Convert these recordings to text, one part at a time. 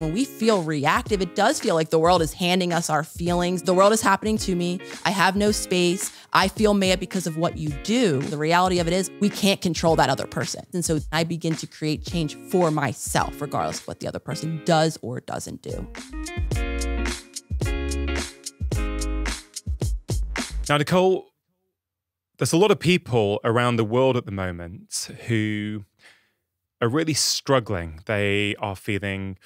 When we feel reactive, it does feel like the world is handing us our feelings. The world is happening to me. I have no space. I feel mad because of what you do. The reality of it is, we can't control that other person. And so I begin to create change for myself, regardless of what the other person does or doesn't do. Now, Nicole, there's a lot of people around the world at the moment who are really struggling. They are feeling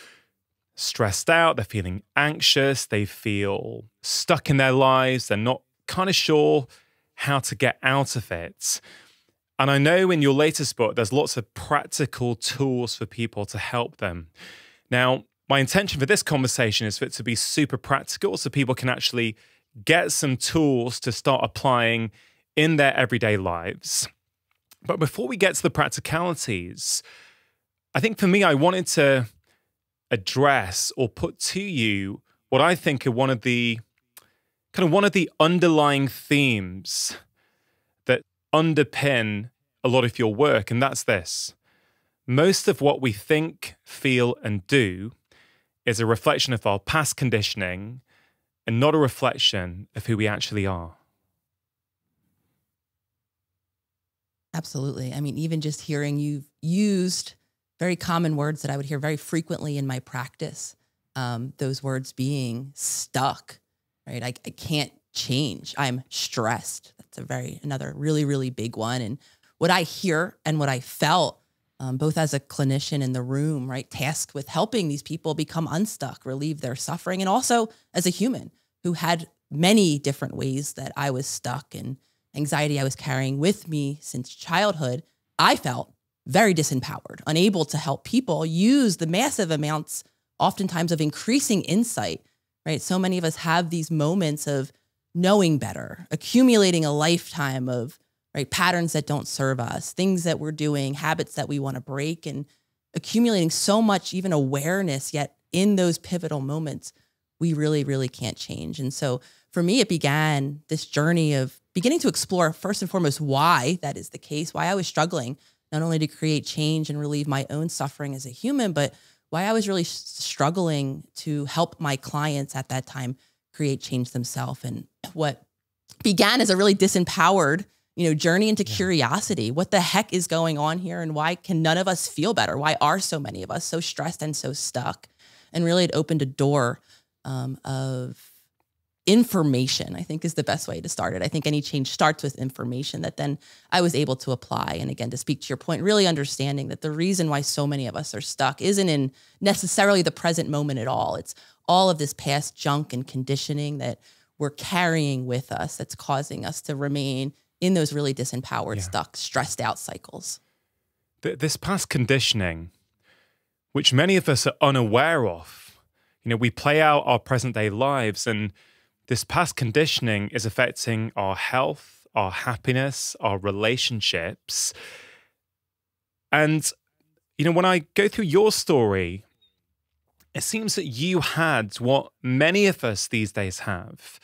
stressed out, they're feeling anxious, they feel stuck in their lives, they're not kind of sure how to get out of it. And I know in your latest book, there's lots of practical tools for people to help them. Now, my intention for this conversation is for it to be super practical so people can actually get some tools to start applying in their everyday lives. But before we get to the practicalities, I think for me, I wanted to address or put to you what I think are one of the kind of one of the underlying themes that underpin a lot of your work, and that's this. Most of what we think, feel, and do is a reflection of our past conditioning and not a reflection of who we actually are. Absolutely. I mean, even just hearing you've used very common words that I would hear very frequently in my practice. Um, those words being stuck, right? I, I can't change. I'm stressed. That's a very, another really, really big one. And what I hear and what I felt, um, both as a clinician in the room, right, tasked with helping these people become unstuck, relieve their suffering, and also as a human who had many different ways that I was stuck and anxiety I was carrying with me since childhood, I felt very disempowered, unable to help people use the massive amounts, oftentimes, of increasing insight, right? So many of us have these moments of knowing better, accumulating a lifetime of right patterns that don't serve us, things that we're doing, habits that we want to break, and accumulating so much even awareness, yet in those pivotal moments, we really, really can't change. And so for me, it began this journey of beginning to explore first and foremost why that is the case, why I was struggling not only to create change and relieve my own suffering as a human, but why I was really struggling to help my clients at that time create change themselves. And what began as a really disempowered, you know, journey into yeah. curiosity. What the heck is going on here, and why can none of us feel better? Why are so many of us so stressed and so stuck? And really, it opened a door um, of information, I think is the best way to start it. I think any change starts with information that then I was able to apply. And again, to speak to your point, really understanding that the reason why so many of us are stuck isn't in necessarily the present moment at all. It's all of this past junk and conditioning that we're carrying with us that's causing us to remain in those really disempowered, yeah. stuck, stressed out cycles. This past conditioning, which many of us are unaware of, you know, we play out our present day lives and this past conditioning is affecting our health, our happiness, our relationships. And, you know, when I go through your story, it seems that you had what many of us these days have,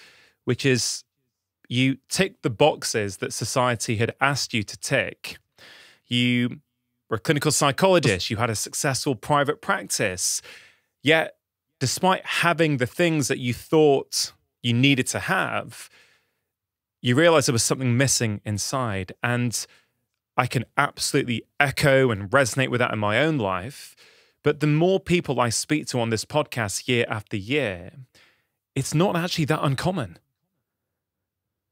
which is you tick the boxes that society had asked you to tick. You were a clinical psychologist, you had a successful private practice. Yet, despite having the things that you thought you needed to have, you realize there was something missing inside. And I can absolutely echo and resonate with that in my own life. But the more people I speak to on this podcast year after year, it's not actually that uncommon.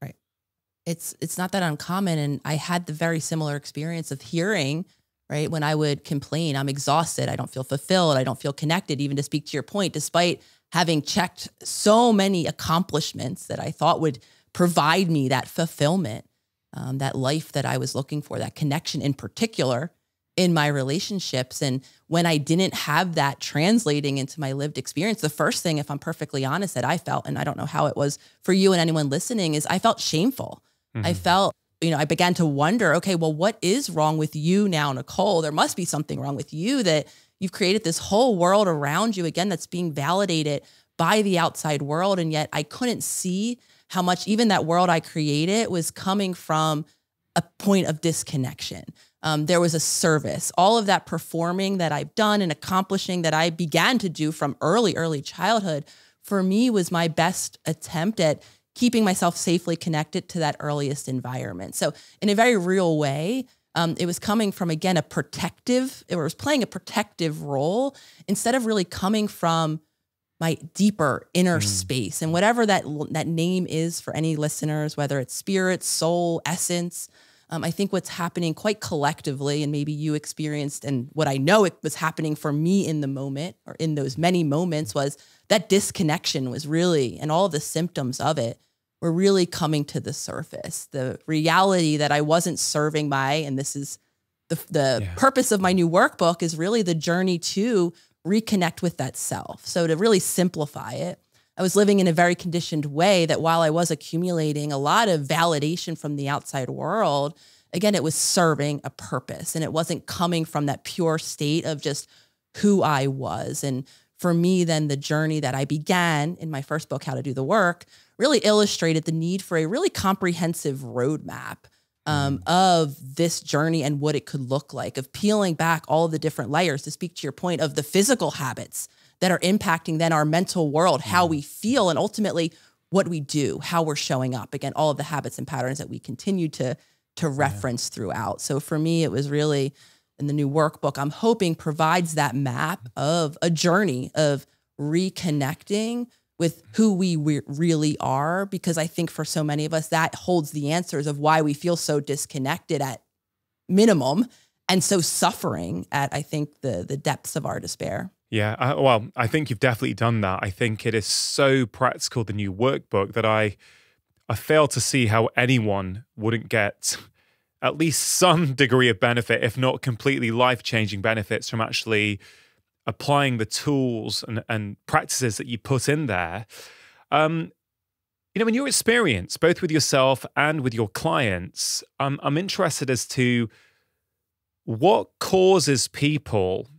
Right. It's it's not that uncommon. And I had the very similar experience of hearing, right, when I would complain, I'm exhausted, I don't feel fulfilled, I don't feel connected, even to speak to your point, despite having checked so many accomplishments that I thought would provide me that fulfillment, um, that life that I was looking for, that connection in particular in my relationships. And when I didn't have that translating into my lived experience, the first thing, if I'm perfectly honest, that I felt, and I don't know how it was for you and anyone listening, is I felt shameful. Mm -hmm. I felt you know, I began to wonder, okay, well, what is wrong with you now, Nicole? There must be something wrong with you that You've created this whole world around you, again, that's being validated by the outside world. And yet I couldn't see how much even that world I created was coming from a point of disconnection. um, there was a service. All of that performing that I've done and accomplishing that I began to do from early, early childhood, for me was my best attempt at keeping myself safely connected to that earliest environment. So, in a very real way, um, it was coming from again a protective. It was playing a protective role instead of really coming from my deeper inner mm. space and whatever that that name is for any listeners, whether it's spirit, soul, essence. Um, I think what's happening quite collectively, and maybe you experienced, and what I know it was happening for me in the moment or in those many moments was that disconnection was really, and all the symptoms of it were really coming to the surface. The reality that I wasn't serving my, and this is the, the yeah. purpose of my new workbook is really the journey to reconnect with that self. So to really simplify it, I was living in a very conditioned way that while I was accumulating a lot of validation from the outside world, again, it was serving a purpose and it wasn't coming from that pure state of just who I was. And for me, then the journey that I began in my first book, How to Do the Work, really illustrated the need for a really comprehensive roadmap um, mm. of this journey and what it could look like, of peeling back all the different layers to speak to your point of the physical habits that are impacting then our mental world, how mm. we feel, and ultimately what we do, how we're showing up. Again, all of the habits and patterns that we continue to to reference yeah. throughout. So for me, it was really in the new workbook, I'm hoping provides that map of a journey of reconnecting with who we really are because I think for so many of us that holds the answers of why we feel so disconnected at minimum and so suffering at I think the the depths of our despair. Yeah, I, well, I think you've definitely done that. I think it is so practical the new workbook that I I fail to see how anyone wouldn't get at least some degree of benefit, if not completely life changing benefits from actually applying the tools and, and practices that you put in there. Um, you know, in your experience, both with yourself and with your clients, I'm interested as to what causes people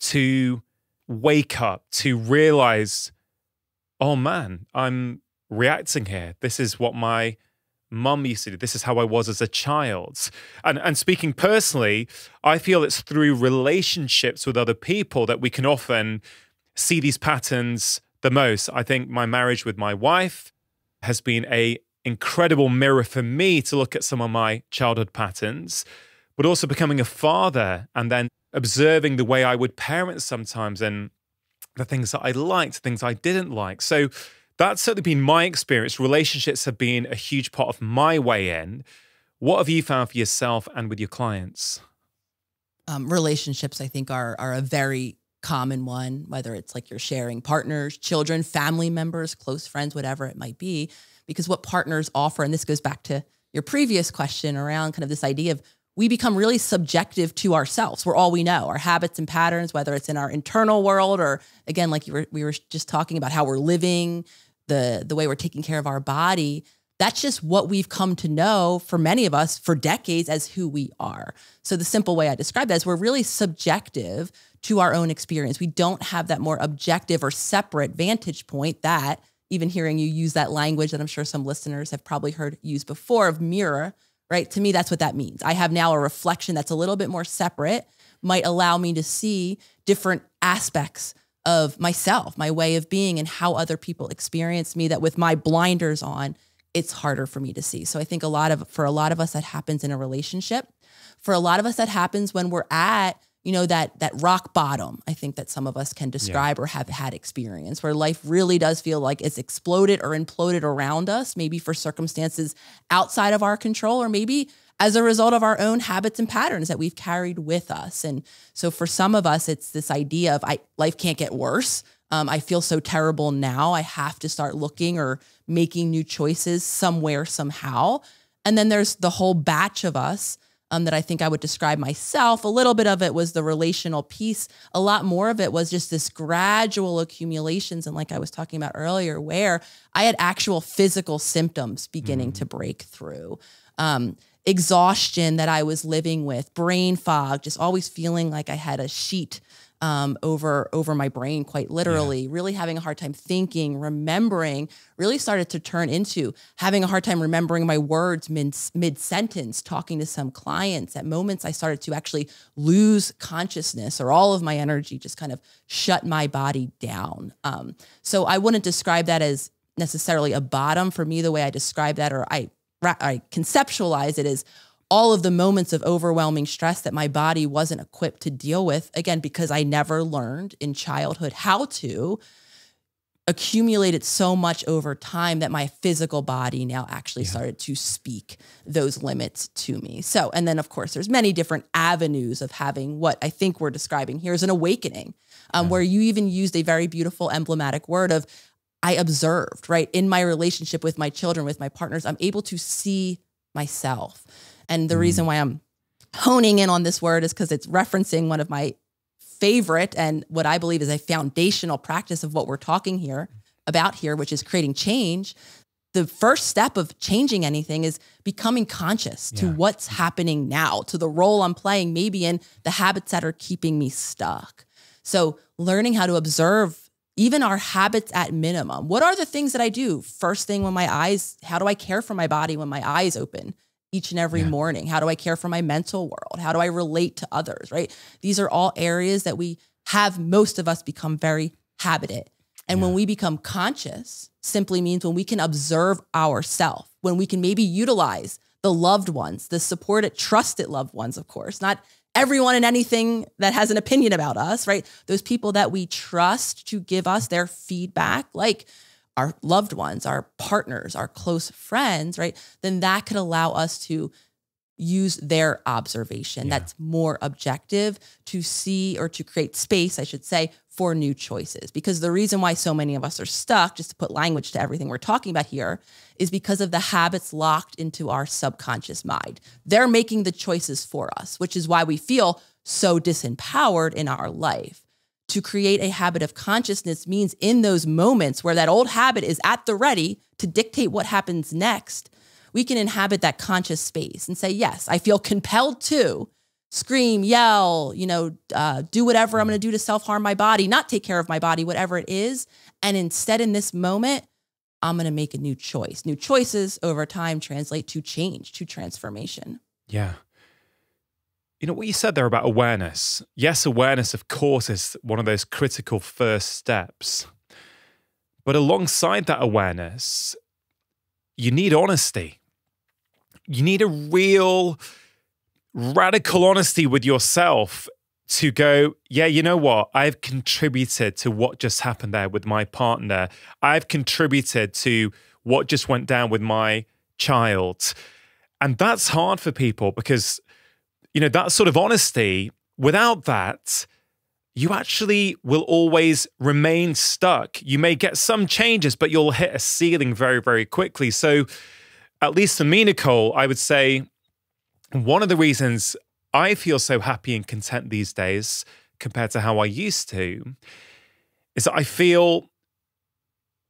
to wake up, to realize, oh man, I'm reacting here. This is what my mum used to do. This is how I was as a child. And and speaking personally, I feel it's through relationships with other people that we can often see these patterns the most. I think my marriage with my wife has been a incredible mirror for me to look at some of my childhood patterns, but also becoming a father and then observing the way I would parent sometimes and the things that I liked, things I didn't like. So that's certainly been my experience. Relationships have been a huge part of my way in. What have you found for yourself and with your clients? Um, relationships, I think, are are a very common one. Whether it's like you're sharing partners, children, family members, close friends, whatever it might be, because what partners offer, and this goes back to your previous question around kind of this idea of we become really subjective to ourselves. We're all we know, our habits and patterns, whether it's in our internal world or again, like you were, we were just talking about how we're living, the the way we're taking care of our body that's just what we've come to know for many of us for decades as who we are. So the simple way I describe that is we're really subjective to our own experience. We don't have that more objective or separate vantage point that even hearing you use that language that I'm sure some listeners have probably heard used before of mirror, right? To me that's what that means. I have now a reflection that's a little bit more separate might allow me to see different aspects of myself, my way of being, and how other people experience me that with my blinders on, it's harder for me to see. So I think a lot of, for a lot of us, that happens in a relationship. For a lot of us, that happens when we're at, you know, that, that rock bottom, I think that some of us can describe yeah. or have had experience where life really does feel like it's exploded or imploded around us, maybe for circumstances outside of our control, or maybe as a result of our own habits and patterns that we've carried with us. And so for some of us, it's this idea of I life can't get worse. Um, I feel so terrible now. I have to start looking or making new choices somewhere, somehow. And then there's the whole batch of us um, that I think I would describe myself. A little bit of it was the relational piece. A lot more of it was just this gradual accumulations. And like I was talking about earlier, where I had actual physical symptoms beginning mm. to break through. Um, exhaustion that I was living with, brain fog, just always feeling like I had a sheet um, over over my brain, quite literally. Yeah. Really having a hard time thinking, remembering. Really started to turn into having a hard time remembering my words mid mid sentence. Talking to some clients, at moments I started to actually lose consciousness, or all of my energy just kind of shut my body down. Um, so I wouldn't describe that as necessarily a bottom for me. The way I describe that, or I I conceptualize it as all of the moments of overwhelming stress that my body wasn't equipped to deal with. Again, because I never learned in childhood how to accumulate it so much over time that my physical body now actually yeah. started to speak those limits to me. So, and then of course, there's many different avenues of having what I think we're describing here is an awakening, um, yeah. where you even used a very beautiful emblematic word of I observed, right? In my relationship with my children, with my partners, I'm able to see myself. And the mm. reason why I'm honing in on this word is because it's referencing one of my favorite and what I believe is a foundational practice of what we're talking here about here, which is creating change. The first step of changing anything is becoming conscious yeah. to what's happening now, to the role I'm playing, maybe in the habits that are keeping me stuck. So, learning how to observe even our habits at minimum. What are the things that I do first thing when my eyes, how do I care for my body when my eyes open? each and every yeah. morning? How do I care for my mental world? How do I relate to others? Right? These are all areas that we have most of us become very habited. And yeah. when we become conscious, simply means when we can observe ourselves, when we can maybe utilize the loved ones, the supported, trusted loved ones, of course, not everyone and anything that has an opinion about us, right? Those people that we trust to give us their feedback, like our loved ones, our partners, our close friends, right? Then that could allow us to use their observation yeah. that's more objective to see or to create space, I should say, for new choices. Because the reason why so many of us are stuck, just to put language to everything we're talking about here, is because of the habits locked into our subconscious mind. They're making the choices for us, which is why we feel so disempowered in our life to create a habit of consciousness means in those moments where that old habit is at the ready to dictate what happens next, we can inhabit that conscious space and say, yes, I feel compelled to scream, yell, you know, uh, do whatever I'm going to do to self harm my body, not take care of my body, whatever it is. And instead, in this moment, I'm going to make a new choice. New choices over time translate to change, to transformation. Yeah. You know what you said there about awareness? Yes, awareness, of course, is one of those critical first steps. But alongside that awareness, you need honesty. You need a real radical honesty with yourself to go, yeah, you know what? I've contributed to what just happened there with my partner. I've contributed to what just went down with my child. And that's hard for people because you know, that sort of honesty, without that, you actually will always remain stuck. You may get some changes, but you'll hit a ceiling very, very quickly. So, at least for me, Nicole, I would say one of the reasons I feel so happy and content these days compared to how I used to is that I feel,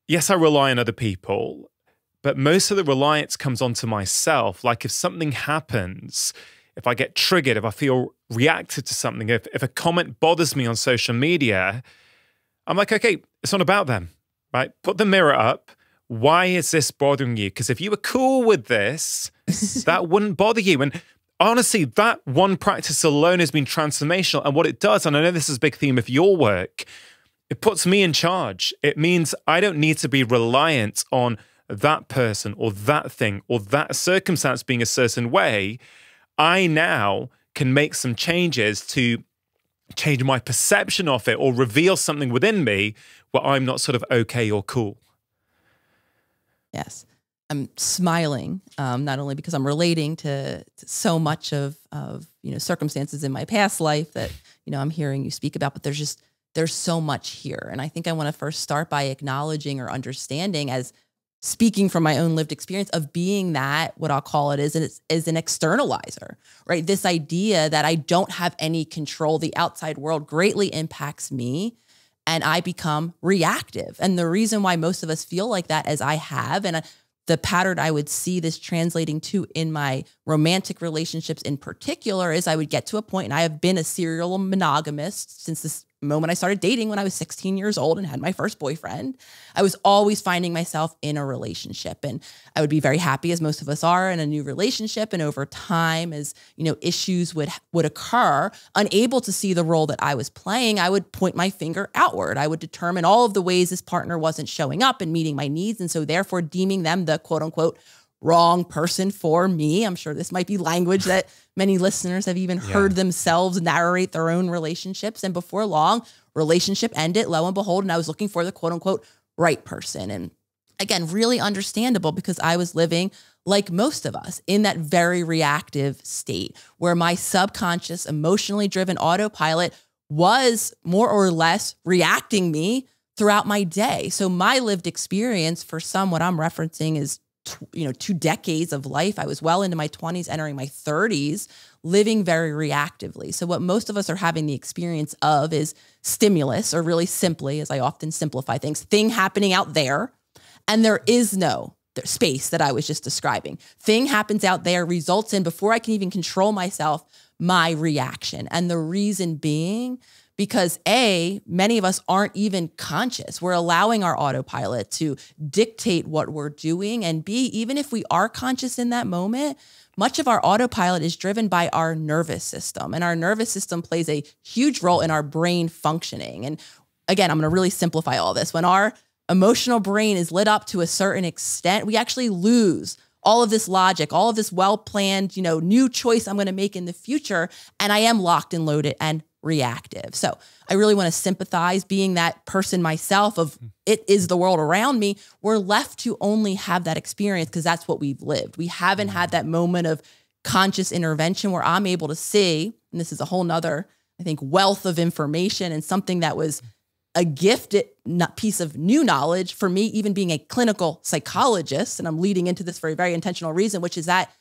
yes, I rely on other people, but most of the reliance comes onto myself. Like if something happens, if I get triggered, if I feel reacted to something, if, if a comment bothers me on social media, I'm like, okay, it's not about them, right? Put the mirror up. Why is this bothering you? Because if you were cool with this, that wouldn't bother you. And honestly, that one practice alone has been transformational. And what it does, and I know this is a big theme of your work, it puts me in charge. It means I don't need to be reliant on that person or that thing or that circumstance being a certain way. I now can make some changes to change my perception of it or reveal something within me where I'm not sort of okay or cool. Yes. I'm smiling, um, not only because I'm relating to, to, so much of, of, you know, circumstances in my past life that, you know, I'm hearing you speak about, but there's just, there's so much here. And I think I want to first start by acknowledging or understanding as speaking from my own lived experience of being that what I'll call it is an, is an externalizer, right? This idea that I don't have any control, the outside world greatly impacts me and I become reactive. And the reason why most of us feel like that as I have and uh, the pattern I would see this translating to in my romantic relationships in particular is I would get to a point and I have been a serial monogamist since this moment I started dating when I was 16 years old and had my first boyfriend. I was always finding myself in a relationship and I would be very happy as most of us are in a new relationship and over time as, you know, issues would would occur, unable to see the role that I was playing, I would point my finger outward. I would determine all of the ways this partner wasn't showing up and meeting my needs and so therefore deeming them the quote unquote wrong person for me. I'm sure this might be language that many listeners have even yeah. heard themselves narrate their own relationships. And before long, relationship ended, lo and behold, and I was looking for the quote unquote right person. And again, really understandable because I was living like most of us in that very reactive state where my subconscious, emotionally driven autopilot was more or less reacting me throughout my day. So my lived experience for some, what I'm referencing is you know two decades of life. I was well into my 20s entering my 30s living very reactively. So what most of us are having the experience of is stimulus or really simply as i often simplify things thing happening out there and there is no space that i was just describing. Thing happens out there results in before i can even control myself my reaction. And the reason being because A, many of us aren't even conscious. We're allowing our autopilot to dictate what we're doing. And B, even if we are conscious in that moment, much of our autopilot is driven by our nervous system. And our nervous system plays a huge role in our brain functioning. And again, I'm going to really simplify all this. When our emotional brain is lit up to a certain extent, we actually lose all of this logic, all of this well planned, you know, new choice I'm going to make in the future. And I am locked and loaded and reactive. So I really want to sympathize being that person myself of hmm. it is the world around me. We're left to only have that experience because that's what we've lived. We haven't had hmm. that moment of conscious intervention where I'm able to see, and this is a whole nother, I think, wealth of information and something that was hmm. a gifted piece of new knowledge for me, even being a clinical psychologist. And I'm leading into this for a very intentional reason, which is that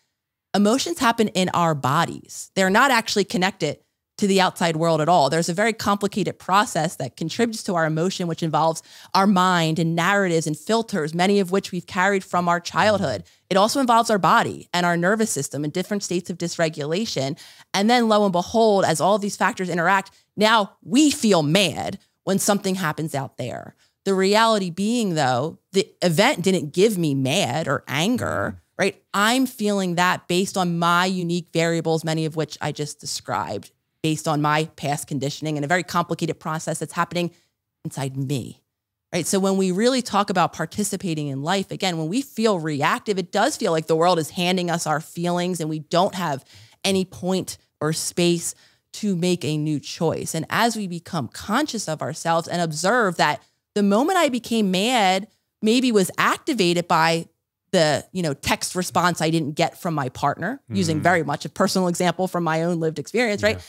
emotions happen in our bodies. They're not actually connected to the outside world at all. There's a very complicated process that contributes to our emotion, which involves our mind and narratives and filters, many of which we've carried from our childhood. It also involves our body and our nervous system in different states of dysregulation. And then, lo and behold, as all these factors interact, now we feel mad when something happens out there. The reality being, though, the event didn't give me mad or anger mm-hmm. right? I'm feeling that based on my unique variables, many of which I just described based on my past conditioning and a very complicated process that's happening inside me. Right. So when we really talk about participating in life, again, when we feel reactive, it does feel like the world is handing us our feelings and we don't have any point or space to make a new choice. And as we become conscious of ourselves and observe that the moment I became mad maybe was activated by the you know text response I didn't get from my partner, mm. using very much a personal example from my own lived experience, right? Yeah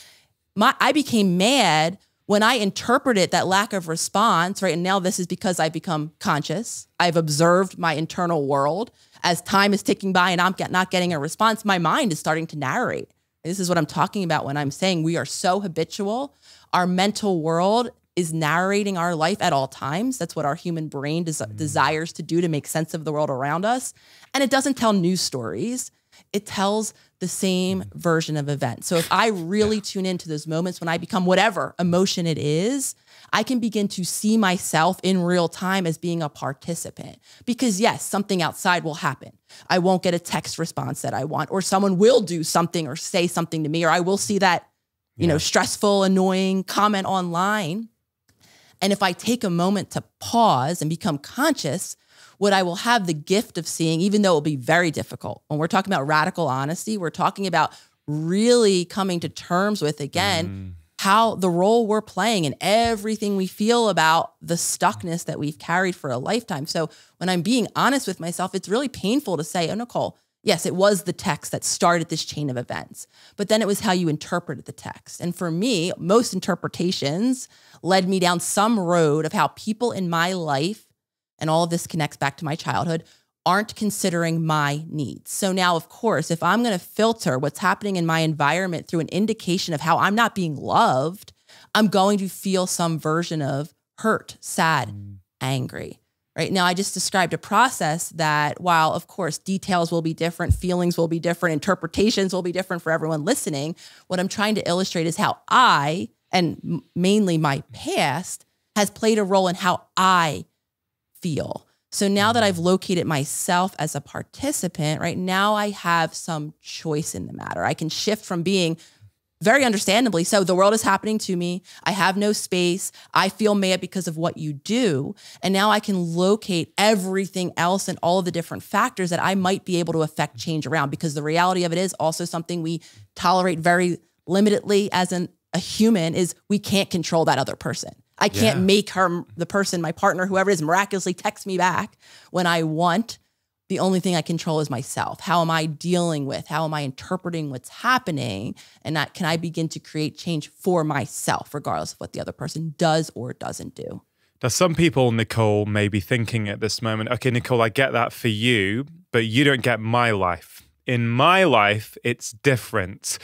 my I became mad when I interpreted that lack of response, right? And now this is because I've become conscious. I've observed my internal world. As time is ticking by and I'm get, not getting a response, my mind is starting to narrate. This is what I'm talking about when I'm saying we are so habitual. Our mental world is narrating our life at all times. That's what our human brain des- mm. desires to do to make sense of the world around us. And it doesn't tell news stories it tells the same mm-hmm. version of events. So if I really yeah. tune into those moments when I become whatever emotion it is, I can begin to see myself in real time as being a participant. Because yes, something outside will happen. I won't get a text response that I want, or someone will do something or say something to me, or I will see that, you yeah. know, stressful, annoying comment online. And if I take a moment to pause and become conscious, what I will have the gift of seeing, even though it will be very difficult. When we're talking about radical honesty, we're talking about really coming to terms with, again, mm. how the role we're playing and everything we feel about the stuckness that we've carried for a lifetime. So when I'm being honest with myself, it's really painful to say, oh, Nicole, yes, it was the text that started this chain of events, but then it was how you interpreted the text. And for me, most interpretations led me down some road of how people in my life and all of this connects back to my childhood, aren't considering my needs. So now, of course, if I'm going to filter what's happening in my environment through an indication of how I'm not being loved, I'm going to feel some version of hurt, sad, mm. angry. Right now, I just described a process that, while of course details will be different, feelings will be different, interpretations will be different for everyone listening, what I'm trying to illustrate is how I and mainly my past has played a role in how I feel. So now that I've mm. located myself as a participant, right now I have some choice in the matter. I can shift from being very understandably so the world is happening to me i have no space i feel mad because of what you do and now i can locate everything else and all of the different factors that i might be able to affect change around because the reality of it is also something we tolerate very limitedly as an, a human is we can't control that other person i can't yeah. make her the person my partner whoever it is miraculously text me back when i want the only thing I control is myself. How am I dealing with? How am I interpreting what's happening? And that can I begin to create change for myself, regardless of what the other person does or doesn't do. Now, some people, Nicole, may be thinking at this moment, okay, Nicole, I get that for you, but you don't get my life. In my life, it's different.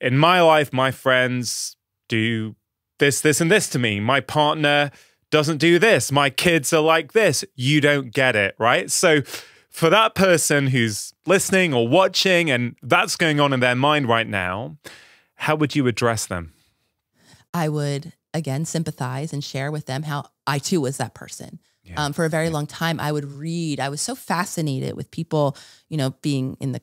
In my life, my friends do this, this, and this to me. My partner doesn't do this. My kids are like this. You don't get it, right? So, for that person who's listening or watching and that's going on in their mind right now, how would you address them? I would, again, sympathize and share with them how I too was that person. Yeah. Um, for a very yeah. long time, I would read. I was so fascinated with people, you know, being in the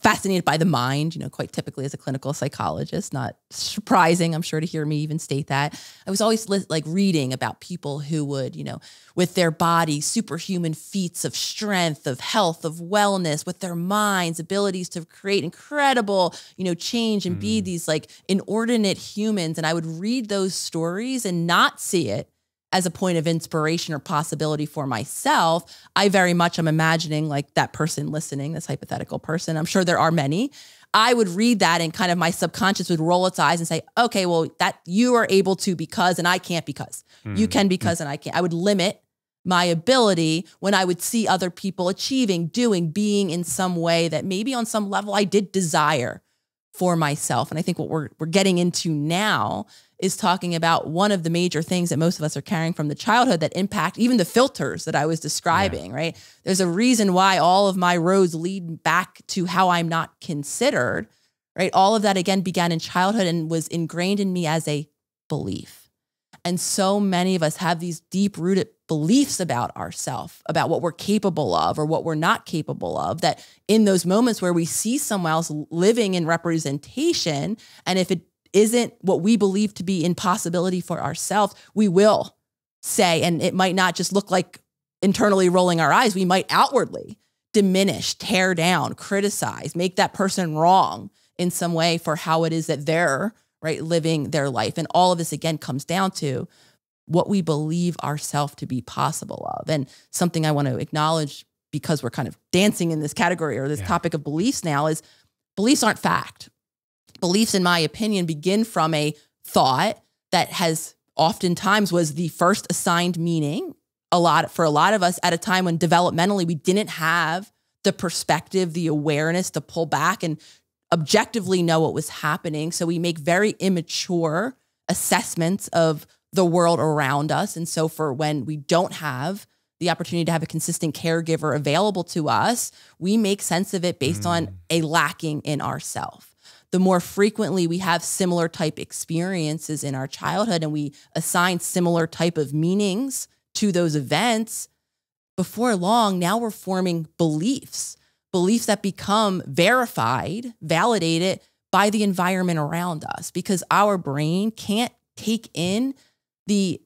fascinated by the mind, you know, quite typically as a clinical psychologist, not surprising, I'm sure, to hear me even state that. I was always like reading about people who would, you know, with their body, superhuman feats of strength, of health, of wellness, with their minds, abilities to create incredible, you know, change and mm. be these like inordinate humans. And I would read those stories and not see it as a point of inspiration or possibility for myself, I very much am imagining like that person listening, this hypothetical person. I'm sure there are many. I would read that and kind of my subconscious would roll its eyes and say, okay, well, that you are able to because and I can't because. Mm. You can because and I can't. I would limit my ability when I would see other people achieving, doing, being in some way that maybe on some level I did desire for myself. And I think what we're we're getting into now is talking about one of the major things that most of us are carrying from the childhood that impact even the filters that I was describing, yeah. right? There's a reason why all of my roads lead back to how I'm not considered, right? All of that again began in childhood and was ingrained in me as a belief. And so many of us have these deep rooted beliefs about ourselves, about what we're capable of or what we're not capable of, that in those moments where we see someone else living in representation, and if it isn't what we believe to be impossibility for ourselves, we will say, and it might not just look like internally rolling our eyes, we might outwardly diminish, tear down, criticize, make that person wrong in some way for how it is that they're right? Living their life. And all of this again comes down to what we believe ourselves to be possible of. And something I want to acknowledge because we're kind of dancing in this category or this yeah. topic of beliefs now is beliefs aren't fact. Beliefs, in my opinion, begin from a thought that has oftentimes was the first assigned meaning a lot for a lot of us at a time when developmentally we didn't have the perspective, the awareness to pull back and objectively know what was happening. So we make very immature assessments of the world around us. And so for when we don't have the opportunity to have a consistent caregiver available to us, we make sense of it based mm. on a lacking in ourself. The more frequently we have similar type experiences in our childhood and we assign similar type of meanings to those events, before long, now we're forming beliefs beliefs that become verified, validated by the environment around us because our brain can't take in the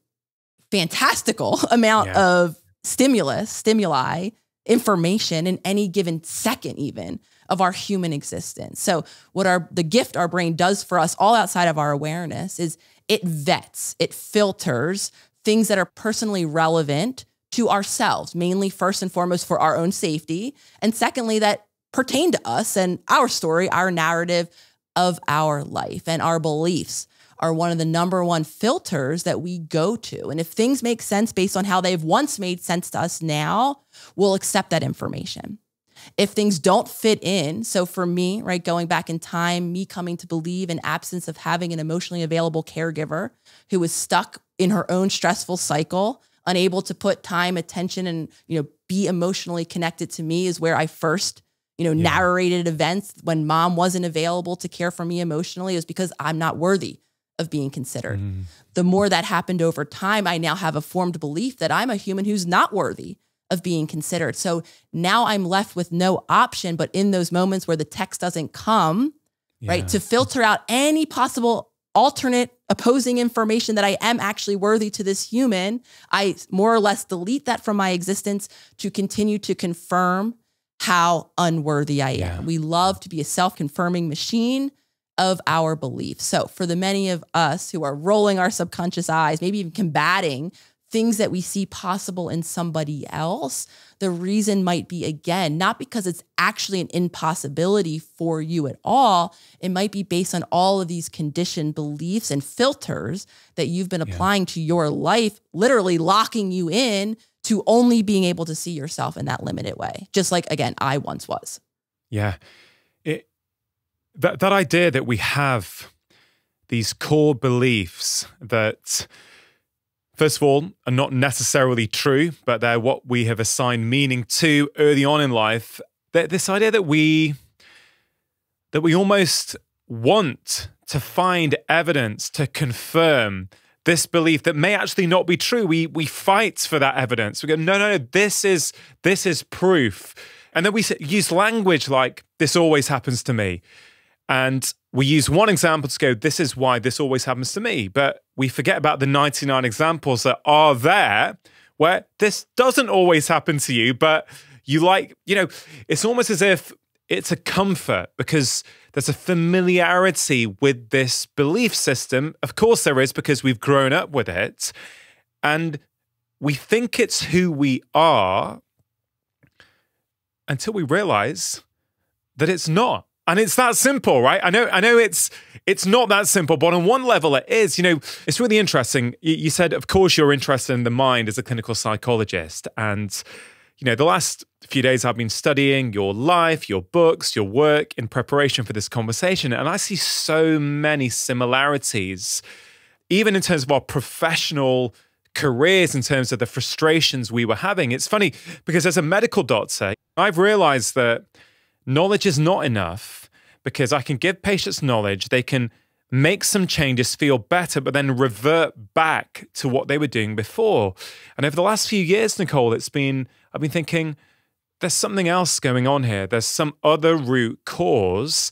fantastical amount yeah. of stimulus, stimuli, information in any given second even of our human existence. So what our the gift our brain does for us all outside of our awareness is it vets, it filters things that are personally relevant to ourselves, mainly first and foremost for our own safety. And secondly, that pertain to us and our story, our narrative of our life and our beliefs are one of the number one filters that we go to. And if things make sense based on how they've once made sense to us now, we'll accept that information. If things don't fit in, so for me, right, going back in time, me coming to believe in absence of having an emotionally available caregiver who was stuck in her own stressful cycle unable to put time, attention, and you know, be emotionally connected to me is where I first, you know, yeah. narrated events when mom wasn't available to care for me emotionally is because I'm not worthy of being considered. Mm. The more that happened over time, I now have a formed belief that I'm a human who's not worthy of being considered. So now I'm left with no option, but in those moments where the text doesn't come, yeah. right, to filter out any possible alternate opposing information that I am actually worthy to this human, I more or less delete that from my existence to continue to confirm how unworthy I am. Yeah. We love to be a self confirming machine of our belief. So, for the many of us who are rolling our subconscious eyes, maybe even combating things that we see possible in somebody else, the reason might be again, not because it's actually an impossibility for you at all. It might be based on all of these conditioned beliefs and filters that you've been applying yeah. to your life, literally locking you in to only being able to see yourself in that limited way. Just like, again, I once was. Yeah. It, that, that idea that we have these core beliefs that first of all, are not necessarily true, but they're what we have assigned meaning to early on in life. This idea that we that we almost want to find evidence to confirm this belief that may actually not be true. We we fight for that evidence. We go, no, no, no. This is this is proof, and then we use language like this always happens to me, and we use one example to go, this is why this always happens to me. But we forget about the 99 examples that are there where this doesn't always happen to you, but you like, you know, it's almost as if it's a comfort because there's a familiarity with this belief system. Of course, there is because we've grown up with it. And we think it's who we are until we realize that it's not. And it's that simple, right? I know, I know it's it's not that simple, but on one level it is. You know, it's really interesting. You said, of course, you're interested in the mind as a clinical psychologist. And, you know, the last few days I've been studying your life, your books, your work in preparation for this conversation. And I see so many similarities, even in terms of our professional careers, in terms of the frustrations we were having. It's funny because as a medical doctor, I've realized that knowledge is not enough because I can give patients knowledge, they can make some changes, feel better, but then revert back to what they were doing before. And over the last few years, Nicole, it's been, I've been thinking, there's something else going on here. There's some other root cause.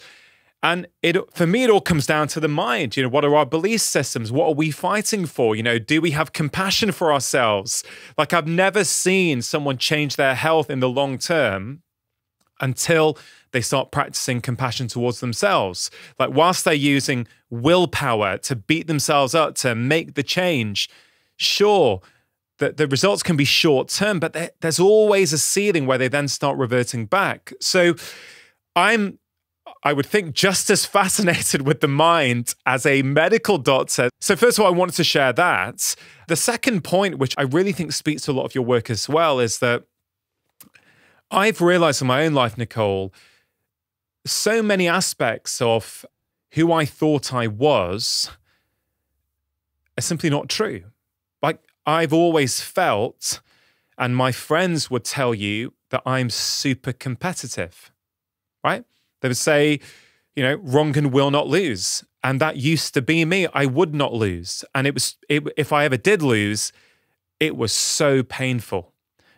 And it for me, it all comes down to the mind. You know, what are our belief systems? What are we fighting for? You know, do we have compassion for ourselves? Like I've never seen someone change their health in the long term until they start practicing compassion towards themselves. Like, whilst they're using willpower to beat themselves up to make the change, sure, the, the results can be short term, but there, there's always a ceiling where they then start reverting back. So, I'm I would think just as fascinated with the mind as a medical doctor. So, first of all, I wanted to share that. The second point, which I really think speaks to a lot of your work as well, is that I've realized in my own life, Nicole, so many aspects of who I thought I was are simply not true. Like I've always felt, and my friends would tell you that I'm super competitive, right? They would say, you know, Rangan will not lose. And that used to be me. I would not lose. And it was, it, if I ever did lose, it was so painful.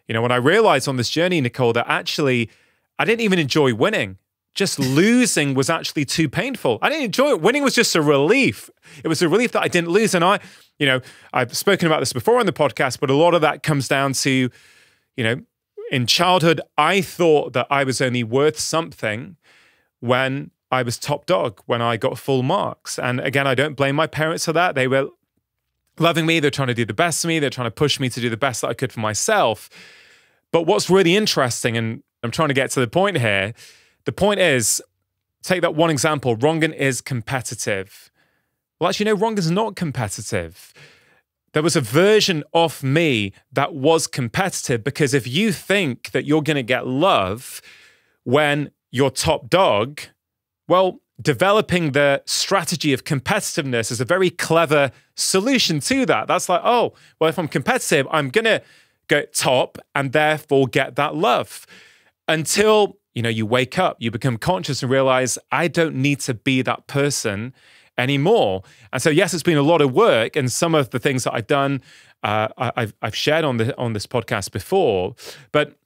You know, when I realized on this journey, Nicole, that actually I didn't even enjoy winning. Just losing was actually too painful. I didn't enjoy it. Winning was just a relief. It was a relief that I didn't lose. And I, you know, I've spoken about this before on the podcast, but a lot of that comes down to, you know, in childhood, I thought that I was only worth something when I was top dog, when I got full marks. And again, I don't blame my parents for that. They were loving me. They're trying to do the best for me. They're trying to push me to do the best that I could for myself. But what's really interesting, and I'm trying to get to the point here, the point is take that one example Rangan is competitive. Well, actually, no, Rangan's not competitive. There was a version of me that was competitive because if you think that you're going to get love when you're top dog, well, developing the strategy of competitiveness is a very clever solution to that. That's like, oh, well, if I'm competitive, I'm going to get top and therefore get that love until you know you wake up you become conscious and realize i don't need to be that person anymore. And so, yes, it's been a lot of work, and some of the things that I've done, uh, I've, I've shared on the on this podcast before. But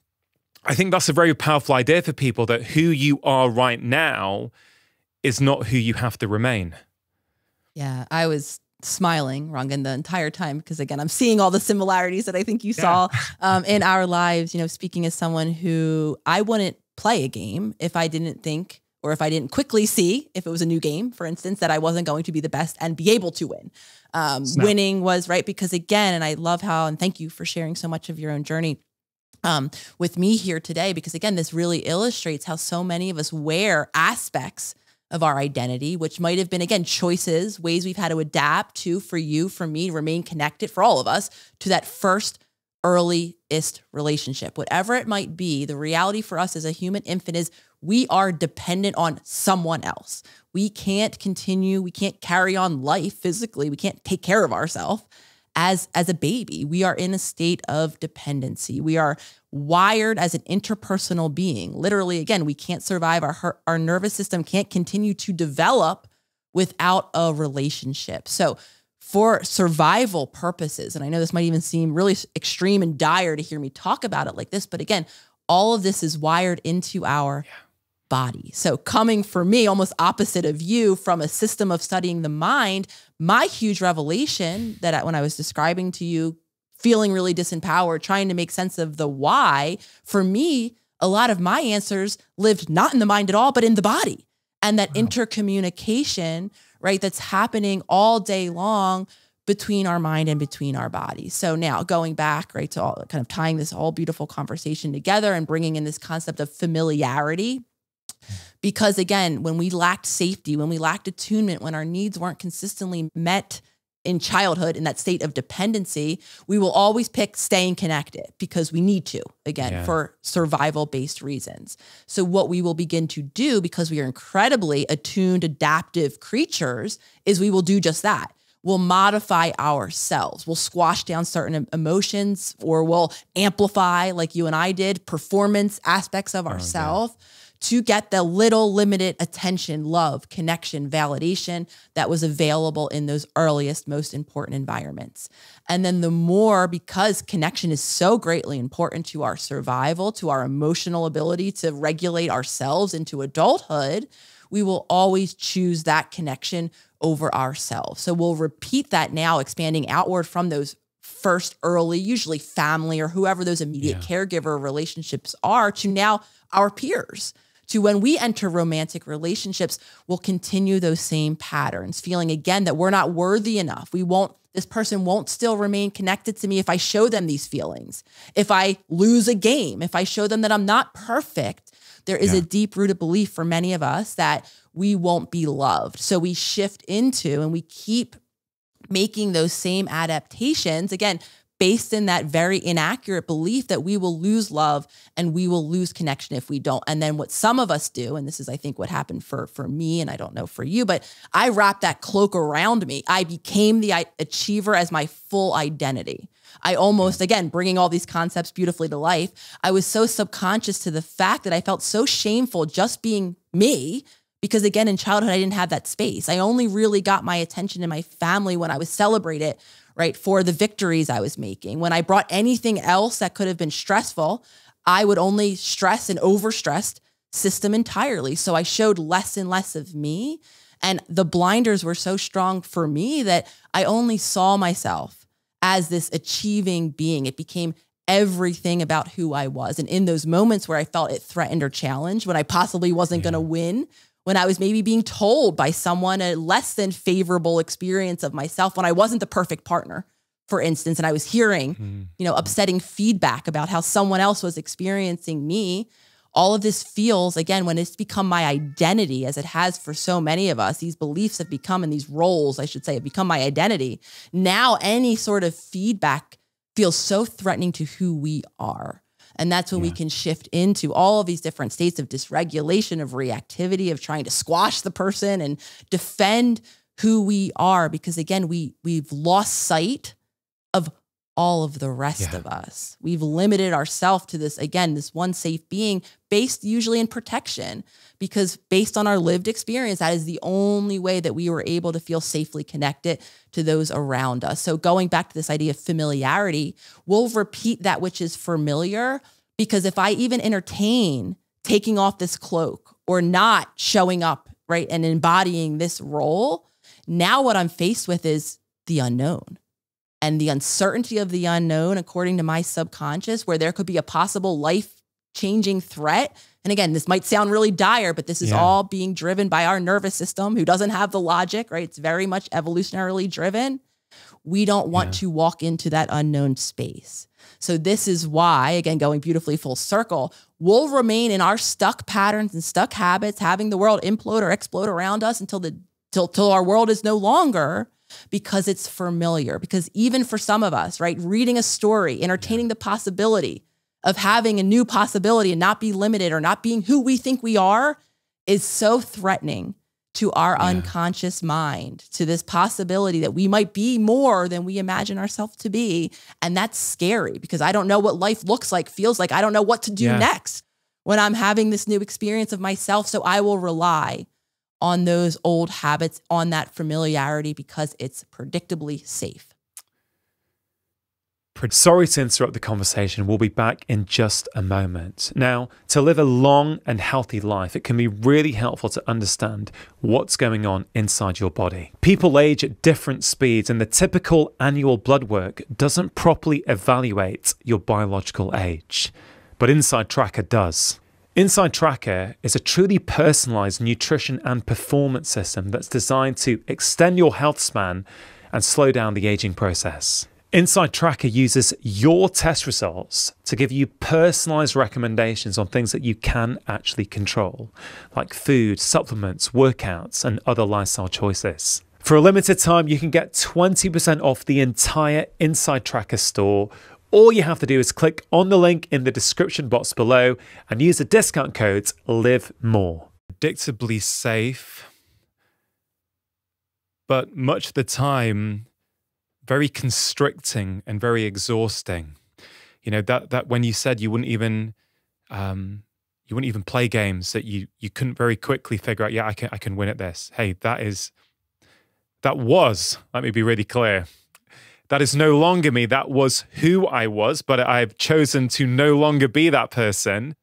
I think that's a very powerful idea for people that who you are right now is not who you have to remain. Yeah, I was smiling, Rangan, the entire time because again, I'm seeing all the similarities that I think you yeah. saw um, in our lives. You know, speaking as someone who I wouldn't play a game if I didn't think or if I didn't quickly see if it was a new game, for instance, that I wasn't going to be the best and be able to win. Um, winning was right because again, and I love how and thank you for sharing so much of your own journey. Um, with me here today, because again, this really illustrates how so many of us wear aspects of our identity, which might have been, again, choices, ways we've had to adapt to for you, for me, remain connected for all of us to that first earliest relationship. Whatever it might be, the reality for us as a human infant is we are dependent on someone else. We can't continue, we can't carry on life physically, we can't take care of ourselves as as a baby. We are in a state of dependency. We are wired as an interpersonal being. Literally again we can't survive. Our our nervous system can't continue to develop without a relationship. So for survival purposes and i know this might even seem really extreme and dire to hear me talk about it like this but again all of this is wired into our yeah body. So, coming for me, almost opposite of you from a system of studying the mind, my huge revelation that I, when I was describing to you, feeling really disempowered, trying to make sense of the why, for me, a lot of my answers lived not in the mind at all, but in the body. And that wow. intercommunication, right, that's happening all day long between our mind and between our bodies. So now going back, right, to all kind of tying this whole beautiful conversation together and bringing in this concept of familiarity because again, when we lacked safety, when we lacked attunement, when our needs weren't consistently met in childhood in that state of dependency, we will always pick staying connected because we need to, again, yeah. for survival based reasons. So, what we will begin to do because we are incredibly attuned, adaptive creatures is we will do just that. We'll modify ourselves. We'll squash down certain emotions or we'll amplify, like you and I did, performance aspects of ourselves. Oh, to get the little limited attention, love, connection, validation that was available in those earliest, most important environments. And then the more, because connection is so greatly important to our survival, to our emotional ability to regulate ourselves into adulthood, we will always choose that connection over ourselves. So we'll repeat that now, expanding outward from those first early, usually family or whoever those immediate yeah. caregiver relationships are, to now our peers to when we enter romantic relationships, we'll continue those same patterns, feeling again that we're not worthy enough. We won't, this person won't still remain connected to me if I show them these feelings. If I lose a game, if I show them that I'm not perfect, there is yeah. a deep rooted belief for many of us that we won't be loved. So we shift into and we keep making those same adaptations again based in that very inaccurate belief that we will lose love and we will lose connection if we don't. And then what some of us do, and this is I think what happened for for me and I don't know for you, but I wrapped that cloak around me. I became the achiever as my full identity. I almost, again, bringing all these concepts beautifully to life, I was so subconscious to the fact that I felt so shameful just being me because again in childhood I didn't have that space. I only really got my attention in my family when I was celebrated right, for the victories I was making. When I brought anything else that could have been stressful, I would only stress and overstressed system entirely. So I showed less and less of me. And the blinders were so strong for me that I only saw myself as this achieving being. It became everything about who I was. And in those moments where I felt it threatened or challenged, when I possibly wasn't yeah. going to win, when I was maybe being told by someone a less than favorable experience of myself when I wasn't the perfect partner, for instance, and I was hearing, mm-hmm. you know, upsetting feedback about how someone else was experiencing me. All of this feels, again, when it's become my identity, as it has for so many of us, these beliefs have become, and these roles, I should say, have become my identity. Now, any sort of feedback feels so threatening to who we are. And that's when yeah. we can shift into all of these different states of dysregulation, of reactivity, of trying to squash the person and defend who we are. Because again, we we've lost sight all of the rest Yeah. of us. We've limited ourselves to this, again, this one safe being based usually in protection, because based on our lived experience, that is the only way that we were able to feel safely connected to those around us. So, going back to this idea of familiarity, we'll repeat that which is familiar, because if I even entertain taking off this cloak or not showing up, right, and embodying this role, now what I'm faced with is the unknown and the uncertainty of the unknown, according to my subconscious, where there could be a possible life changing threat. And again, this might sound really dire, but this is Yeah. all being driven by our nervous system, who doesn't have the logic, right? It's very much evolutionarily driven. We don't want Yeah. to walk into that unknown space. So, this is why, again, going beautifully full circle, we'll remain in our stuck patterns and stuck habits, having the world implode or explode around us until the till, till our world is no longer because it's familiar. Because even for some of us, right, reading a story, entertaining the possibility of having a new possibility and not be limited or not being who we think we are is so threatening to our Yeah. unconscious mind, to this possibility that we might be more than we imagine ourselves to be. And that's scary because I don't know what life looks like, feels like. I don't know what to do Yeah. next when I'm having this new experience of myself. So I will rely on those old habits, on that familiarity because it's predictably safe. Sorry to interrupt the conversation. We'll be back in just a moment. Now, to live a long and healthy life, it can be really helpful to understand what's going on inside your body. People age at different speeds, and the typical annual blood work doesn't properly evaluate your biological age. But Inside Tracker does. Inside Tracker is a truly personalized nutrition and performance system that's designed to extend your health span and slow down the aging process. Inside Tracker uses your test results to give you personalized recommendations on things that you can actually control, like food, supplements, workouts, and other lifestyle choices. For a limited time, you can get 20% off the entire Inside Tracker store. All you have to do is click on the link in the description box below and use the discount code LIVEMORE. Predictably safe, but much of the time, very constricting and very exhausting. You know that that when you said you wouldn't even um, you wouldn't even play games that you you couldn't very quickly figure out. Yeah, I can I can win at this. Hey, that is that was. Let me be really clear. That is no longer me. That was who I was, but I've chosen to no longer be that person.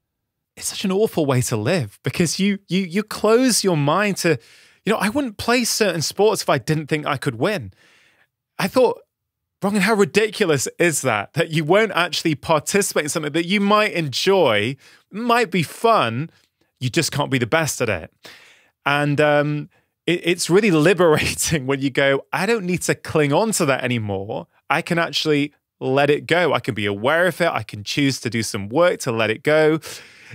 It's such an awful way to live because you you you close your mind to, you know, I wouldn't play certain sports if I didn't think I could win. I thought, wrong, and how ridiculous is that? That you won't actually participate in something that you might enjoy, might be fun, you just can't be the best at it. And um, it's really liberating when you go, I don't need to cling on to that anymore. I can actually let it go. I can be aware of it. I can choose to do some work to let it go.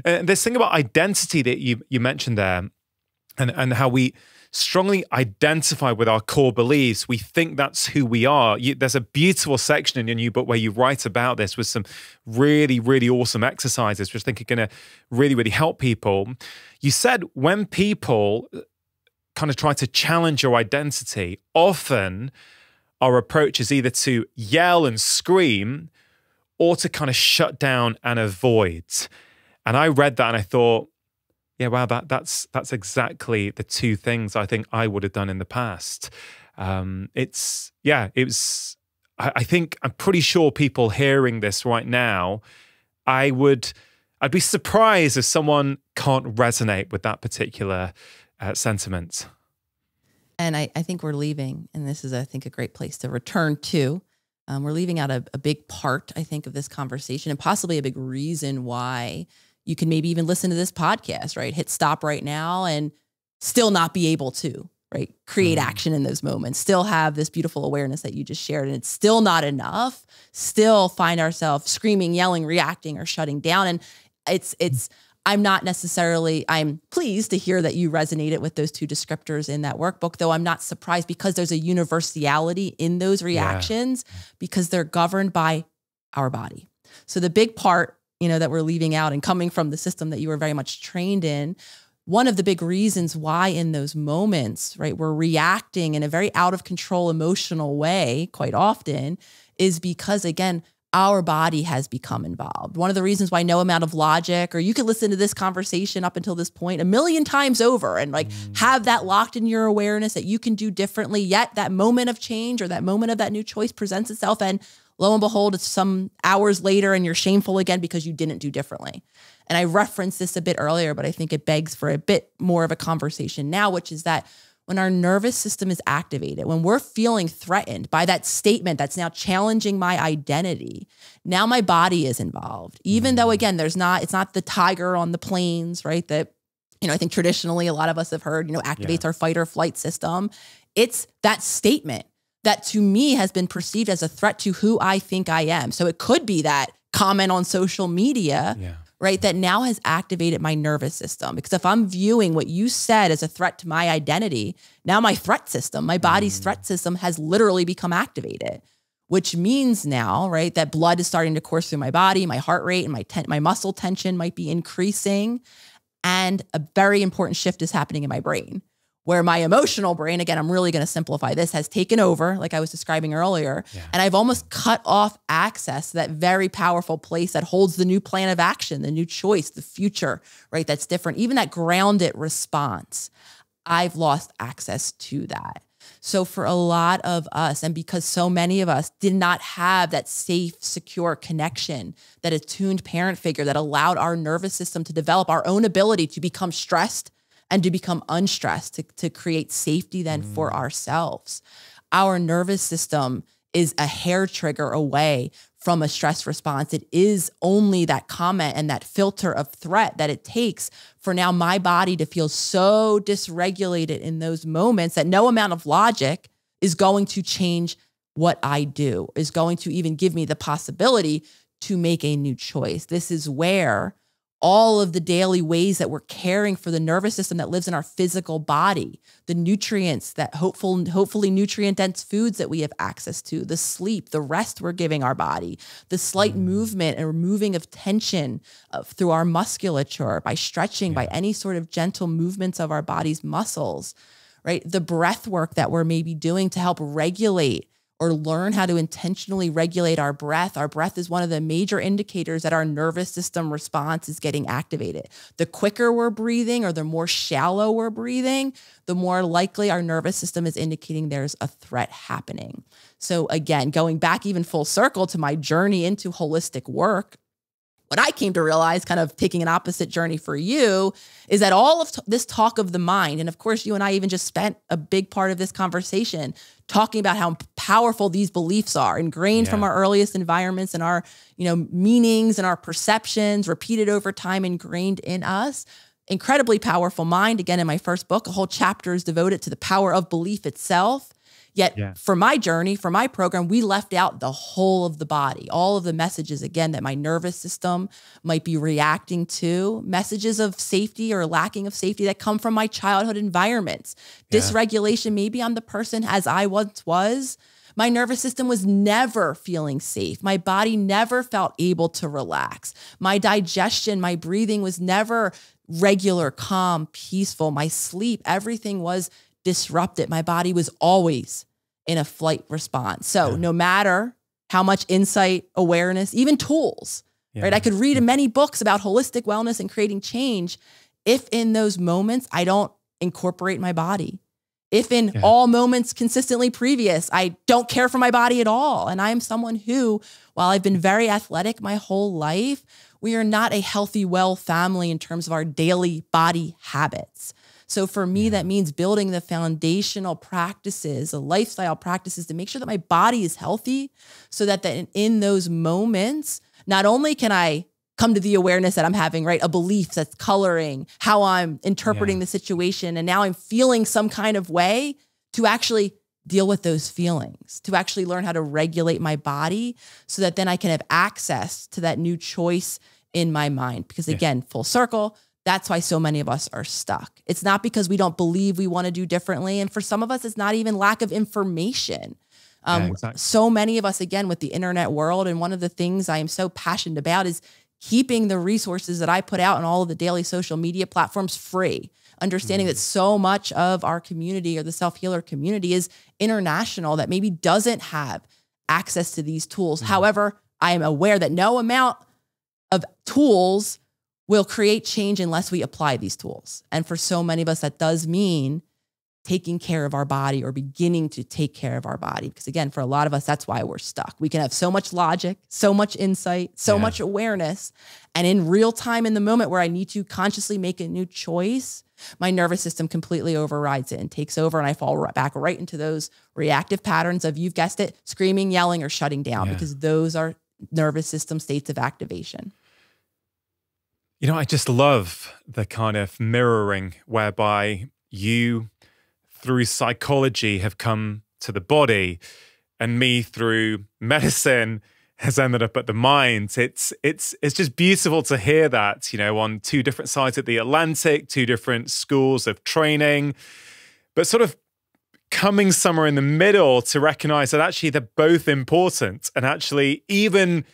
And this thing about identity that you you mentioned there, and and how we strongly identify with our core beliefs. We think that's who we are. You, there's a beautiful section in your new book where you write about this with some really, really awesome exercises, which I think are going to really, really help people. You said when people kind of try to challenge your identity, often our approach is either to yell and scream or to kind of shut down and avoid. And I read that and I thought, yeah, wow, that that's that's exactly the two things I think I would have done in the past. Um, it's yeah, it was. I, I think I'm pretty sure people hearing this right now, I would, I'd be surprised if someone can't resonate with that particular uh, sentiment. And I, I think we're leaving, and this is, I think, a great place to return to. Um, we're leaving out a, a big part, I think, of this conversation, and possibly a big reason why you can maybe even listen to this podcast, right? Hit stop right now and still not be able to, right? Create Mhm. action in those moments, still have this beautiful awareness that you just shared, and it's still not enough. Still find ourselves screaming, yelling, reacting, or shutting down. And it's, it's, I'm not necessarily, I'm pleased to hear that you resonated with those two descriptors in that workbook, though I'm not surprised because there's a universality in those reactions because they're governed by our body. So the big part, you know, that we're leaving out and coming from the system that you were very much trained in, one of the big reasons why in those moments, right, we're reacting in a very out of control emotional way quite often is because, again, our body has become involved. One of the reasons why no amount of logic, or you could listen to this conversation up until this point a million times over and like mm. have that locked in your awareness that you can do differently. Yet that moment of change or that moment of that new choice presents itself. And lo and behold, it's some hours later and you're shameful again because you didn't do differently. And I referenced this a bit earlier, but I think it begs for a bit more of a conversation now, which is that when our nervous system is activated, when we're feeling threatened by that statement that's now challenging my identity, now my body is involved. Even though, mm. again, there's not, it's not the tiger on the plains, right? That, you know, I think traditionally a lot of us have heard, you know, activates yeah. our fight or flight system. It's that statement that to me has been perceived as a threat to who I think I am. So it could be that comment on social media. Yeah right? That now has activated my nervous system. Because if I'm viewing what you said as a threat to my identity, now my threat system, my body's mm. threat system has literally become activated, which means now, right, that blood is starting to course through my body, my heart rate and my ten- my muscle tension might be increasing. And a very important shift is happening in my brain where my emotional brain, again, I'm really going to simplify this, has taken over, like I was describing earlier. Yeah. And I've almost cut off access to that very powerful place that holds the new plan of action, the new choice, the future, right? That's different. Even that grounded response, I've lost access to that. So, for a lot of us, and because so many of us did not have that safe, secure connection, that attuned parent figure that allowed our nervous system to develop our own ability to become stressed and to become unstressed, to, to create safety then mm. for ourselves. Our nervous system is a hair trigger away from a stress response. It is only that comment and that filter of threat that it takes for now my body to feel so dysregulated in those moments that no amount of logic is going to change what I do, is going to even give me the possibility to make a new choice. This is where all of the daily ways that we're caring for the nervous system that lives in our physical body, the nutrients that hopeful, hopefully nutrient dense foods that we have access to, the sleep, the rest we're giving our body, the slight mm. movement and removing of tension uh, through our musculature by stretching, yeah. by any sort of gentle movements of our body's muscles, right? The breath work that we're maybe doing to help regulate or learn how to intentionally regulate our breath. Our breath is one of the major indicators that our nervous system response is getting activated. The quicker we're breathing or the more shallow we're breathing, the more likely our nervous system is indicating there's a threat happening. So, again, going back even full circle to my journey into holistic work, what I came to realize, kind of taking an opposite journey for you, is that all of this talk of the mind, and of course, you and I even just spent a big part of this conversation talking about how powerful these beliefs are, ingrained yeah. from our earliest environments and our, you know, meanings and our perceptions, repeated over time, ingrained in us. Incredibly powerful mind. Again, in my first book, a whole chapter is devoted to the power of belief itself. Yet yeah. for my journey, for my program, we left out the whole of the body, all of the messages, again, that my nervous system might be reacting to, messages of safety or lacking of safety that come from my childhood environments. Yeah. Dysregulation, maybe I'm the person as I once was. My nervous system was never feeling safe. My body never felt able to relax. My digestion, my breathing was never regular, calm, peaceful. My sleep, everything was disrupted. My body was always in a flight response. So yeah. no matter how much insight, awareness, even tools, yeah. right? I could read many books about holistic wellness and creating change. If in those moments I don't incorporate my body, if in yeah. all moments consistently previous, I don't care for my body at all. And I am someone who, while I've been very athletic my whole life, we are not a healthy, well family in terms of our daily body habits. So for me, yeah. that means building the foundational practices, the lifestyle practices to make sure that my body is healthy so that, that in those moments, not only can I come to the awareness that I'm having, right? A belief that's coloring how I'm interpreting yeah. the situation. And now I'm feeling some kind of way to actually deal with those feelings, to actually learn how to regulate my body so that then I can have access to that new choice in my mind. Because again, yeah. full circle, that's why so many of us are stuck. It's not because we don't believe we want to do differently. And for some of us, it's not even lack of information. Um, yeah, exactly. So many of us, again, with the internet world, and one of the things I am so passionate about is keeping the resources that I put out on all of the daily social media platforms free. Understanding mm. that so much of our community or the self healer community is international, that maybe doesn't have access to these tools. Mm-hmm. However, I am aware that no amount of tools will create change unless we apply these tools. And for so many of us, that does mean taking care of our body or beginning to take care of our body. Because again, for a lot of us, that's why we're stuck. We can have so much logic, so much insight, so yeah. much awareness. And in real time, in the moment where I need to consciously make a new choice, my nervous system completely overrides it and takes over. And I fall right back right into those reactive patterns of, you've guessed it, screaming, yelling, or shutting down, yeah. because those are nervous system states of activation. You know, I just love the kind of mirroring whereby you through psychology have come to the body and me through medicine has ended up at the mind. It's it's it's just beautiful to hear that, you know, on two different sides of the Atlantic, two different schools of training, but sort of coming somewhere in the middle to recognize that actually they're both important and actually even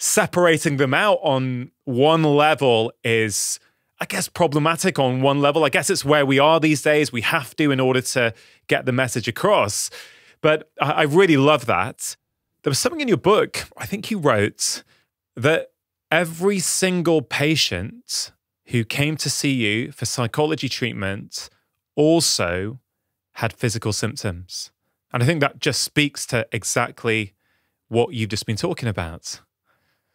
separating them out on one level is I guess, problematic on one level. I guess it's where we are these days. We have to in order to get the message across. But I, really love that. There was something in your book, I think you wrote, that every single patient who came to see you for psychology treatment also had physical symptoms. And I think that just speaks to exactly what you've just been talking about.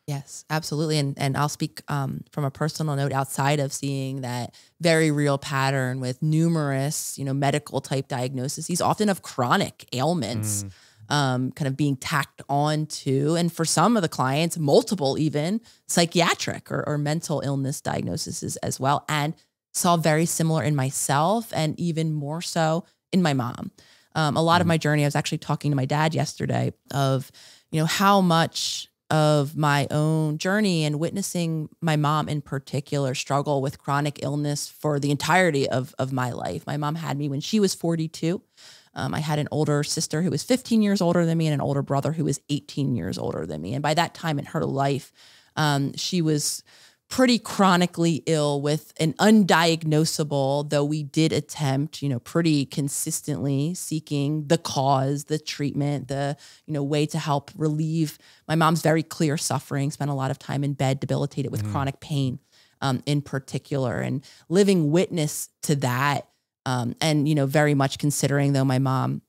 Yes, absolutely. And and I'll speak um, from a personal note outside of seeing that very real pattern with numerous, you know, medical type diagnoses, often of chronic ailments. Mm. Um, kind of being tacked on to, and for some of the clients, multiple even psychiatric or, or mental illness diagnoses as well, and saw very similar in myself and even more so in my mom. Um, a lot mm. of my journey, I was actually talking to my dad yesterday of, you know, how much of my own journey and witnessing my mom in particular struggle with chronic illness for the entirety of, of my life. My mom had me when she was 42. Um, I had an older sister who was 15 years older than me and an older brother who was 18 years older than me. And by that time in her life, um, she was pretty chronically ill with an undiagnosable, though we did attempt, you know, pretty consistently seeking the cause, the treatment, the, you know, way to help relieve my mom's very clear suffering, spent a lot of time in bed, debilitated with mm. chronic pain um, in particular, and living witness to that. Um, and, you know, very much considering though my mom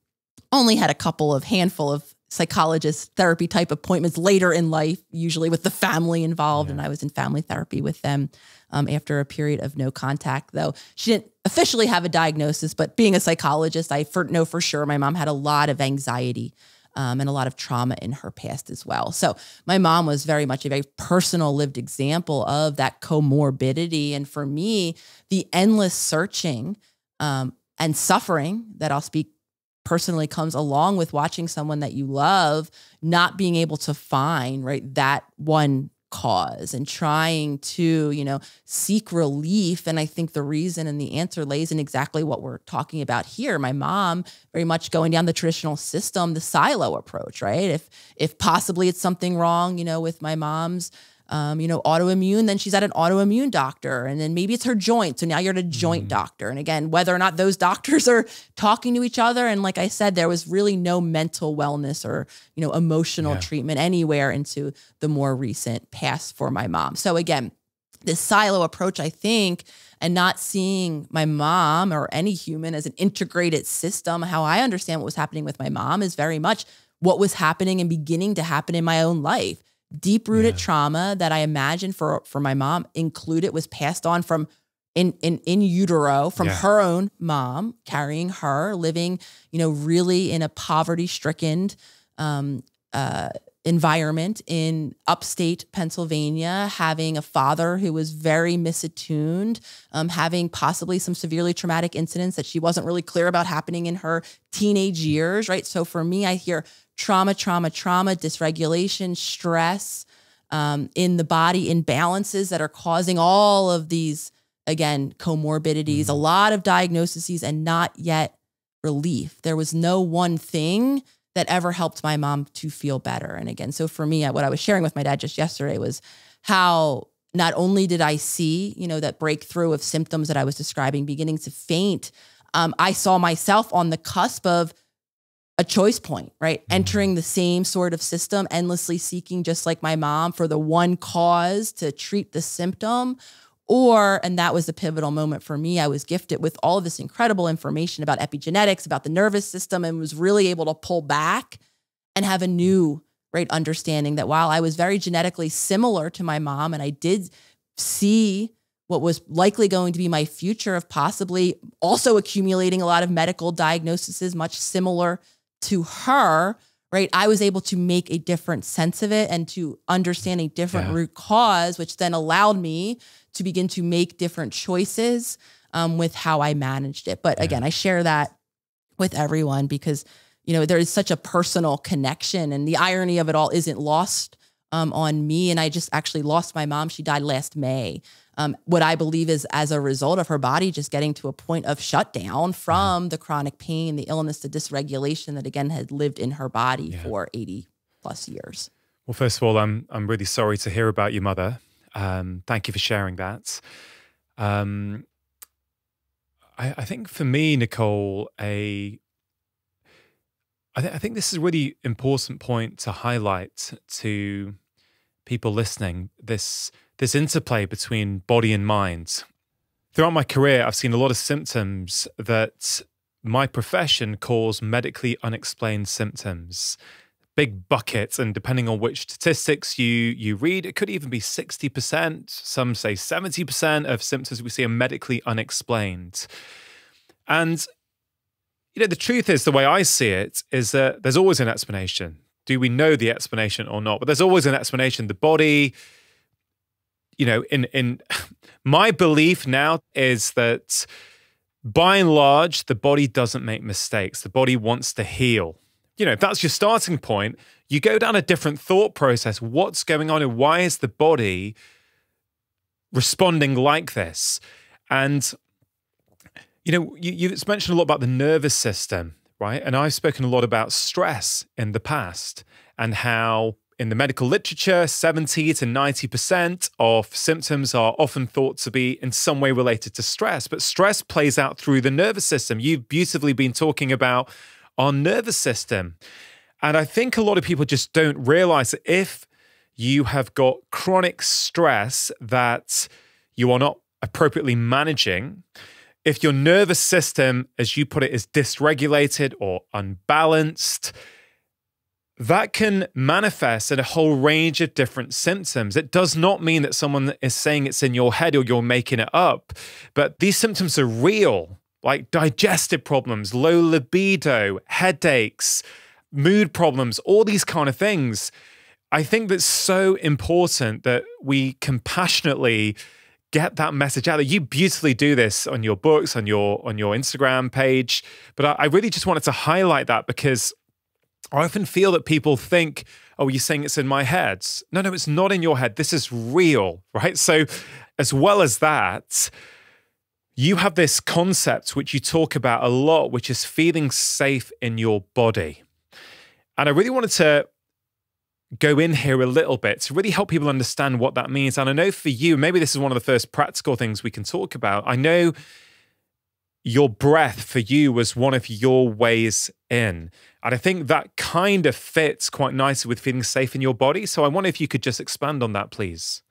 only had a couple of handful of psychologist therapy type appointments later in life, usually with the family involved. Yeah. And I was in family therapy with them um, after a period of no contact, though she didn't officially have a diagnosis. But being a psychologist, I for, know for sure my mom had a lot of anxiety. Um, and a lot of trauma in her past as well. So my mom was very much a very personal lived example of that comorbidity. And for me, the endless searching um, and suffering that I'll speak personally comes along with watching someone that you love not being able to find right that one cause and trying to you know seek relief. And i think the reason and the answer lays in exactly what we're talking about here. My mom very much going down the traditional system the silo approach right? If if possibly it's something wrong you know with my mom's um, you know, autoimmune, then she's at an autoimmune doctor. And then maybe it's her joint. So now you're at a joint mm. doctor. And again, whether or not those doctors are talking to each other. And like I said, there was really no mental wellness or, you know, emotional yeah. treatment anywhere into the more recent past for my mom. So again, this silo approach, I think, and not seeing my mom or any human as an integrated system, how I understand what was happening with my mom is very much what was happening and beginning to happen in my own life deep rooted yeah. trauma that I imagine for for my mom included was passed on from in in in utero from yeah. her own mom carrying her living you know really in a poverty stricken um, uh, environment in upstate Pennsylvania, having a father who was very misattuned, um, having possibly some severely traumatic incidents that she wasn't really clear about happening in her teenage years, right? So for me, I hear trauma, trauma, trauma, dysregulation, stress um, in the body, imbalances that are causing all of these, again, comorbidities, mm-hmm. a lot of diagnoses, and not yet relief. There was no one thing that ever helped my mom to feel better. And again, so for me, what I was sharing with my dad just yesterday was how not only did I see, you know, that breakthrough of symptoms that I was describing beginning to faint, um, I saw myself on the cusp of a choice point, right? Mm-hmm. Entering the same sort of system, endlessly seeking, just like my mom, for the one cause to treat the symptom. Or, and that was the pivotal moment for me, I was gifted with all of this incredible information about epigenetics, about the nervous system, and was really able to pull back and have a new, great understanding that while I was very genetically similar to my mom, and I did see what was likely going to be my future of possibly also accumulating a lot of medical diagnoses, much similar to her, right? I was able to make a different sense of it and to understand a different yeah. root cause, which then allowed me to begin to make different choices um, with how I managed it. But yeah. again, I share that with everyone because you know there is such a personal connection, and the irony of it all isn't lost um, on me. And I just actually lost my mom. She died last May um, what I believe is as a result of her body just getting to a point of shutdown from mm-hmm. the chronic pain, the illness, the dysregulation that again had lived in her body yeah. for 80 plus years. Well, first of all, I'm I'm really sorry to hear about your mother. Um, thank you for sharing that. Um, I, I, think for me, Nicole, a I, th- I think this is a really important point to highlight to people listening. This this interplay between body and mind. Throughout my career, I've seen a lot of symptoms that my profession calls medically unexplained symptoms. Big buckets, and depending on which statistics you you read, it could even be 60%, some say 70% of symptoms we see are medically unexplained. And you know, the truth is, the way I see it, is that there's always an explanation. Do we know the explanation or not? But there's always an explanation. The body, you know, in in my belief now is that by and large, the body doesn't make mistakes. The body wants to heal. You know, if that's your starting point, you go down a different thought process. What's going on and why is the body responding like this? And you know, you, you've mentioned a lot about the nervous system, right? And I've spoken a lot about stress in the past and how in the medical literature, 70 to 90% of symptoms are often thought to be in some way related to stress, but stress plays out through the nervous system. You've beautifully been talking about our nervous system. And I think a lot of people just don't realize that if you have got chronic stress that you are not appropriately managing, if your nervous system, as you put it, is dysregulated or unbalanced, that can manifest in a whole range of different symptoms. It does not mean that someone is saying it's in your head or you're making it up, but these symptoms are real, like digestive problems, low libido, headaches, mood problems, all these kind of things. I think that's so important that we compassionately get that message out. You beautifully do this on your books, on your on your Instagram page, but I, I really just wanted to highlight that because I often feel that people think, oh, you're saying it's in my head. No, no, it's not in your head. This is real, right? So, as well as that, you have this concept which you talk about a lot, which is feeling safe in your body. And I really wanted to go in here a little bit to really help people understand what that means. And I know for you, maybe this is one of the first practical things we can talk about. I know your breath for you was one of your ways in. And I think that kind of fits quite nicely with feeling safe in your body. So I wonder if you could just expand on that, please.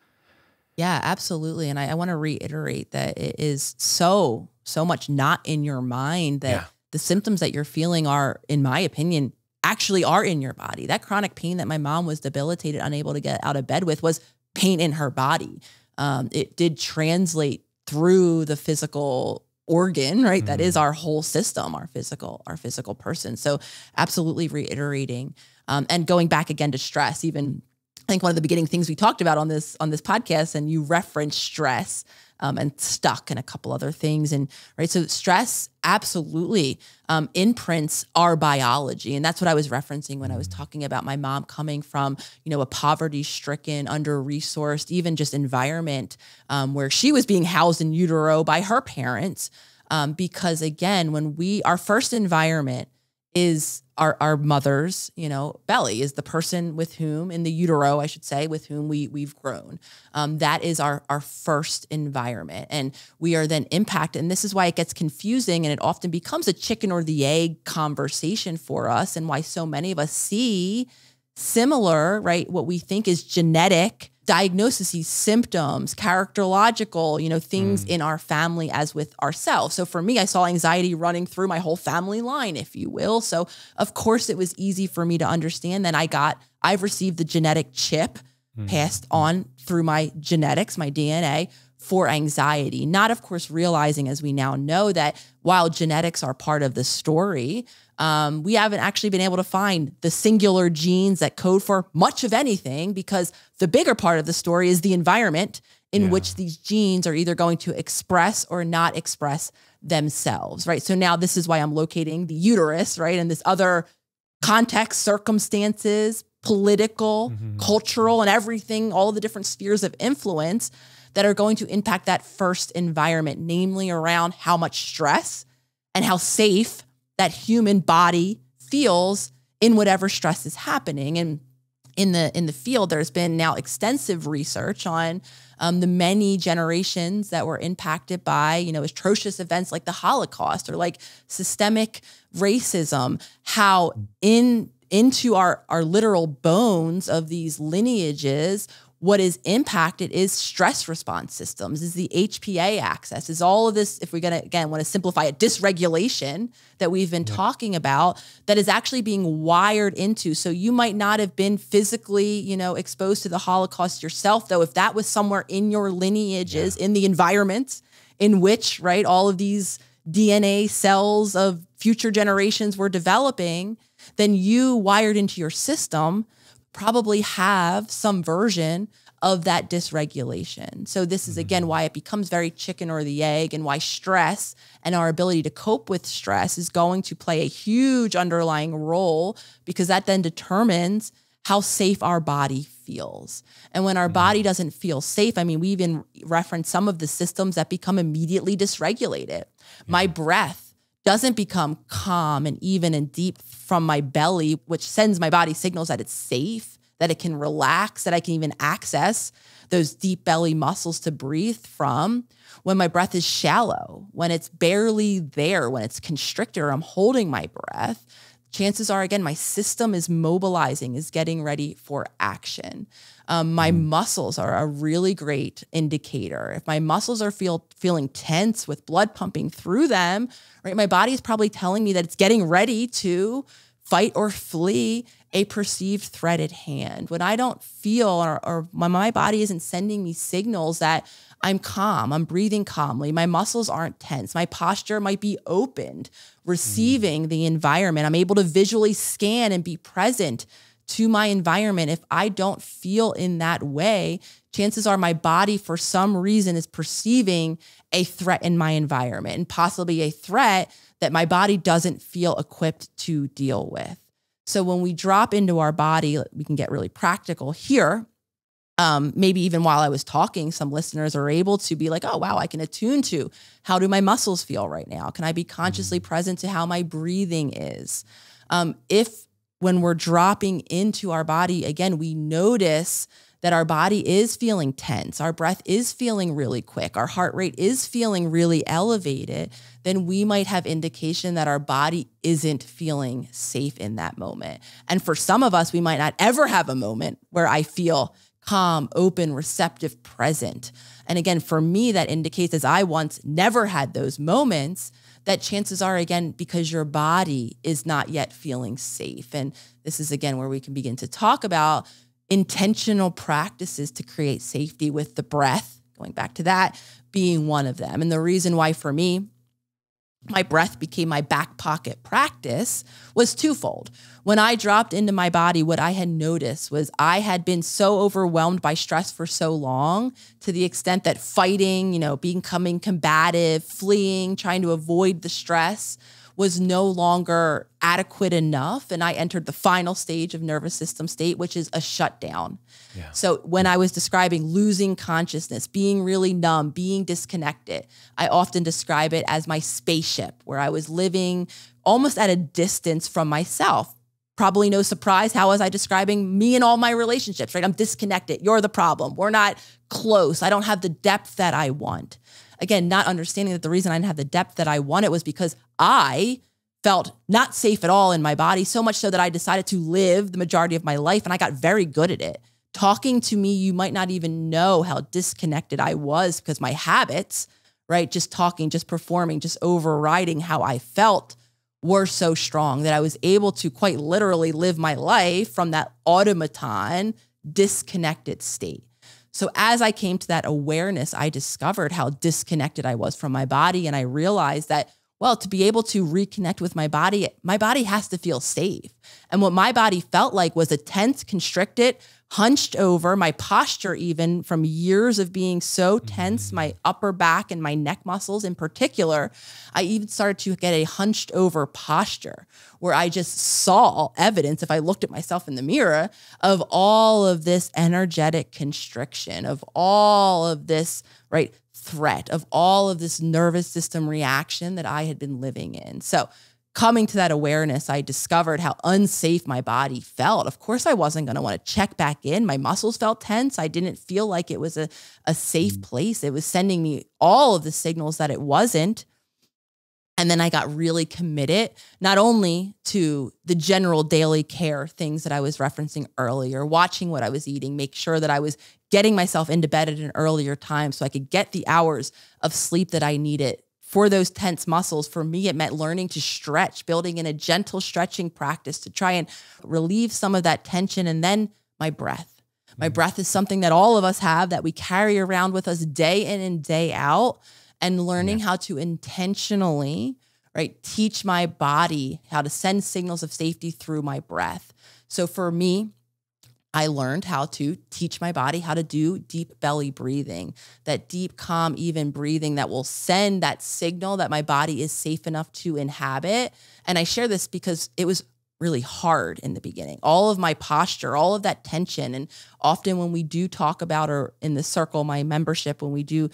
Yeah, absolutely. And I, I want to reiterate that it is so, so much not in your mind that yeah. the symptoms that you're feeling are, in my opinion, actually are in your body. That chronic pain that my mom was debilitated, unable to get out of bed with was pain in her body. Um, it did translate through the physical organ right mm. that is mm. our whole system our physical our physical person so absolutely reiterating um, and going back again to stress even i think one of the beginning things we talked about on this on this podcast and you referenced stress um, and stuck and a couple other things. And right so stress absolutely um, imprints our biology. And that's what i was referencing when i was mm. talking about my mom coming from you know a poverty stricken under resourced even just environment um, where she was being housed in utero by her parents. Um, because again when we our first environment is our, our mother's, you know, belly is the person with whom in the utero, I should say, with whom we we've grown. Um, that is our our first environment, and we are then impacted. And this is why it gets confusing, and it often becomes a chicken or the egg conversation for us, and why so many of us see similar, right? What we think is genetic diagnoses, symptoms, characterological, you know, things mm. in our family as with ourselves. So for me, I saw anxiety running through my whole family line, if you will. So of course it was easy for me to understand that I got, I've received the genetic chip mm. passed on through my genetics, my DNA for anxiety. Not, of course, realizing as we now know that while genetics are part of the story, um, we haven't actually been able to find the singular genes that code for much of anything because the bigger part of the story is the environment in yeah. which these genes are either going to express or not express themselves, right? So now this is why I'm locating the uterus, right? And this other context, circumstances, political, mm-hmm. cultural, and everything, all the different spheres of influence that are going to impact that first environment, namely around how much stress and how safe that human body feels in whatever stress is happening. And in the in the field, there's been now extensive research on um, the many generations that were impacted by you know atrocious events like the Holocaust or like systemic racism. How in into our our literal bones of these lineages what is impacted is stress response systems, is the HPA axis, is all of this, if we're gonna again want to simplify it, dysregulation that we've been yeah. talking about that is actually being wired into. So you might not have been physically, you know, exposed to the Holocaust yourself, though, if that was somewhere in your lineages, yeah. in the environment in which, right, all of these DNA cells of future generations were developing, then you wired into your system probably have some version of that dysregulation. So this is again mm-hmm. why it becomes very chicken or the egg and why stress and our ability to cope with stress is going to play a huge underlying role because that then determines how safe our body feels. And when our body mm-hmm. doesn't feel safe, I mean, we even reference some of the systems that become immediately dysregulated. My breath doesn't become calm and even and deep from my belly, which sends my body signals that it's safe, that it can relax, that I can even access those deep belly muscles to breathe from. When my breath is shallow, when it's barely there, when it's constricted I'm holding my breath, chances are, again, my system is mobilizing, is getting ready for action. Um, my mm. muscles are a really great indicator. If my muscles are feel feeling tense with blood pumping through them, right, my body is probably telling me that it's getting ready to fight or flee a perceived threat at hand. When I don't feel or, or my, my body isn't sending me signals that I'm calm, I'm breathing calmly, my muscles aren't tense, my posture might be opened, receiving mm. the environment. I'm able to visually scan and be present to my environment, if I don't feel in that way, chances are my body, for some reason, is perceiving a threat in my environment and possibly a threat that my body doesn't feel equipped to deal with. So when we drop into our body, we can get really practical here. Um, maybe even while I was talking, some listeners are able to be like, oh, wow, I can attune to how do my muscles feel right now? Can I be consciously mm-hmm. present to how my breathing is? Um, if when we're dropping into our body, again, we notice that our body is feeling tense, our breath is feeling really quick, our heart rate is feeling really elevated, then we might have indication that our body isn't feeling safe in that moment. And for some of us, we might not ever have a moment where I feel calm, open, receptive, present. And again, for me, that indicates as I once never had those moments that chances are, again, because your body is not yet feeling safe. And this is, again, where we can begin to talk about intentional practices to create safety with the breath, going back to that, being one of them. And the reason why, for me, my breath became my back pocket practice was twofold. When I dropped into my body, what I had noticed was I had been so overwhelmed by stress for so long to the extent that fighting, you know, becoming combative, fleeing, trying to avoid the stress was no longer adequate enough. And I entered the final stage of nervous system state, which is a shutdown. Yeah. So when I was describing losing consciousness, being really numb, being disconnected, I often describe it as my spaceship, where I was living almost at a distance from myself. Probably no surprise. How was I describing me and all my relationships, right? I'm disconnected. You're the problem. We're not close. I don't have the depth that I want. Again, not understanding that the reason I didn't have the depth that I wanted was because I felt not safe at all in my body, so much so that I decided to live the majority of my life and I got very good at it. Talking to me, you might not even know how disconnected I was because my habits, right? Just talking, just performing, just overriding how I felt were so strong that I was able to quite literally live my life from that automaton, disconnected state. So, as I came to that awareness, I discovered how disconnected I was from my body. And I realized that, well, to be able to reconnect with my body, my body has to feel safe. And what my body felt like was a tense, constricted, hunched over, my posture, even from years of being so tense, mm-hmm. my upper back and my neck muscles in particular, I even started to get a hunched over posture where I just saw evidence, if I looked at myself in the mirror, of all of this energetic constriction, of all of this, right? Threat of all of this nervous system reaction that I had been living in. So, coming to that awareness, I discovered how unsafe my body felt. Of course, I wasn't going to want to check back in. My muscles felt tense. I didn't feel like it was a, a safe mm. place. It was sending me all of the signals that it wasn't. And then I got really committed, not only to the general daily care things that I was referencing earlier, watching what I was eating, make sure that I was getting myself into bed at an earlier time so I could get the hours of sleep that I needed for those tense muscles, for me, it meant learning to stretch, building in a gentle stretching practice to try and relieve some of that tension. And then my breath. My mm. breath is something that all of us have that we carry around with us day in and day out. And learning yeah. how to intentionally, right, teach my body how to send signals of safety through my breath. So for me, I learned how to teach my body how to do deep belly breathing, that deep, calm, even breathing that will send that signal that my body is safe enough to inhabit. And I share this because it was really hard in the beginning. All of my posture, all of that tension. And often when we do talk about, or in the circle, my membership, when we do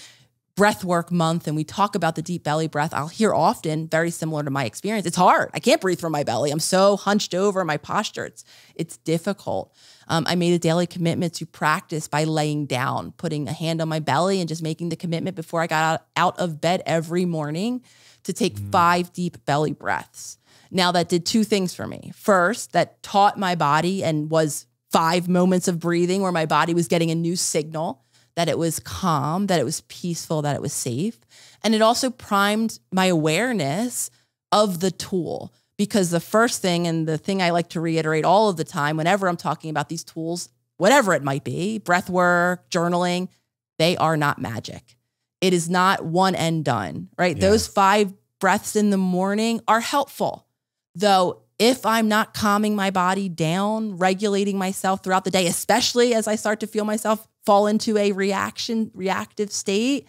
breath work month and we talk about the deep belly breath, I'll hear often, very similar to my experience, it's hard. I can't breathe from my belly. I'm so hunched over, my posture, it's, it's difficult. Um, I made a daily commitment to practice by laying down, putting a hand on my belly, and just making the commitment before I got out, out of bed every morning to take mm. five deep belly breaths. Now, that did two things for me. First, that taught my body and was five moments of breathing where my body was getting a new signal that it was calm, that it was peaceful, that it was safe. And it also primed my awareness of the tool because the first thing and the thing I like to reiterate all of the time whenever I'm talking about these tools, whatever it might be, breath work, journaling, they are not magic. It is not one and done, right? Yeah. Those five breaths in the morning are helpful. Though if I'm not calming my body down, regulating myself throughout the day, especially as I start to feel myself fall into a reaction reactive state,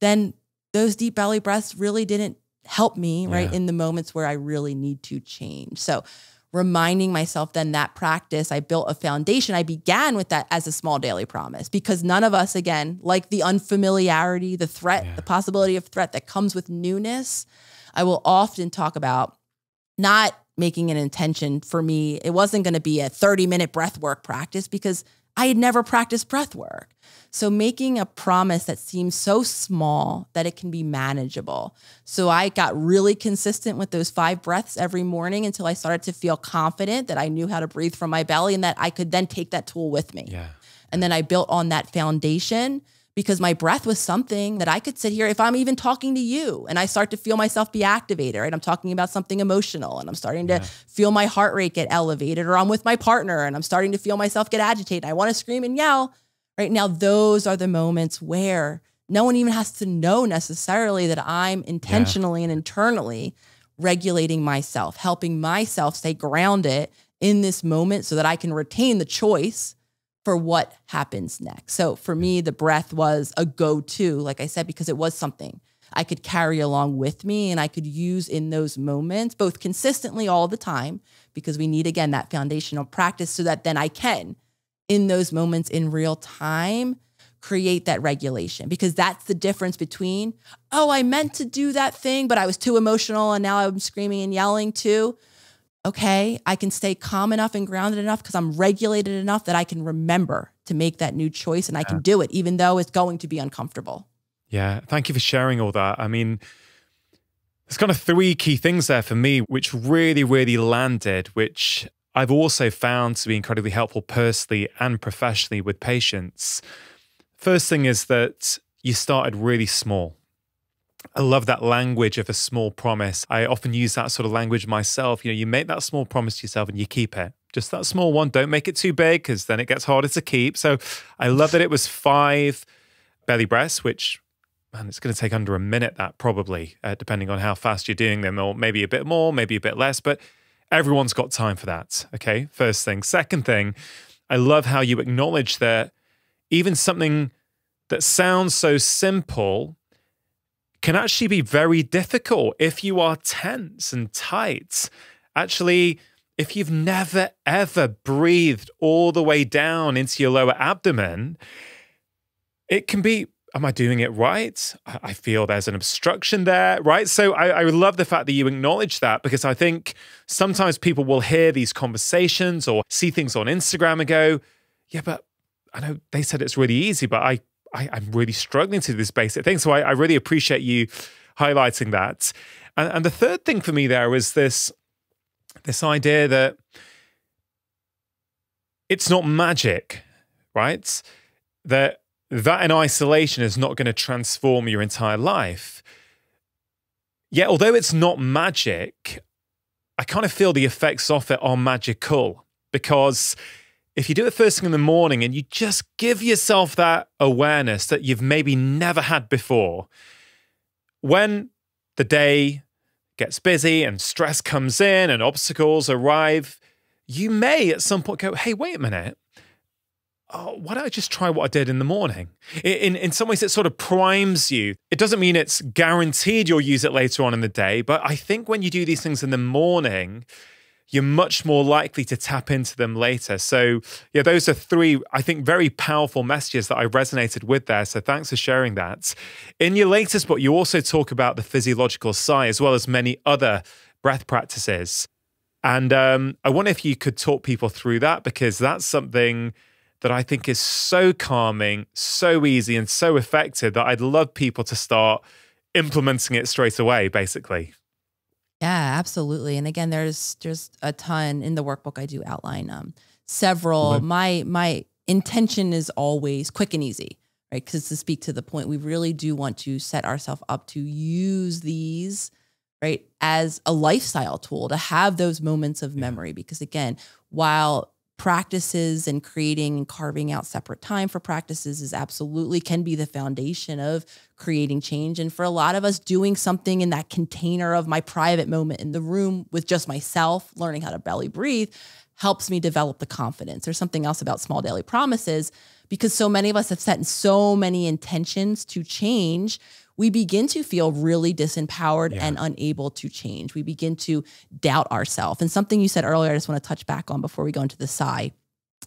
then those deep belly breaths really didn't help me right yeah. in the moments where I really need to change. So reminding myself then that practice, I built a foundation. I began with that as a small daily promise because none of us, again, like the unfamiliarity, the threat, yeah. the possibility of threat that comes with newness, I will often talk about not making an intention for me. It wasn't going to be a 30 minute breath work practice because I had never practiced breath work. So making a promise that seems so small that it can be manageable. So I got really consistent with those five breaths every morning until I started to feel confident that I knew how to breathe from my belly and that I could then take that tool with me. Yeah. And then I built on that foundation because my breath was something that I could sit here if I'm even talking to you and I start to feel myself be activated, right? I'm talking about something emotional and I'm starting to yeah. feel my heart rate get elevated or I'm with my partner and I'm starting to feel myself get agitated. I want to scream and yell. Right now, those are the moments where no one even has to know necessarily that I'm intentionally yeah. and internally regulating myself, helping myself stay grounded in this moment so that I can retain the choice for what happens next. So for me, the breath was a go to, like I said, because it was something I could carry along with me and I could use in those moments, both consistently all the time, because we need, again, that foundational practice so that then I can in those moments in real time create that regulation because that's the difference between, oh, I meant to do that thing, but I was too emotional and now I'm screaming and yelling too. Okay, I can stay calm enough and grounded enough because I'm regulated enough that I can remember to make that new choice and I can do it, even though it's going to be uncomfortable. Yeah, thank you for sharing all that. I mean, there's kind of three key things there for me, which really, really landed, which I've also found to be incredibly helpful personally and professionally with patients. First thing is that you started really small. I love that language of a small promise. I often use that sort of language myself. You know, you make that small promise to yourself and you keep it. Just that small one. Don't make it too big because then it gets harder to keep. So I love that it was five belly breaths, which, man, it's going to take under a minute, that probably, uh, depending on how fast you're doing them, or maybe a bit more, maybe a bit less. But everyone's got time for that. Okay. First thing. Second thing, I love how you acknowledge that even something that sounds so simple can actually be very difficult if you are tense and tight. Actually, if you've never ever breathed all the way down into your lower abdomen, it can be am I doing it right? I feel there's an obstruction there, right? So I, I love the fact that you acknowledge that because I think sometimes people will hear these conversations or see things on Instagram and go, yeah, but I know they said it's really easy, but I, I am really struggling to do this basic thing. So I, I really appreciate you highlighting that. And, and the third thing for me there was this this idea that it's not magic, right? That that in isolation is not going to transform your entire life. Yet, although it's not magic, I kind of feel the effects of it are magical because if you do it first thing in the morning and you just give yourself that awareness that you've maybe never had before, when the day gets busy and stress comes in and obstacles arrive, you may at some point go, hey, wait a minute oh, why don't I just try what I did in the morning? In, in some ways, it sort of primes you. It doesn't mean it's guaranteed you'll use it later on in the day, but I think when you do these things in the morning, you're much more likely to tap into them later. So, yeah, those are three, I think, very powerful messages that I resonated with there. So, thanks for sharing that. In your latest book, you also talk about the physiological sigh as well as many other breath practices. And um, I wonder if you could talk people through that because that's something that I think is so calming, so easy, and so effective that I'd love people to start implementing it straight away, basically. Yeah, absolutely. And again, there's there's a ton in the workbook. I do outline um, several. My my intention is always quick and easy, right? Because to speak to the point, we really do want to set ourselves up to use these right as a lifestyle tool to have those moments of memory. Because again, while practices and creating and carving out separate time for practices is absolutely can be the foundation of creating change. And for a lot of us doing something in that container of my private moment in the room with just myself learning how to belly breathe helps me develop the confidence. There's something else about small daily promises because so many of us have set so many intentions to change we begin to feel really disempowered yeah. and unable to change. We begin to doubt ourselves. And something you said earlier, I just want to touch back on before we go into the sigh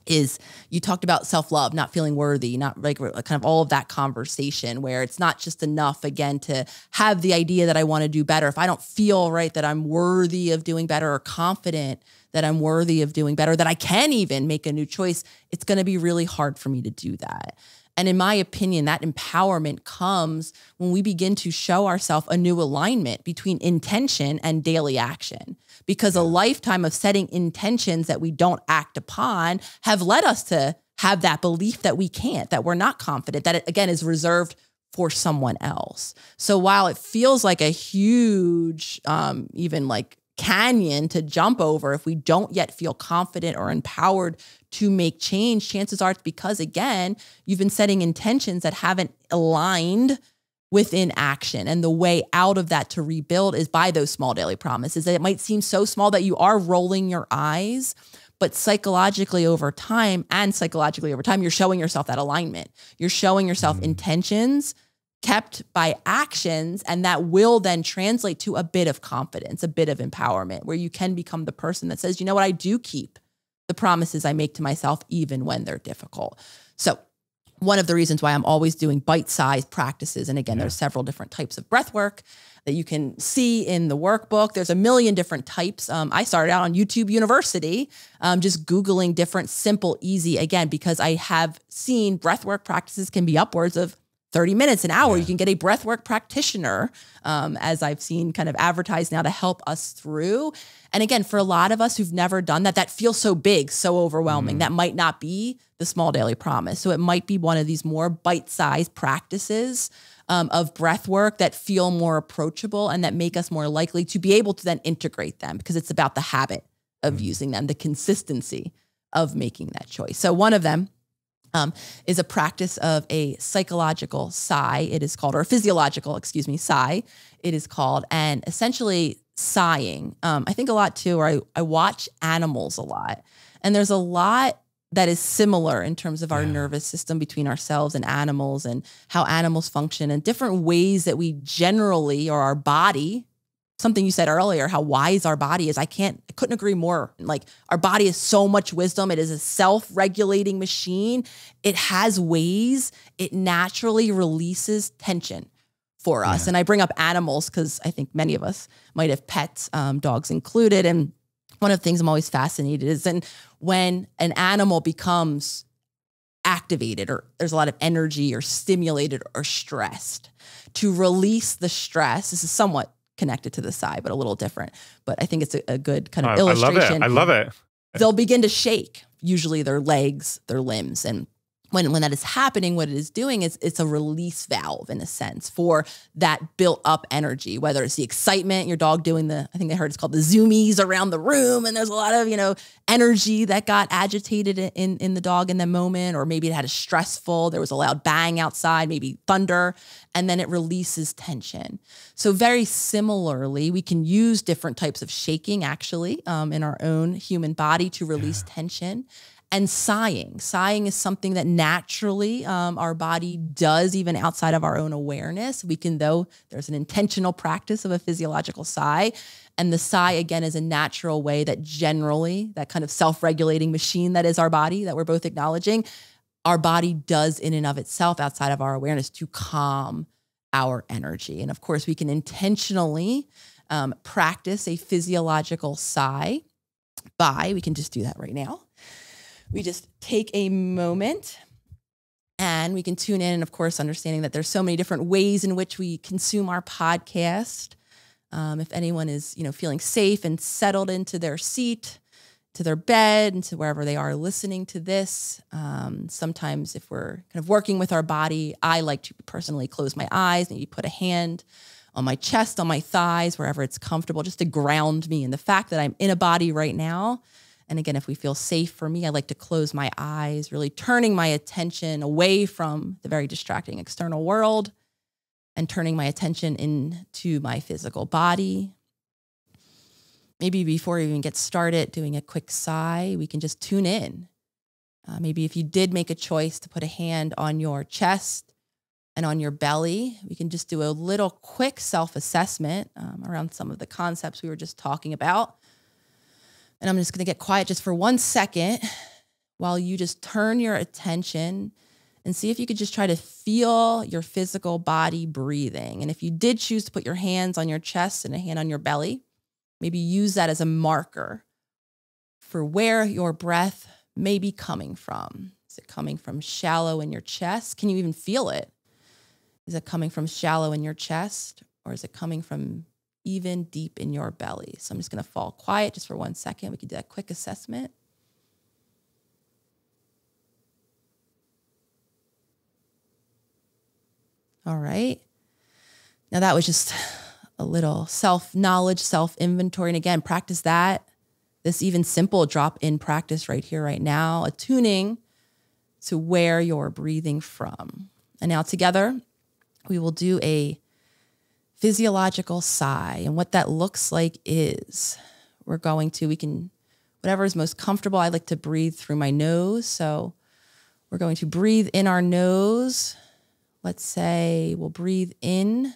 is you talked about self-love not feeling worthy not like kind of all of that conversation where it's not just enough again to have the idea that i want to do better if i don't feel right that i'm worthy of doing better or confident that i'm worthy of doing better that i can even make a new choice it's going to be really hard for me to do that and in my opinion, that empowerment comes when we begin to show ourselves a new alignment between intention and daily action. Because a lifetime of setting intentions that we don't act upon have led us to have that belief that we can't, that we're not confident, that it again is reserved for someone else. So while it feels like a huge, um, even like canyon to jump over if we don't yet feel confident or empowered to make change, chances are it's because, again, you've been setting intentions that haven't aligned within action. And the way out of that to rebuild is by those small daily promises. That It might seem so small that you are rolling your eyes, but psychologically over time and psychologically over time, you're showing yourself that alignment. You're showing yourself mm-hmm. intentions kept by actions. And that will then translate to a bit of confidence, a bit of empowerment, where you can become the person that says, you know what, I do keep the promises I make to myself, even when they're difficult. So, one of the reasons why I'm always doing bite-sized practices. And again, yeah. there's several different types of breath work that you can see in the workbook. There's a million different types. Um, I started out on YouTube University, um, just Googling different simple, easy, again, because I have seen breathwork practices can be upwards of 30 minutes, an hour. Yeah. You can get a breathwork practitioner, um, as I've seen kind of advertised now to help us through. And again, for a lot of us who've never done that, that feels so big, so overwhelming. Mm. That might not be the small daily promise. So it might be one of these more bite sized practices um, of breath work that feel more approachable and that make us more likely to be able to then integrate them because it's about the habit of mm. using them, the consistency of making that choice. So one of them um, is a practice of a psychological sigh, it is called, or physiological, excuse me, sigh, it is called. And essentially, sighing, um, I think a lot too, or I, I watch animals a lot. And there's a lot that is similar in terms of our yeah. nervous system between ourselves and animals and how animals function and different ways that we generally, or our body, something you said earlier, how wise our body is. I can't, I couldn't agree more. Like our body is so much wisdom. It is a self regulating machine. It has ways, it naturally releases tension for us. Yeah. And I bring up animals because I think many of us might have pets, um, dogs included. And one of the things I'm always fascinated is and when an animal becomes activated or there's a lot of energy or stimulated or stressed to release the stress. This is somewhat connected to the sigh, but a little different. But I think it's a, a good kind of I, illustration. I love it. I love it. They'll begin to shake, usually their legs, their limbs. And when, when that is happening, what it is doing is it's a release valve in a sense for that built up energy, whether it's the excitement, your dog doing the, I think they heard it's called the zoomies around the room. And there's a lot of, you know, energy that got agitated in, in the dog in the moment, or maybe it had a stressful, there was a loud bang outside, maybe thunder, and then it releases tension. So very similarly, we can use different types of shaking actually um, in our own human body to release yeah. tension and sighing. Sighing is something that naturally um, our body does, even outside of our own awareness. We can, though, there's an intentional practice of a physiological sigh. And the sigh, again, is a natural way that generally, that kind of self regulating machine that is our body, that we're both acknowledging, our body does in and of itself outside of our awareness to calm our energy. And of course, we can intentionally um, practice a physiological sigh by, we can just do that right now we just take a moment and we can tune in and of course understanding that there's so many different ways in which we consume our podcast. Um, if anyone is you know feeling safe and settled into their seat to their bed and to wherever they are listening to this um, sometimes if we're kind of working with our body i like to personally close my eyes maybe put a hand on my chest on my thighs wherever it's comfortable just to ground me in the fact that i'm in a body right now and again, if we feel safe for me, I like to close my eyes, really turning my attention away from the very distracting external world and turning my attention into my physical body. Maybe before we even get started doing a quick sigh, we can just tune in. Uh, maybe if you did make a choice to put a hand on your chest and on your belly, we can just do a little quick self assessment um, around some of the concepts we were just talking about. And I'm just going to get quiet just for one second while you just turn your attention and see if you could just try to feel your physical body breathing. And if you did choose to put your hands on your chest and a hand on your belly, maybe use that as a marker for where your breath may be coming from. Is it coming from shallow in your chest? Can you even feel it? Is it coming from shallow in your chest or is it coming from even deep in your belly. So I'm just going to fall quiet just for one second. We can do that quick assessment. All right. Now that was just a little self knowledge, self inventory. And again, practice that. This even simple drop in practice right here, right now, attuning to where you're breathing from. And now together, we will do a physiological sigh. And what that looks like is we're going to, we can, whatever is most comfortable. I like to breathe through my nose. So we're going to breathe in our nose. Let's say we'll breathe in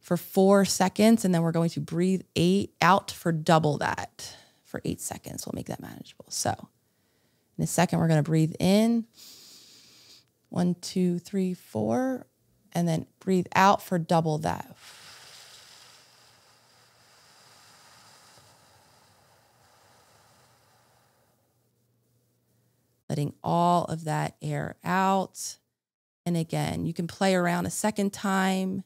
for four seconds, and then we're going to breathe eight out for double that for eight seconds. We'll make that manageable. So in a second, we're going to breathe in One, two, three, four. And then breathe out for double that. Letting all of that air out. And again, you can play around a second time.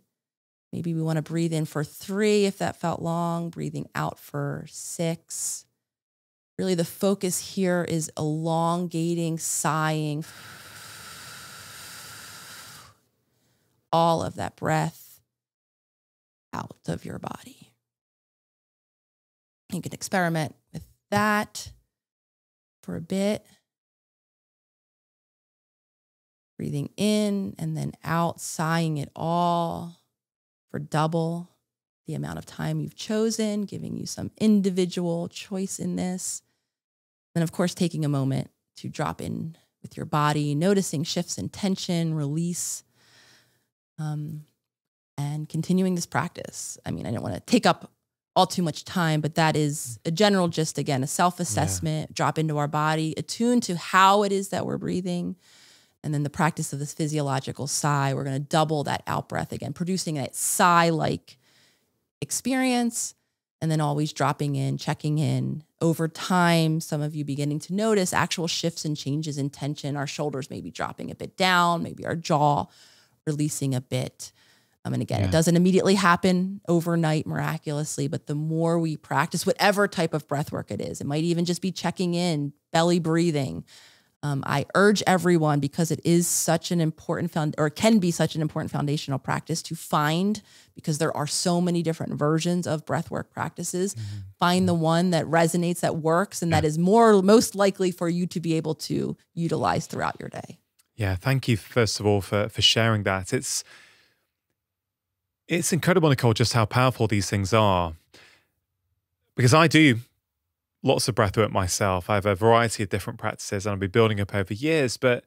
Maybe we want to breathe in for three if that felt long, breathing out for six. Really, the focus here is elongating, sighing, all of that breath out of your body. You can experiment with that for a bit. Breathing in and then out, sighing it all for double the amount of time you've chosen, giving you some individual choice in this. Then, of course, taking a moment to drop in with your body, noticing shifts in tension, release, um, and continuing this practice. I mean, I don't want to take up all too much time, but that is a general just again, a self assessment, yeah. drop into our body, attune to how it is that we're breathing. And then the practice of this physiological sigh, we're going to double that out breath again, producing that sigh like experience and then always dropping in, checking in. Over time, some of you beginning to notice actual shifts and changes in tension. Our shoulders maybe dropping a bit down, maybe our jaw releasing a bit. Um, and again, yeah. it doesn't immediately happen overnight miraculously, but the more we practice whatever type of breath work it is, it might even just be checking in, belly breathing, um, I urge everyone because it is such an important found or can be such an important foundational practice to find because there are so many different versions of breathwork practices. Mm-hmm. Find the one that resonates, that works, and yeah. that is more most likely for you to be able to utilize throughout your day. Yeah, thank you first of all for for sharing that. It's it's incredible, Nicole, just how powerful these things are. Because I do lots of breathwork myself. I have a variety of different practices and I'll be building up over years. But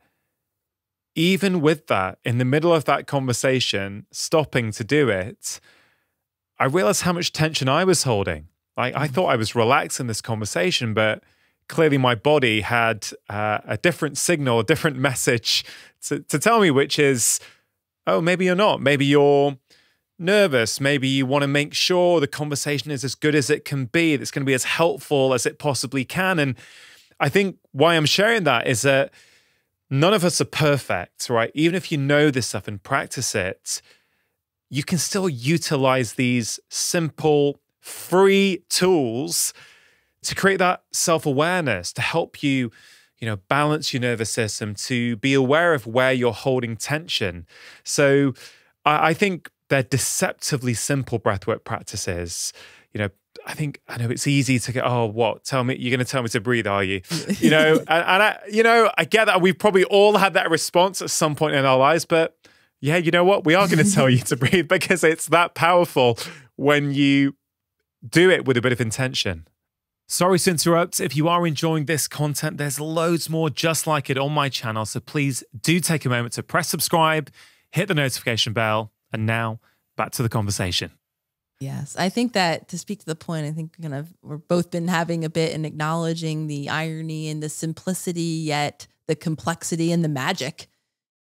even with that, in the middle of that conversation, stopping to do it, I realized how much tension I was holding. Like I mm. thought I was relaxed in this conversation, but clearly my body had uh, a different signal, a different message to, to tell me, which is, oh, maybe you're not. Maybe you're nervous. Maybe you want to make sure the conversation is as good as it can be, that's going to be as helpful as it possibly can. And I think why I'm sharing that is that none of us are perfect, right? Even if you know this stuff and practice it, you can still utilize these simple, free tools to create that self awareness, to help you. You know, balance your nervous system to be aware of where you're holding tension. So, I think they're deceptively simple breathwork practices. You know, I think I know it's easy to get. Oh, what? Tell me, you're going to tell me to breathe, are you? You know, and, and I, you know, I get that we've probably all had that response at some point in our lives, but yeah, you know what? We are going to tell you to breathe because it's that powerful when you do it with a bit of intention. Sorry to interrupt. If you are enjoying this content, there's loads more just like it on my channel. So please do take a moment to press subscribe, hit the notification bell, and now back to the conversation. Yes, I think that to speak to the point, I think kind of we've both been having a bit and acknowledging the irony and the simplicity, yet the complexity and the magic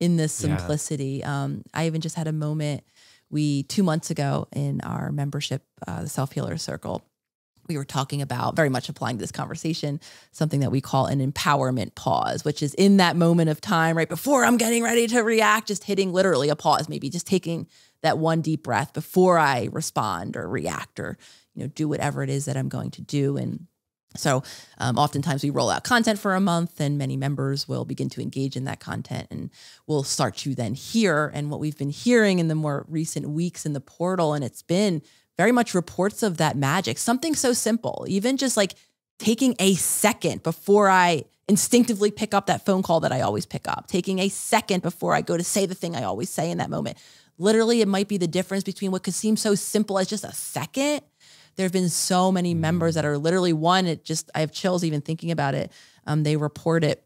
in this simplicity. Yeah. Um, I even just had a moment. We two months ago in our membership, uh, the Self Healer Circle, we were talking about very much applying to this conversation something that we call an empowerment pause which is in that moment of time right before i'm getting ready to react just hitting literally a pause maybe just taking that one deep breath before i respond or react or you know do whatever it is that i'm going to do. And so um, oftentimes we roll out content for a month and many members will begin to engage in that content and we'll start to then hear. And what we've been hearing in the more recent weeks in the portal and it's been very much reports of that magic. Something so simple, even just like taking a second before I instinctively pick up that phone call that I always pick up, taking a second before I go to say the thing I always say in that moment. Literally, it might be the difference between what could seem so simple as just a second. There have been so many members that are literally one, it just, I have chills even thinking about it. Um, they report it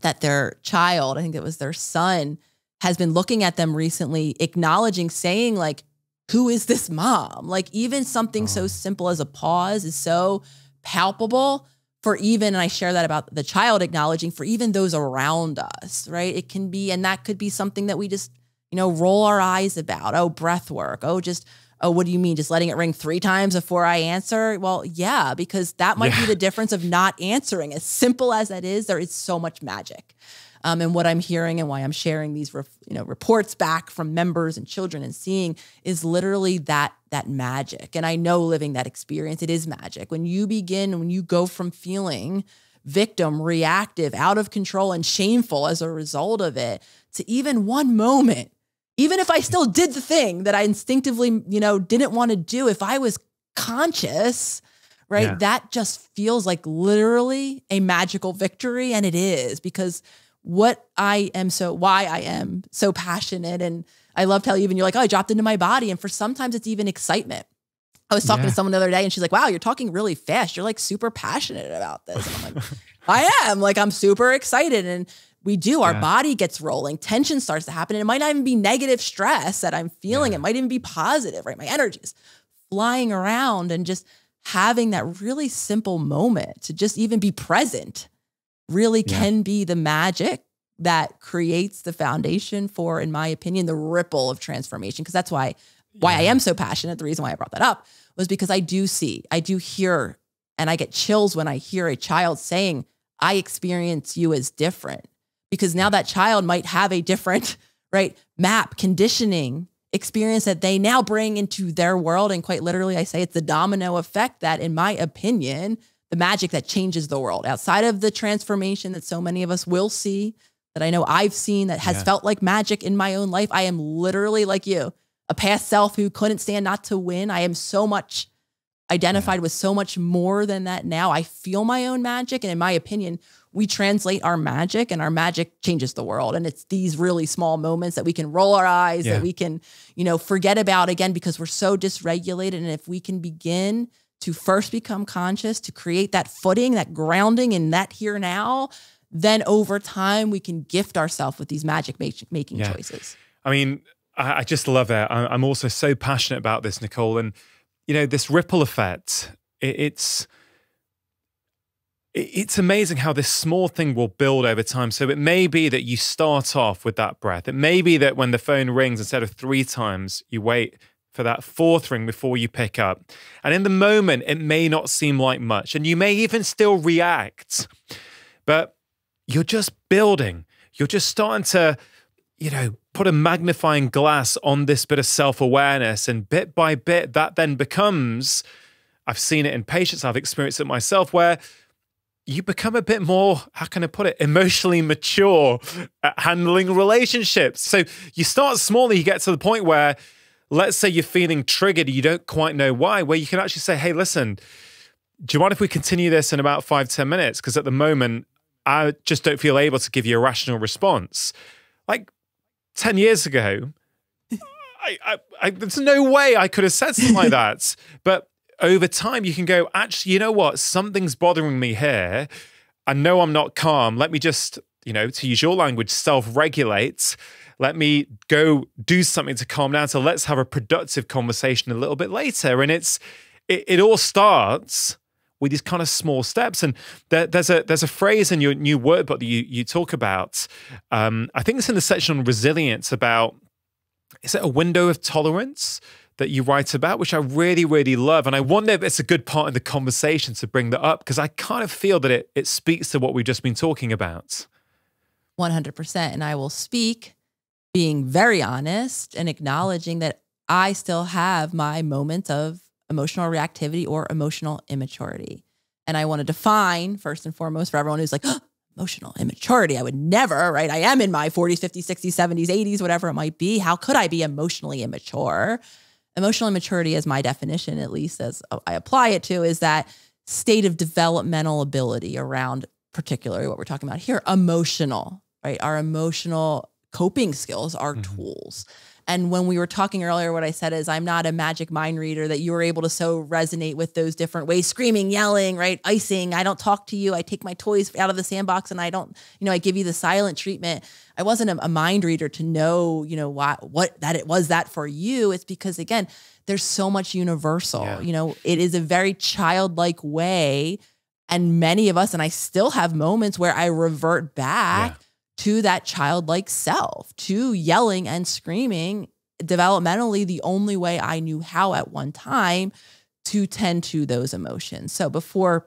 that their child, I think it was their son, has been looking at them recently, acknowledging, saying, like, who is this mom? Like even something oh. so uh-huh. simple as a pause is so palpable for even, and I share that about the child acknowledging for even those around us, right? It can be, and that could be something that we just, you know, roll our eyes about. Oh, breath work. Oh, just, oh, what do you mean? Just letting it ring three times before I answer? Well, yeah, because that might yeah. be the difference of not answering. As simple as that is, there is so much magic. Um, and what I'm hearing and why I'm sharing these, you know, reports back from members and children and seeing is literally that that magic. And I know living that experience, it is magic. When you begin, when you go from feeling victim, reactive, out of control, and shameful as a result of it, to even one moment even if I still did the thing that I instinctively, you know, didn't want to do, if I was conscious, right, yeah. that just feels like literally a magical victory. And it is because what I am so, why I am so passionate. And I loved how even you're like, oh, I dropped into my body. And for sometimes it's even excitement. I was talking yeah. to someone the other day and she's like, wow, you're talking really fast. You're like super passionate about this. And I'm like, I am. Like, I'm super excited. And we do. Our yeah. body gets rolling. Tension starts to happen. And it might not even be negative stress that I'm feeling. Yeah. It might even be positive, right? My energy is flying around and just having that really simple moment to just even be present really yeah. can be the magic that creates the foundation for, in my opinion, the ripple of transformation. Because that's why why I am so passionate. The reason why I brought that up was because I do see, I do hear, and I get chills when I hear a child saying, I experience you as different because now that child might have a different, right, map, conditioning experience that they now bring into their world. And quite literally, I say it's the domino effect that, in my opinion, the magic that changes the world outside of the transformation that so many of us will see, that I know I've seen that has yeah. felt like magic in my own life. I am literally like you, a past self who couldn't stand not to win. I am so much identified yeah. with so much more than that now. I feel my own magic. And in my opinion, we translate our magic and our magic changes the world. And it's these really small moments that we can roll our eyes, yeah. that we can, you know, forget about again because we're so dysregulated. And if we can begin to first become conscious, to create that footing, that grounding in that here now, then over time we can gift ourselves with these magic making yeah. choices. I mean, I just love it. I'm also so passionate about this, Nicole. And, you know, this ripple effect, it's, it's amazing how this small thing will build over time. So it may be that you start off with that breath. It may be that when the phone rings, instead of three times, you wait for that fourth ring before you pick up. And in the moment, it may not seem like much. And you may even still react, but you're just building. You're just starting to, you know, put a magnifying glass on this bit of self awareness. And bit by bit, that then becomes, I've seen it in patients, I've experienced it myself, where you become a bit more, how can I put it, emotionally mature at handling relationships. So you start small and you get to the point where, let's say you're feeling triggered, you don't quite know why, where you can actually say, hey, listen, do you mind if we continue this in about five ten minutes? Because at the moment, I just don't feel able to give you a rational response. Like 10 years ago, I, I, I, there's no way I could have said something like that. But over time, you can go, actually, you know what? Something's bothering me here. I know I'm not calm. Let me just, you know, to use your language, self regulate. Let me go do something to calm down. So let's have a productive conversation a little bit later. And it's, it, it all starts with these kind of small steps. And there, there's a there's a phrase in your new workbook that you you talk about. Um, I think it's in the section on resilience about is it a window of tolerance? that you write about, which I really, really love. And I wonder if it's a good part of the conversation to bring that up because I kind of feel that it, it speaks to what we've just been talking about. 100%. And I will speak being very honest and acknowledging that I still have my moments of emotional reactivity or emotional immaturity. And I want to define, first and foremost, for everyone who's like, oh, emotional immaturity. I would never, right? I am in my 40s, 50s, 60s, 70s, 80s, whatever it might be. How could I be emotionally immature? emotional immaturity, as my definition, at least as I apply it to, is that state of developmental ability around particularly what we're talking about here, emotional, right? Our emotional coping skills, are mm-hmm. tools. And when we were talking earlier, what I said is, I'm not a magic mind reader that you were able to so resonate with those different ways screaming, yelling, right? Icing. I don't talk to you. I take my toys out of the sandbox and I don't, you know, I give you the silent treatment. I wasn't a, a mind reader to know, you know, why, what that it was that for you. It's because, again, there's so much universal. Yeah. You know, it is a very childlike way And many of us, and I still have moments where I revert back Yeah. To that childlike self, to yelling and screaming, developmentally, the only way I knew how at one time to tend to those emotions. So before,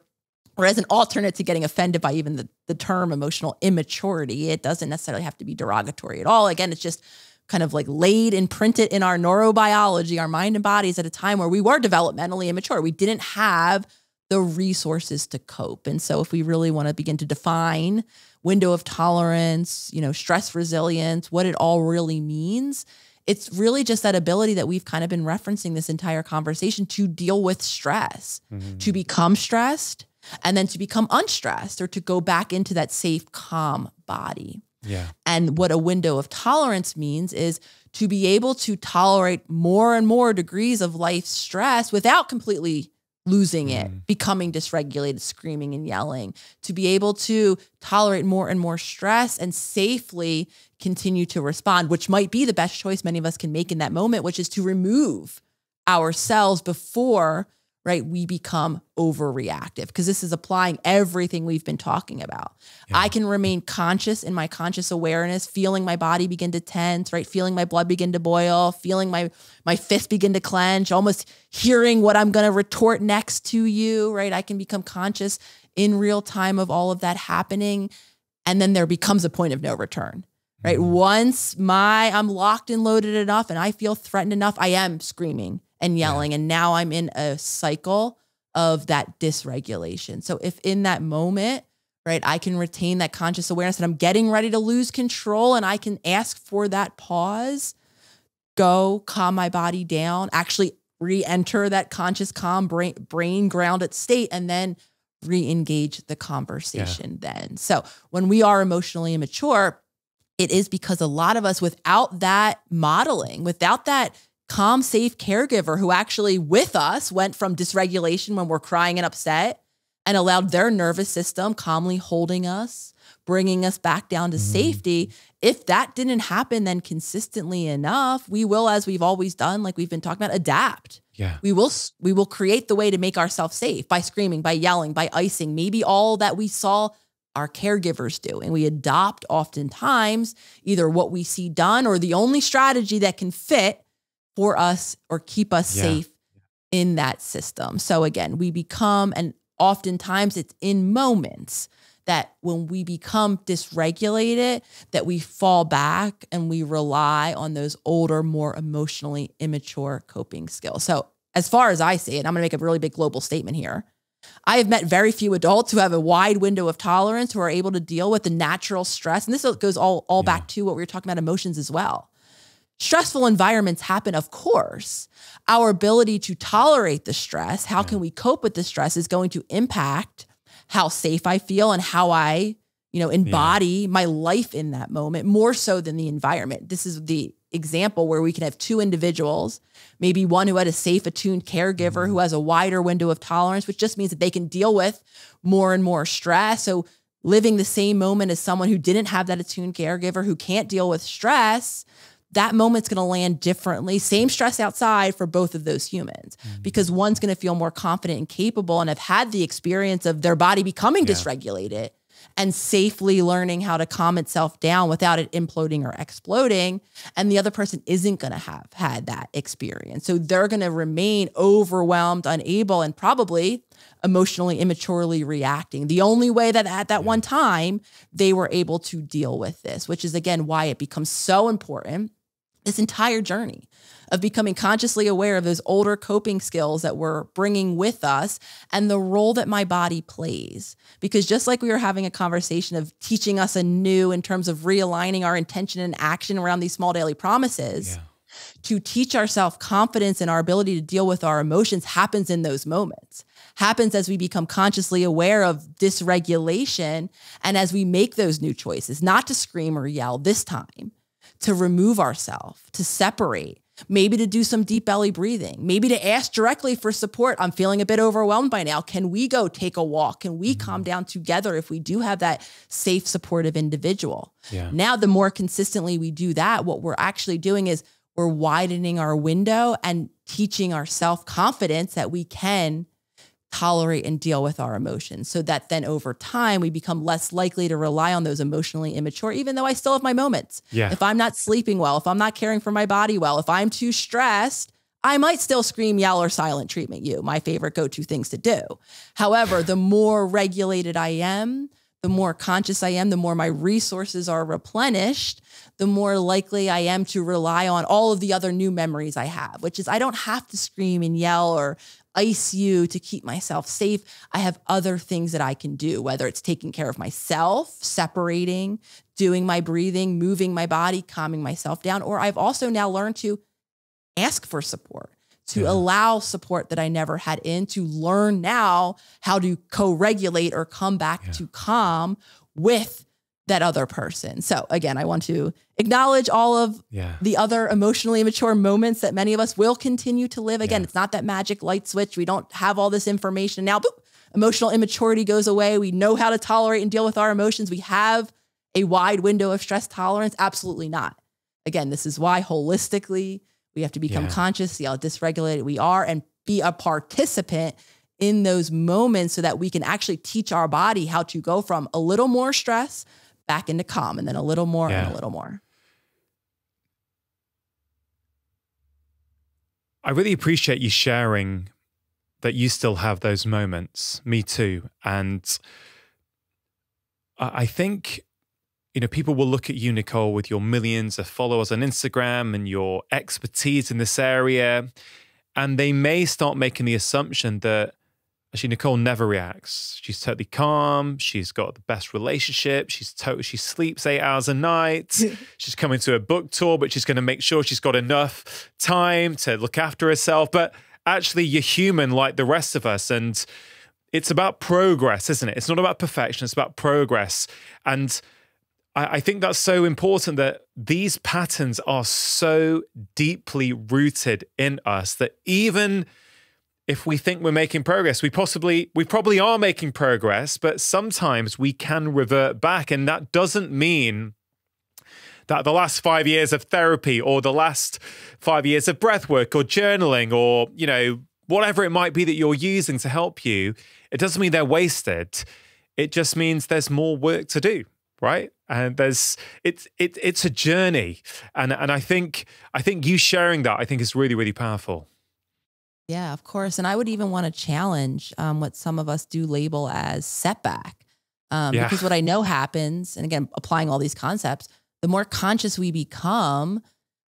or as an alternate to getting offended by even the, the term emotional immaturity, it doesn't necessarily have to be derogatory at all. Again, it's just kind of like laid and printed in our neurobiology, our mind and bodies at a time where we were developmentally immature. We didn't have the resources to cope. And so if we really want to begin to define window of tolerance, you know, stress resilience, what it all really means, it's really just that ability that we've kind of been referencing this entire conversation to deal with stress, Mhm. to become stressed and then to become unstressed or to go back into that safe, calm body. Yeah. And what a window of tolerance means is to be able to tolerate more and more degrees of life stress without completely losing it, Mm. becoming dysregulated, screaming and yelling, to be able to tolerate more and more stress and safely continue to respond, which might be the best choice many of us can make in that moment, which is to remove ourselves before right? We become overreactive because this is applying everything we've been talking about. Yeah. i can remain conscious in my conscious awareness feeling my body begin to tense right? Feeling my blood begin to boil feeling my my fist begin to clench almost hearing what i'm going to retort next to you right? I can become conscious in real time of all of that happening and then there becomes a point of no return right? Mhm. once my i'm locked and loaded enough and i feel threatened enough i am screaming and Yeah. yelling and now i'm in a cycle of that dysregulation. So if in that moment right i can retain that conscious awareness that i'm getting ready to lose control and i can ask for that pause go calm my body down actually re-enter that conscious calm brain brain grounded state and then re-engage the conversation then. So when we are emotionally immature it is because a lot of us without that modeling without that calm safe caregiver who actually with us went from dysregulation when we're crying and upset and allowed their nervous system calmly holding us bringing us back down to Mhm. safety if that didn't happen then consistently enough we will as we've always done like we've been talking about adapt Yeah. we will we will create the way to make ourselves safe by screaming by yelling by icing maybe all that we saw our caregivers do and we adopt oftentimes either what we see done or the only strategy that can fit for us or keep us Yeah. safe in that system so again we become and oftentimes it's in moments that when we become dysregulated that we fall back and we rely on those older more emotionally immature coping skills so as far as i see it i'm going to make a really big global statement here I have met very few adults who have a wide window of tolerance who are able to deal with the natural stress. And this goes all, all Yeah. back to what we were talking about emotions as well. Stressful environments happen, of course. Our ability to tolerate the stress, how can we mm. cope with the stress, is going to impact how safe I feel and how I, you know, embody my life in that moment more so than the environment. This is the example where we can have two individuals, maybe one who had a safe, attuned caregiver who mm. has a wider window of tolerance, which just means that they can deal with more and more stress. So living the same moment as someone who didn't have that attuned caregiver who can't deal with stress, that moment's going to land differently. Same stress outside for both of those humans mm-hmm. because one's going to feel more confident and capable and have had the experience of their body becoming Yeah. dysregulated and safely learning how to calm itself down without it imploding or exploding. And the other person isn't going to have had that experience. So they're going to remain overwhelmed, unable, and probably emotionally immaturely reacting. The only way that at that one time they were able to deal with this, which is again why it becomes so important this entire journey of becoming consciously aware of those older coping skills that we're bringing with us and the role that my body plays. Because just like we were having a conversation of teaching us anew in terms of realigning our intention and action around these small daily promises, Yeah. to teach ourselves confidence in our ability to deal with our emotions happens in those moments happens as we become consciously aware of dysregulation and as we make those new choices not to scream or yell this time to remove ourselves to separate maybe to do some deep belly breathing maybe to ask directly for support. I'm feeling a bit overwhelmed by now. Can we go take a walk? Can we calm mm-hmm. down together if we do have that safe supportive individual? Yeah. now, the more consistently we do that, what we're actually doing is we're widening our window and teaching our self confidence that we can tolerate and deal with our emotions so that then over time we become less likely to rely on those emotionally immature even though I still have my moments. Yeah. If I'm not sleeping well, if I'm not caring for my body well, if I'm too stressed, I might still scream, yell, or silent treatment you, my favorite go to things to do. However, the more regulated I am, the more conscious I am, the more my resources are replenished, the more likely I am to rely on all of the other new memories I have, which is I don't have to scream and yell or ice you to keep myself safe. I have other things that I can do, whether it's taking care of myself, separating, doing my breathing, moving my body, calming myself down, or I've also now learned to ask for support. To Yeah. allow support that I never had in, to learn now how to co regulate or come back Yeah. to calm with that other person. So, again, I want to acknowledge all of Yeah. the other emotionally immature moments that many of us will continue to live. Again, Yeah. it's not that magic light switch. We don't have all this information now. Boop, emotional immaturity goes away. We know how to tolerate and deal with our emotions. We have a wide window of stress tolerance. Absolutely not. Again, this is why holistically we have to become Yeah. conscious, see how dysregulated we are, and be a participant in those moments so that we can actually teach our body how to go from a little more stress back into calm and then a little more and a little more. I really appreciate you sharing that you still have those moments. Me too. And I I think, you know, people will look at you, Nicole, with your millions of followers on Instagram and your expertise in this area. And they may start making the assumption that actually Nicole never reacts. She's totally calm. She's got the best relationship. She's to- she sleeps eight hours a night. she's coming to a book tour, but she's going to make sure she's got enough time to look after herself. But actually, you're human like the rest of us. And it's about progress, isn't it? It's not about perfection, it's about progress. And I, I think that's so important that these patterns are so deeply rooted in us that even if we think we're making progress, we possibly, we probably are making progress, but sometimes we can revert back. And that doesn't mean that the last five years of therapy or the last five years of breath work or journaling or, you know, whatever it might be that you're using to help you, it doesn't mean they're wasted. It just means there's more work to do, right? And there's it's it, it's a journey. And and I think I think you sharing that I think is really, really powerful. Yeah, of course. And I would even want to challenge um, what some of us do label as setback. Um, Yeah. Because what I know happens, and again, applying all these concepts, the more conscious we become,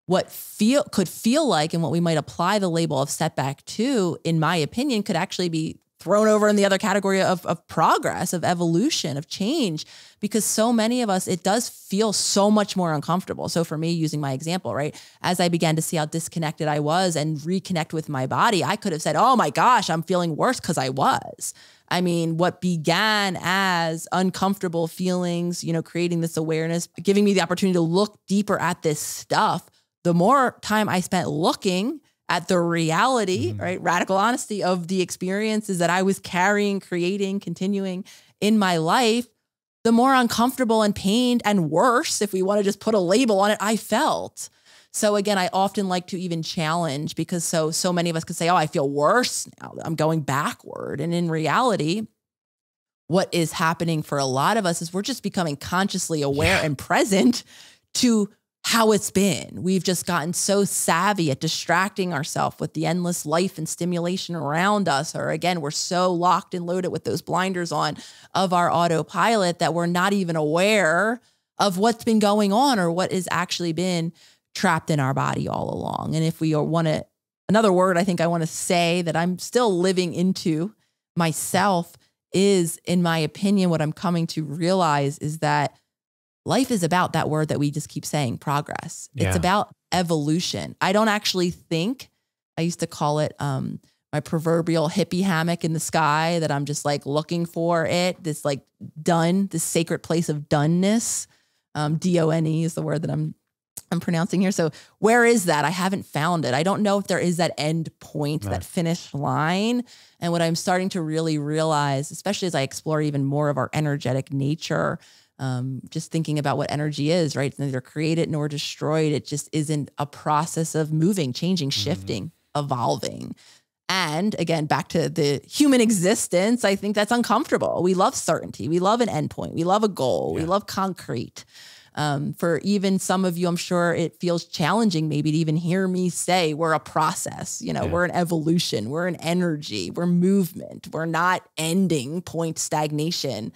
what feel could feel like and what we might apply the label of setback to, in my opinion, could actually be thrown over in the other category of, of progress, of evolution, of change, because so many of us, it does feel so much more uncomfortable. So for me, using my example, right, as I began to see how disconnected I was and reconnect with my body, I could have said, oh my gosh, I'm feeling worse because I was. I mean, what began as uncomfortable feelings, you know, creating this awareness, giving me the opportunity to look deeper at this stuff, the more time I spent looking at the reality, Mhm. right? Radical honesty of the experiences that I was carrying, creating, continuing in my life, the more uncomfortable and pained and worse, if we want to just put a label on it, I felt. So again, I often like to even challenge because so so many of us could say, "Oh, I feel worse now. I'm going backward." And in reality, what is happening for a lot of us is we're just becoming consciously aware Yeah. and present to how it's been. We've just gotten so savvy at distracting ourselves with the endless life and stimulation around us. Or again, we're so locked and loaded with those blinders on of our autopilot that we're not even aware of what's been going on or what has actually been trapped in our body all along. And if we want to, another word I think I want to say that I'm still living into myself is, in my opinion, what I'm coming to realize is that life is about that word that we just keep saying progress. It's about evolution. I don't actually think, I used to call it um, my proverbial hippie hammock in the sky that I'm just like looking for it, this like done, this sacred place of doneness. Um, D O N E is the word that I'm I'm pronouncing here. So where is that? I haven't found it. I don't know if there is that end point, No. that finish line. And what I'm starting to really realize, especially as I explore even more of our energetic nature, um, just thinking about what energy is, right? It's neither created nor destroyed. It just isn't a process of moving, changing, shifting, evolving. And again, back to the human existence, I think that's uncomfortable. We love certainty. We love an endpoint. We love a goal. Yeah. We love concrete. Um, for even some of you, I'm sure it feels challenging maybe to even hear me say we're a process. You know, yeah. we're an evolution, we're an energy, we're movement, we're not ending point stagnation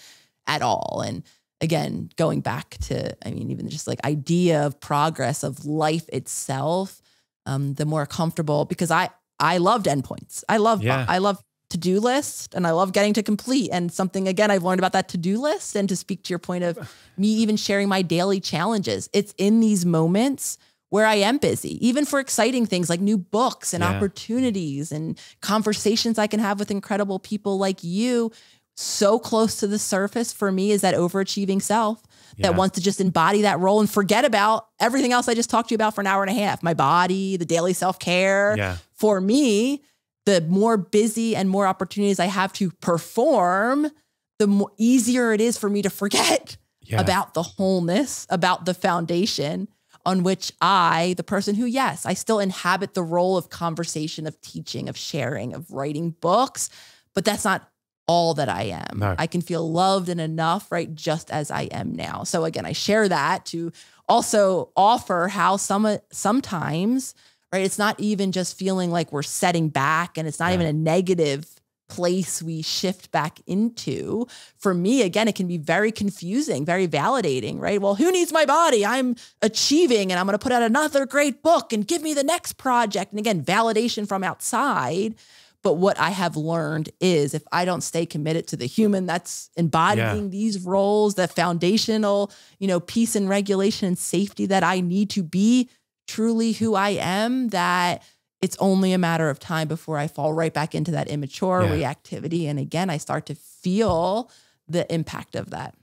at all. And again, going back to, I mean, even just like idea of progress of life itself, um, the more comfortable because I I loved endpoints. I love yeah. I love to-do list and I love getting to complete. And something again I've learned about that to-do list and to speak to your point of me even sharing my daily challenges. It's in these moments where I am busy, even for exciting things like new books and yeah. opportunities and conversations I can have with incredible people like you. So close to the surface for me is that overachieving self that wants to just embody that role and forget about everything else I just talked to you about for an hour and a half my body, the daily self care. Yeah. For me, the more busy and more opportunities I have to perform, the more easier it is for me to forget yeah. about the wholeness, about the foundation on which I, the person who, yes, I still inhabit the role of conversation, of teaching, of sharing, of writing books, but that's not all that I am. No. I can feel loved and enough, right? Just as I am now. So again, I share that to also offer how some sometimes, right? It's not even just feeling like we're setting back and it's not yeah. even a negative place we shift back into. For me, again, it can be very confusing, very validating, right? Well, who needs my body? I'm achieving and I'm going to put out another great book and give me the next project. And again, validation from outside but what I have learned is if I don't stay committed to the human that's embodying yeah. these roles, the foundational, you know, peace and regulation and safety that I need to be truly who I am, that it's only a matter of time before I fall right back into that immature yeah. reactivity. And again, I start to feel the impact of that.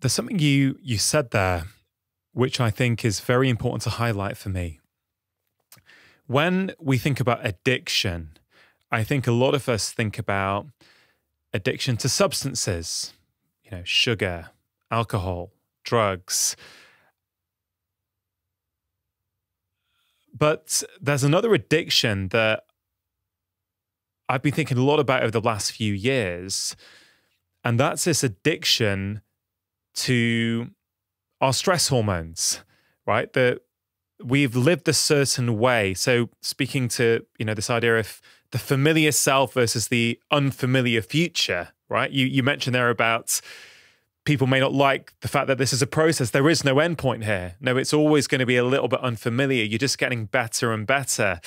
There's something you you said there, which I think is very important to highlight for me when we think about addiction, I think a lot of us think about addiction to substances, you know, sugar, alcohol, drugs. But there's another addiction that I've been thinking a lot about over the last few years. And that's this addiction to our stress hormones, right? That we've lived a certain way. So speaking to, you know, this idea of the familiar self versus the unfamiliar future, right? You you mentioned there about people may not like the fact that this is a process. There is no endpoint here. No, it's always going to be a little bit unfamiliar. You're just getting better and better.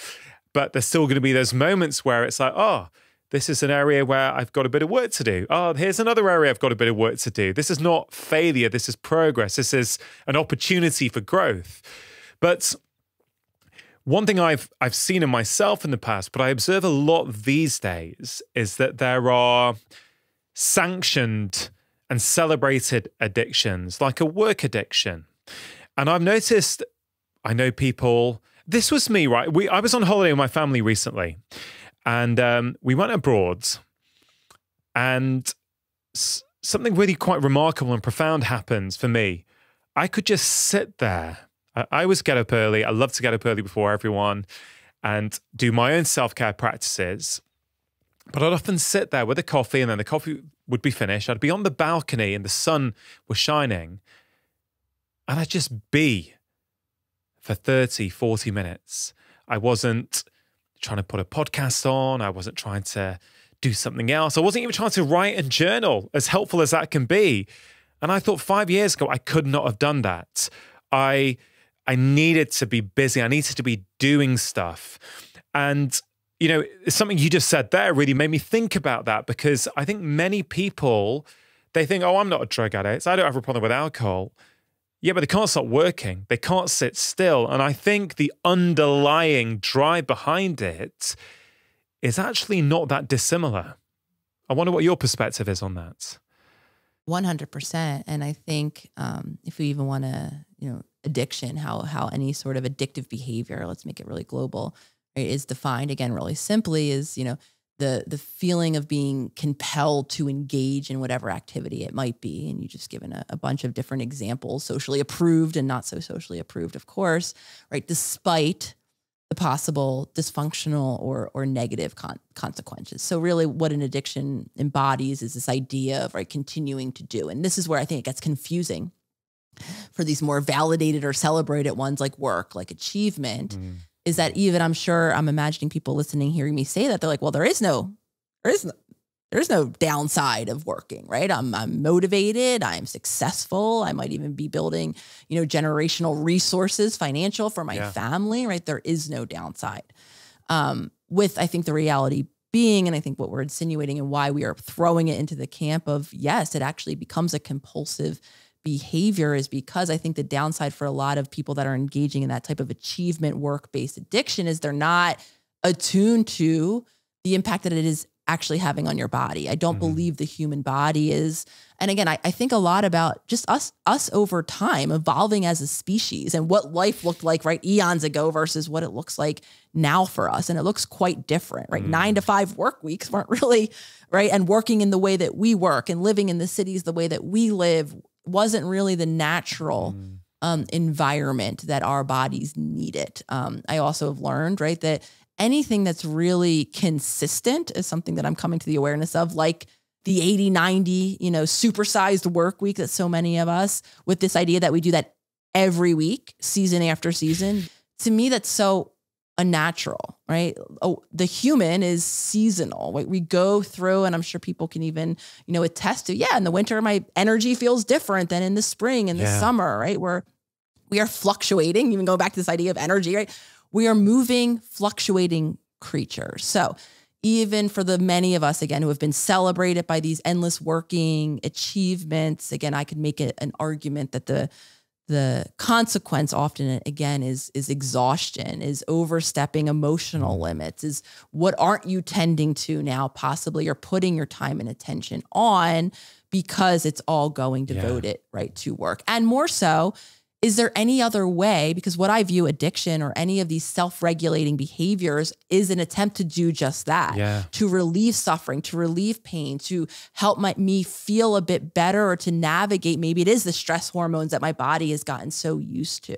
But there's still going to be those moments where it's like, oh, this is an area where I've got a bit of work to do. Oh, here's another area I've got a bit of work to do. This is not failure. This is progress. This is an opportunity for growth. But one thing I've I've seen in myself in the past, but I observe a lot these days, is that there are sanctioned and celebrated addictions, like a work addiction. And I've noticed, I know people. This was me, right? We I was on holiday with my family recently, and um, we went abroad, and something really quite remarkable and profound happens for me. I could just sit there I, always get up early. I love to get up early before everyone and do my own self care practices. But I'd often sit there with a coffee and then the coffee would be finished. I'd be on the balcony and the sun was shining. And I'd just be for 30, 40 minutes. I wasn't trying to put a podcast on. I wasn't trying to do something else. I wasn't even trying to write and journal, as helpful as that can be. And I thought five years ago, I could not have done that. I I needed to be busy. I needed to be doing stuff. And, you know, something you just said there really made me think about that because I think many people, they think, oh, I'm not a drug addict. I don't have a problem with alcohol. Yeah, but they can't stop working. They can't sit still. And I think the underlying drive behind it is actually not that dissimilar. I wonder what your perspective is on that. 100%. And I think um, if we even want to, you know, addiction, how how any sort of addictive behavior, let's make it really global, right, is defined again really simply is, you know, the the feeling of being compelled to engage in whatever activity it might be. And you just given a, a bunch of different examples, socially approved and not so socially approved, of course, right? Despite the possible dysfunctional or or negative con- consequences. So really what an addiction embodies is this idea of right continuing to do. And this is where I think it gets confusing for these more validated or celebrated ones like work, like achievement, mm. is that even I'm sure I'm imagining people listening hearing me say that they're like, well, there is no there is no, there's no downside of working, right? I'm, I'm motivated, I'm successful. I might even be building, you know, generational resources, financial for my yeah. family, right? There is no downside. Um, with I think the reality being, and I think what we're insinuating and why we are throwing it into the camp of yes, it actually becomes a compulsive behavior is because I think the downside for a lot of people that are engaging in that type of achievement work based addiction is they're not attuned to the impact that it is actually having on your body. I don't mm-hmm. believe the human body is. And again, I, I, think a lot about just us, us over time evolving as a species and what life looked like, right, eons ago versus what it looks like now for us. And it looks quite different, right? Mm-hmm. Nine to five work weeks weren't really, right? And working in the way that we work and living in the cities the way that we live wasn't really the natural. Mm-hmm. Um, environment that our bodies needed. Um, I also have learned, right, that anything that's really consistent is something that I'm coming to the awareness of, like the 80, 90, you know, supersized work week that so many of us with this idea that we do that every week, season after season. To me, that's so unnatural, right? Oh, the human is seasonal. Right? We go through, and I'm sure people can even, you know, attest to, yeah, in the winter, my energy feels different than in the spring and the yeah. summer, right? Where we are fluctuating, even going back to this idea of energy, right? We are moving, fluctuating creatures. So, even for the many of us, again, who have been celebrated by these endless working achievements, again, I could make it an argument that the the consequence often again is is exhaustion is overstepping emotional mm. limits is what aren't you tending to now possibly or putting your time and attention on because it's all going devoted yeah. right to work and more so is there any other way? Because what I view addiction or any of these self regulating behaviors is an attempt to do just that yeah. to relieve suffering, to relieve pain, to help my, me feel a bit better or to navigate. Maybe it is the stress hormones that my body has gotten so used to.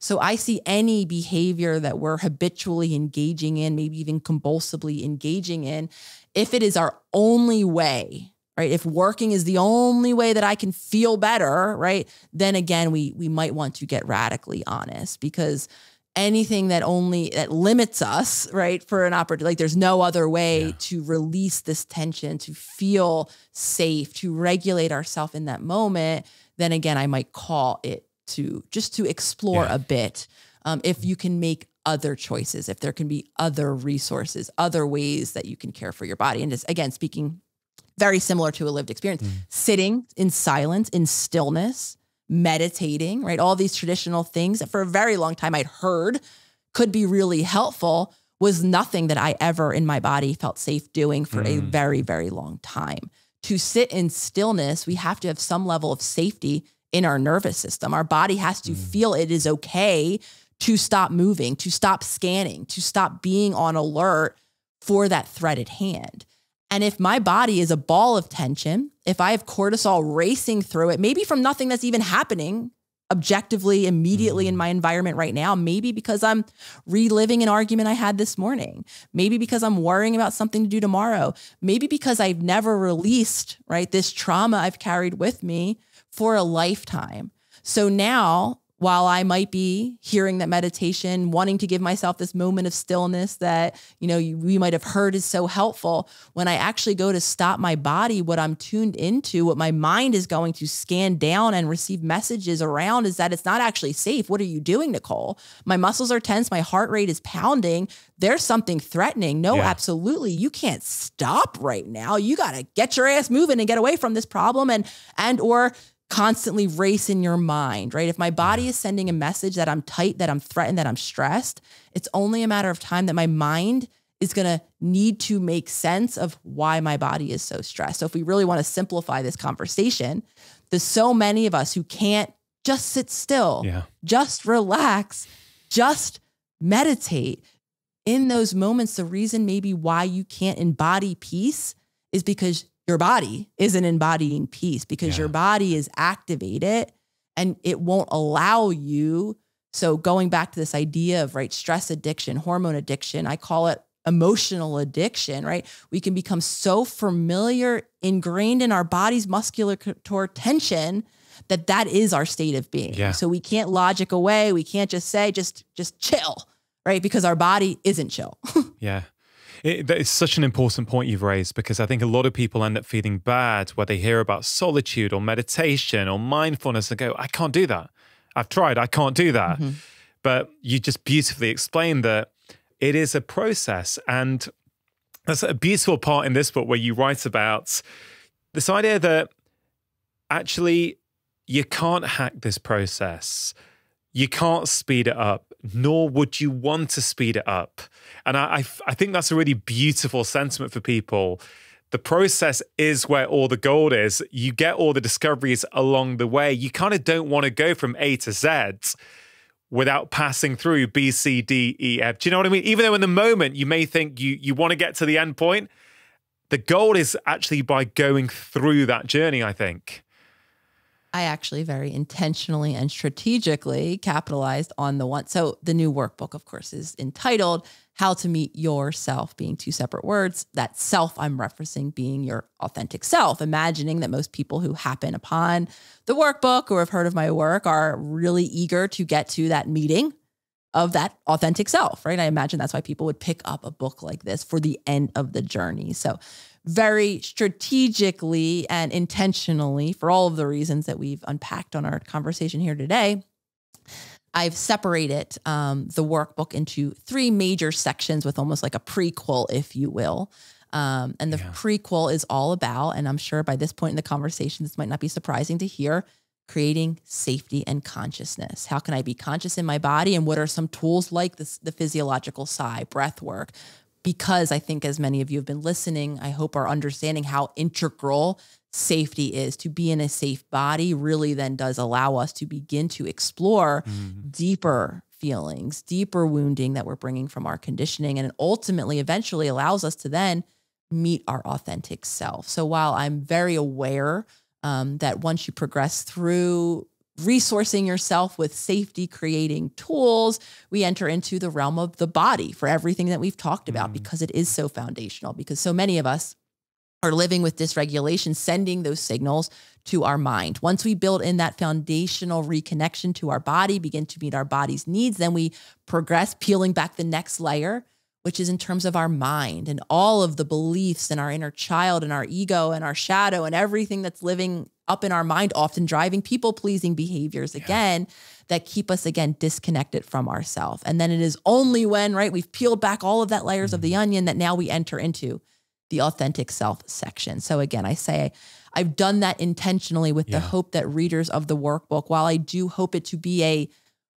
So I see any behavior that we're habitually engaging in, maybe even compulsively engaging in, if it is our only way right if working is the only way that i can feel better right then again we we might want to get radically honest because anything that only that limits us right for an opportunity like there's no other way yeah. to release this tension to feel safe to regulate ourselves in that moment then again i might call it to just to explore yeah. a bit um, if you can make other choices if there can be other resources other ways that you can care for your body and just again speaking very similar to a lived experience. Mm. Sitting in silence, in stillness, meditating, right? All these traditional things that for a very long time I'd heard could be really helpful was nothing that I ever in my body felt safe doing for mm. a very, very long time. To sit in stillness, we have to have some level of safety in our nervous system. Our body has to mm. feel it is okay to stop moving, to stop scanning, to stop being on alert for that threat at hand. And if my body is a ball of tension, if I have cortisol racing through it, maybe from nothing that's even happening objectively, immediately in mm. my environment right now, maybe because I'm reliving an argument I had this morning, maybe because I'm worrying about something to do tomorrow, maybe because I've never released, right, this trauma I've carried with me for a lifetime. So now while I might be hearing that meditation, wanting to give myself this moment of stillness that, you know, we might have heard is so helpful, when I actually go to stop my body, what I'm tuned into, what my mind is going to scan down and receive messages around is that it's not actually safe. What are you doing, Nicole? My muscles are tense, my heart rate is pounding. There's something threatening. No, yeah. absolutely. You can't stop right now. You got to get your ass moving and get away from this problem and and or constantly race in your mind, right? If my body is sending a message that I'm tight, that I'm threatened, that I'm stressed, it's only a matter of time that my mind is going to need to make sense of why my body is so stressed. So if we really want to simplify this conversation, there's so many of us who can't just sit still, yeah. just relax, just meditate. In those moments, the reason maybe why you can't embody peace is because your body isn't embodying peace because yeah. your body is activated and it won't allow you So going back to this idea of right stress addiction, hormone addiction, I call it emotional addiction, right? We can become so familiar, ingrained in our body's muscular tension that that is our state of being. Yeah. So we can't logic away. We can't just say just just chill, right? Because our body isn't chill. yeah. It, that is such an important point you've raised because I think a lot of people end up feeling bad where they hear about solitude or meditation or mindfulness and go, I can't do that. I've tried, I can't do that. Mm-hmm. But you just beautifully explained that it is a process. And that's a beautiful part in this book where you write about this idea that actually you can't hack this process. You can't speed it up, nor would you want to speed it up. And I, I, I think that's a really beautiful sentiment for people. The process is where all the gold is. You get all the discoveries along the way. You kind of don't want to go from A to Z without passing through B, C, D, E, F. Do you know what I mean? Even though in the moment you may think you you want to get to the end point, the goal is actually by going through that journey, I think. I actually very intentionally and strategically capitalized on the one. So the new workbook, of course, is entitled How to Meet Your Self, being two separate words. That self I'm referencing being your authentic self, imagining that most people who happen upon the workbook or have heard of my work are really eager to get to that meeting of that authentic self, right? I imagine that's why people would pick up a book like this for the end of the journey. So very strategically and intentionally, for all of the reasons that we've unpacked on our conversation here today, I've separated um, the workbook into three major sections with almost like a prequel, if you will. Um, and the yeah. prequel is all about, and I'm sure by this point in the conversation, this might not be surprising to hear, creating safety and consciousness. How can I be conscious in my body? And what are some tools like this, the physiological side, breath work, because I think, as many of you have been listening, I hope are understanding how integral safety is. To be in a safe body really then does allow us to begin to explore mm-hmm. deeper feelings, deeper wounding that we're bringing from our conditioning, and ultimately, eventually allows us to then meet our authentic self. So while I'm very aware um, that once you progress through resourcing yourself with safety creating tools, we enter into the realm of the body for everything that we've talked about mm. because it is so foundational. Because so many of us are living with dysregulation, sending those signals to our mind. Once we build in that foundational reconnection to our body, begin to meet our body's needs, then we progress, peeling back the next layer which is in terms of our mind and all of the beliefs and our inner child and our ego and our shadow and everything that's living up in our mind, often driving people pleasing behaviors yeah. again that keep us again disconnected from ourselves. And then it is only when, right, we've peeled back all of that layers mm-hmm. of the mm-hmm. onion that now we enter into the authentic self section. So again, I say I've done that intentionally with yeah. the hope that readers of the workbook, while I do hope it to be a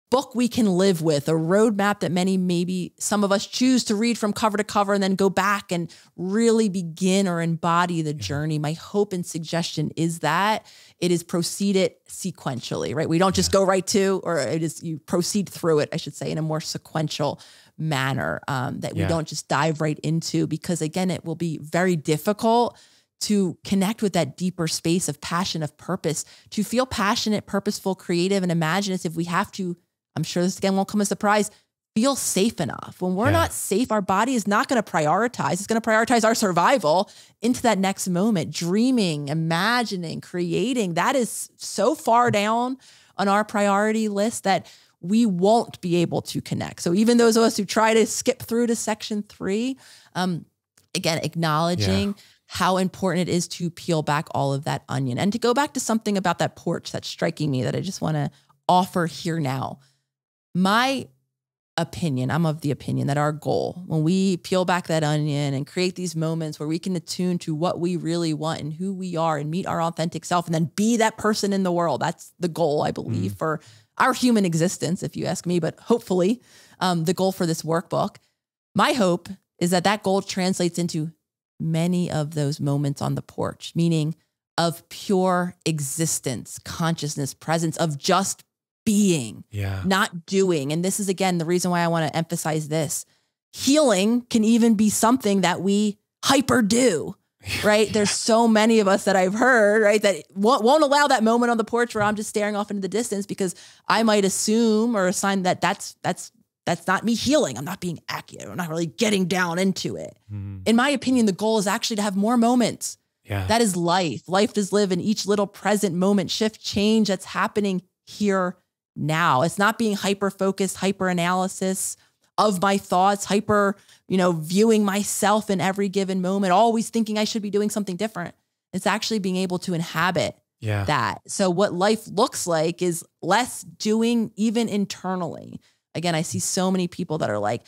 book we can live with, a roadmap that many, maybe some of us choose to read from cover to cover and then go back and really begin or embody the journey. My hope and suggestion is that it is proceeded sequentially, right? We don't just go right to, or it is you proceed through it, I should say, in a more sequential manner um, that we don't just dive right into because again, it will be very difficult to connect with that deeper space of passion, of purpose, to feel passionate, purposeful, creative, and imaginative. If we have to I'm sure this again won't come as a surprise, feel safe enough. When we're yeah. not safe, our body is not going to prioritize. It's going to prioritize our survival into that next moment, dreaming, imagining, creating. That is so far down on our priority list that we won't be able to connect. So even those of us who try to skip through to section three, um, again, acknowledging yeah. how important it is to peel back all of that onion and to go back to something about that porch that's striking me that I just want to offer here now my opinion, I'm of the opinion that our goal, when we peel back that onion and create these moments where we can attune to what we really want and who we are and meet our authentic self and then be that person in the world, that's the goal, I believe, mm. for our human existence, if you ask me, but hopefully um, the goal for this workbook. My hope is that that goal translates into many of those moments on the porch, meaning of pure existence, consciousness, presence, of just being, yeah. not doing. And this is again the reason why I want to emphasize this. Healing can even be something that we hyper do. right? There's so many of us that I've heard, right, that won't, won't allow that moment on the porch where I'm just staring off into the distance because I might assume or assign that that's that's that's not me healing. I'm not being accurate. I'm not really getting down into it. Mm. In my opinion, the goal is actually to have more moments. Yeah. That is life. Life is live in each little present moment, shift, change that's happening here now. It's not being hyper focused, hyper analysis of my thoughts, hyper, you know, viewing myself in every given moment, always thinking I should be doing something different. It's actually being able to inhabit yeah. that. So, what life looks like is less doing even internally. Again, I see so many people that are like,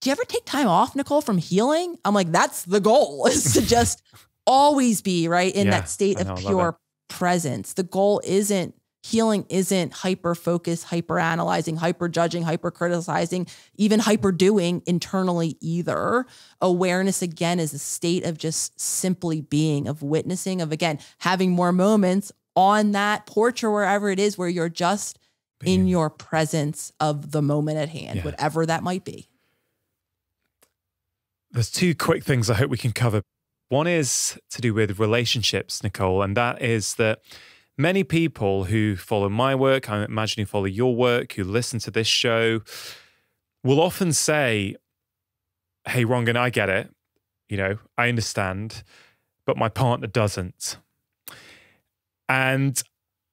Do you ever take time off, Nicole, from healing? I'm like, That's the goal is to just always be right in Yeah, that state of know, I love pure presence. The goal isn't healing, isn't hyper focused, hyper analyzing, hyper judging, hyper criticizing, even hyper doing internally either. Awareness, again, is a state of just simply being, of witnessing, of again, having more moments on that porch or wherever it is where you're just in your presence of the moment at hand, Yeah. whatever that might be. There's two quick things I hope we can cover. One is to do with relationships, Nicole, and that is that many people who follow my work, I imagine who follow your work, who listen to this show, will often say, Hey, Rangan, I get it. You know, I understand, but my partner doesn't. And,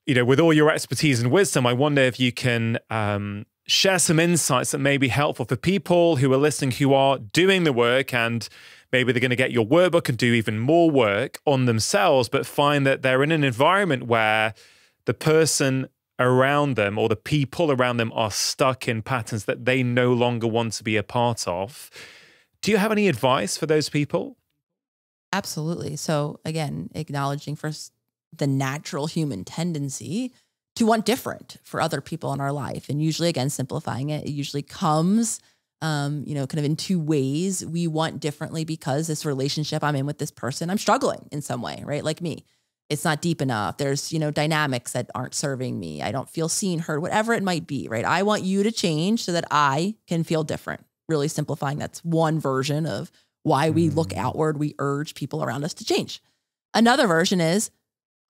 you know, with all your expertise and wisdom, I wonder if you can um, share some insights that may be helpful for people who are listening who are doing the work and maybe they're going to get your workbook and do even more work on themselves, but find that they're in an environment where the person around them or the people around them are stuck in patterns that they no longer want to be a part of. Do you have any advice for those people? Absolutely. So again, acknowledging first the natural human tendency to want different for other people in our life. And usually, again, simplifying it, it usually comes, um, you know, kind of in two ways. We want differently because this relationship I'm in with this person, I'm struggling in some way, right? Like me. It's not deep enough. There's, you know, dynamics that aren't serving me. I don't feel seen, heard, whatever it might be, right? I want you to change so that I can feel different. Really simplifying. That's one version of why we look Mm. outward. We urge people around us to change. Another version is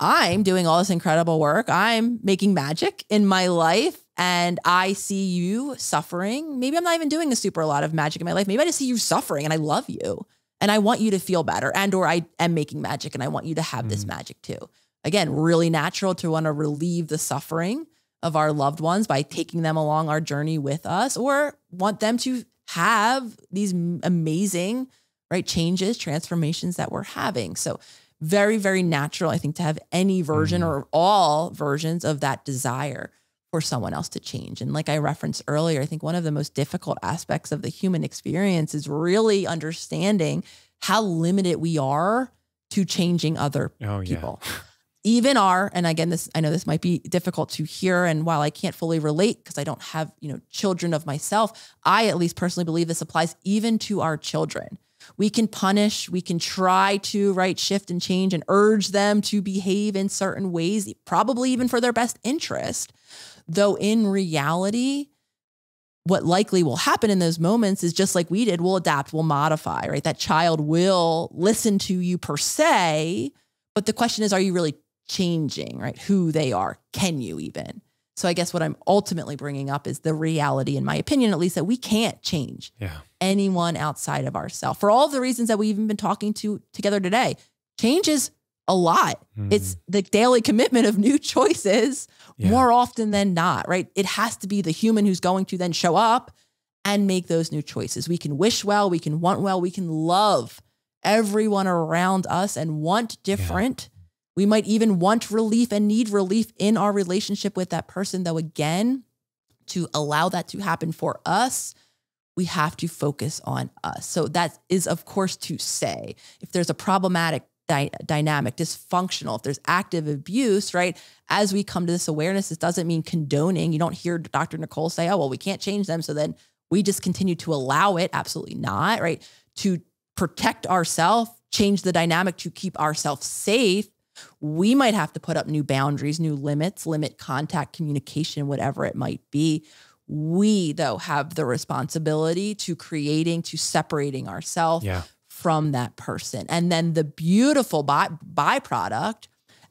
I'm doing all this incredible work. I'm making magic in my life and I see you suffering. Maybe I'm not even doing a super lot of magic in my life. Maybe I just see you suffering and I love you and I want you to feel better and or I am making magic and I want you to have this Mm. magic too. Again, really natural to want to relieve the suffering of our loved ones by taking them along our journey with us or want them to have these amazing right changes, transformations that we're having. So very, very natural, I think, to have any version Mhm. or all versions of that desire for someone else to change. And like I referenced earlier, I think one of the most difficult aspects of the human experience is really understanding how limited we are to changing other Oh, yeah. people. Even our, and again, this I know this might be difficult to hear, and while I can't fully relate because I don't have you know children of myself, I at least personally believe this applies even to our children. We can punish, we can try to right shift and change and urge them to behave in certain ways, probably even for their best interest. Though in reality, what likely will happen in those moments is just like we did, we'll adapt, we'll modify, right? That child will listen to you per se, but the question is, are you really changing, right? Who they are. Can you even? So I guess what I'm ultimately bringing up is the reality, in my opinion, at least, that we can't change Yeah. anyone outside of ourselves for all the reasons that we've even been talking to together today. Change is a lot. Mm-hmm. It's the daily commitment of new choices Yeah. more often than not, right? It has to be the human who's going to then show up and make those new choices. We can wish well, we can want well, we can love everyone around us and want different. We might even want relief and need relief in our relationship with that person, though, again, to allow that to happen for us, we have to focus on us. So, that is, of course, to say if there's a problematic dy- dynamic, dysfunctional, if there's active abuse, right? As we come to this awareness, this doesn't mean condoning. You don't hear Dr. Nicole say, oh, well, we can't change them. So then we just continue to allow it. Absolutely not, right? To protect ourselves, change the dynamic to keep ourselves safe. We might have to put up new boundaries, new limits, limit contact, communication, whatever it might be. We, though, have the responsibility to creating, to separating ourselves Yeah. From that person. And then the beautiful by, byproduct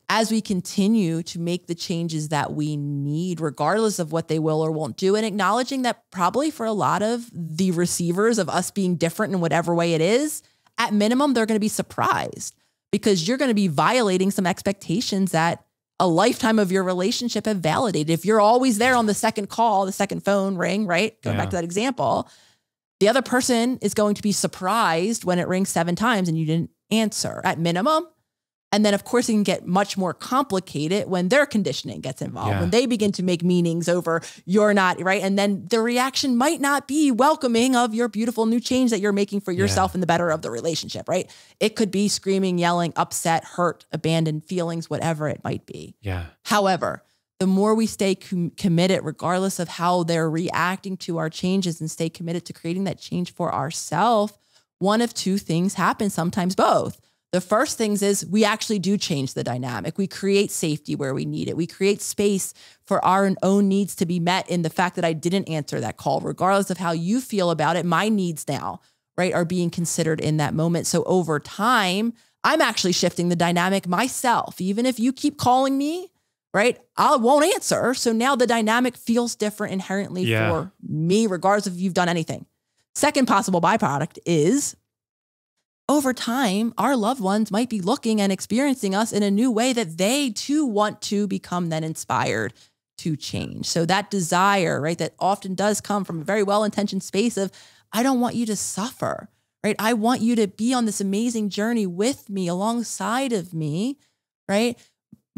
as we continue to make the changes that we need, regardless of what they will or won't do, and acknowledging that probably for a lot of the receivers of us being different in whatever way it is, at minimum, they're going to be surprised because you're going to be violating some expectations that a lifetime of your relationship have validated. If you're always there on the second call, the second phone ring, right? Going yeah. back to that example, the other person is going to be surprised when it rings seven times and you didn't answer. At minimum, and then, of course, it can get much more complicated when their conditioning gets involved, yeah. when they begin to make meanings over you're not right. And then the reaction might not be welcoming of your beautiful new change that you're making for yourself yeah. and the better of the relationship, right? It could be screaming, yelling, upset, hurt, abandoned feelings, whatever it might be. Yeah. However, the more we stay com- committed, regardless of how they're reacting to our changes, and stay committed to creating that change for ourselves, one of two things happen, sometimes both the first things is we actually do change the dynamic. We create safety where we need it. We create space for our own needs to be met in the fact that I didn't answer that call, regardless of how you feel about it. My needs now, right, are being considered in that moment. So over time, I'm actually shifting the dynamic myself. Even if you keep calling me, right, I won't answer. So now the dynamic feels different inherently yeah. for me, regardless if you've done anything. Second possible byproduct is over time, our loved ones might be looking and experiencing us in a new way that they too want to become then inspired to change. So that desire, right, that often does come from a very well intentioned space of, I don't want you to suffer, right? I want you to be on this amazing journey with me, alongside of me, right?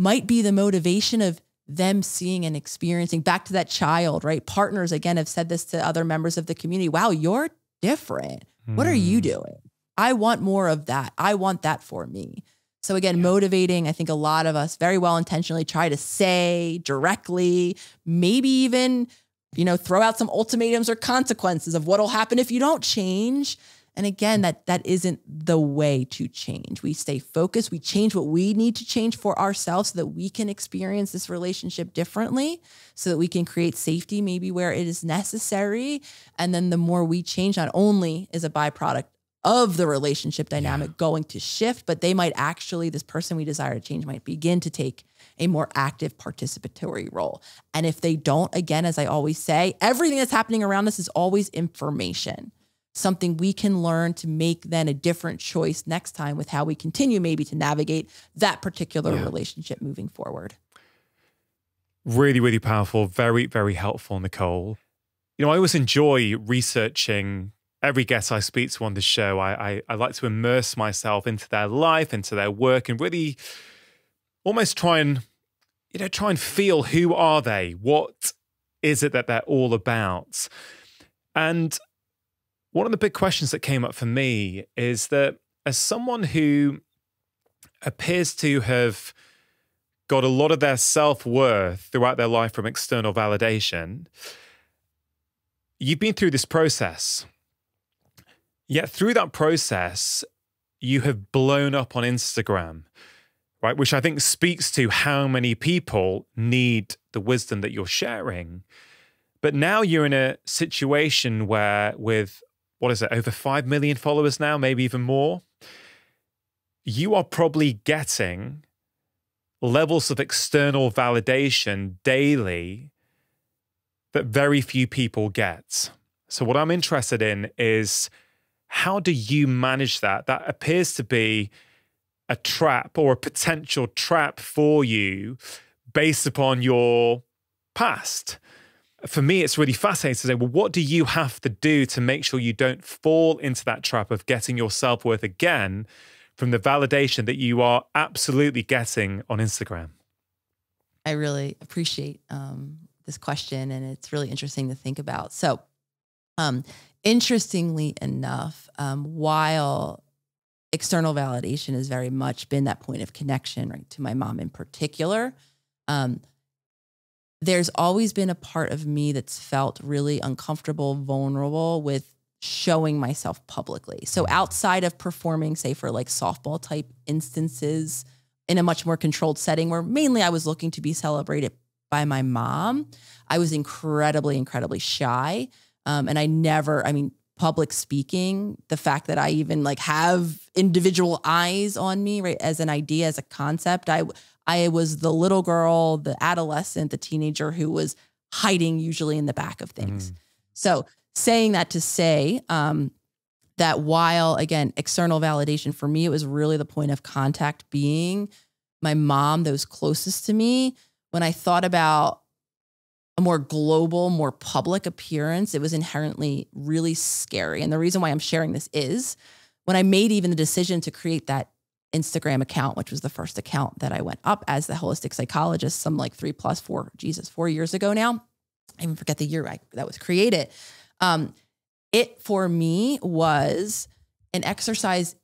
Might be the motivation of them seeing and experiencing back to that child, right? Partners, again, have said this to other members of the community. Wow, you're different. What are you hmm. doing? I want more of that. I want that for me. So again, yeah. motivating, I think a lot of us very well intentionally try to say directly, maybe even, you know, throw out some ultimatums or consequences of what'll happen if you don't change. And again, that that isn't the way to change. We stay focused, we change what we need to change for ourselves so that we can experience this relationship differently, so that we can create safety maybe where it is necessary. And then the more we change, not only is a byproduct of the relationship dynamic yeah. going to shift, but they might actually, this person we desire to change might begin to take a more active participatory role. And if they don't, again, as I always say, everything that's happening around us is always information, something we can learn to make then a different choice next time with how we continue maybe to navigate that particular yeah. relationship moving forward. Really, really powerful, very, very helpful, Nicole. You know, I always enjoy researching every guest I speak to on the show, I, I, I like to immerse myself into their life, into their work, and really almost try and you know try and feel who are they, what is it that they're all about, and one of the big questions that came up for me is that as someone who appears to have got a lot of their self worth throughout their life from external validation, you've been through this process Yet through that process, you have blown up on Instagram, right? Which I think speaks to how many people need the wisdom that you're sharing. But now you're in a situation where, with what is it, over 5 million followers now, maybe even more, you are probably getting levels of external validation daily that very few people get. So, what I'm interested in is how do you manage that? That appears to be a trap or a potential trap for you based upon your past. For me, it's really fascinating to say, well, what do you have to do to make sure you don't fall into that trap of getting your self worth again from the validation that you are absolutely getting on Instagram? I really appreciate um, this question, and it's really interesting to think about. So, um, interestingly enough, um, while external validation has very much been that point of connection, right, to my mom in particular, um, there's always been a part of me that's felt really uncomfortable, vulnerable with showing myself publicly. So outside of performing, say, for like softball type instances in a much more controlled setting where mainly I was looking to be celebrated by my mom, I was incredibly, incredibly shy. Um, and I never, I mean, public speaking, the fact that I even like have individual eyes on me, right, as an idea, as a concept. I I was the little girl, the adolescent, the teenager who was hiding usually in the back of things. Mm. So saying that to say um, that while again external validation for me, it was really the point of contact being my mom, those closest to me. When I thought about a more global, more public appearance, it was inherently really scary. And the reason why I'm sharing this is when I made even the decision to create that Instagram account, which was the first account that I went up as the holistic psychologist, some like three plus four, Jesus, four years ago now. I even forget the year I, that was created. Um, it for me was an exercise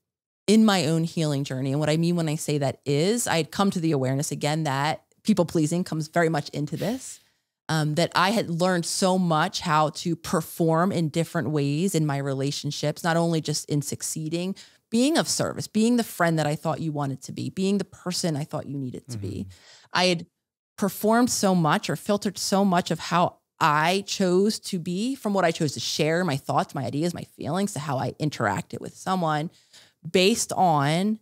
in my own healing journey. And what I mean when I say that is I had come to the awareness again that people pleasing comes very much into this um, that I had learned so much how to perform in different ways in my relationships, not only just in succeeding, being of service, being the friend that I thought you wanted to be, being the person I thought you needed to mm-hmm. be. I had performed so much or filtered so much of how I chose to be from what I chose to share, my thoughts, my ideas, my feelings, to how I interacted with someone based on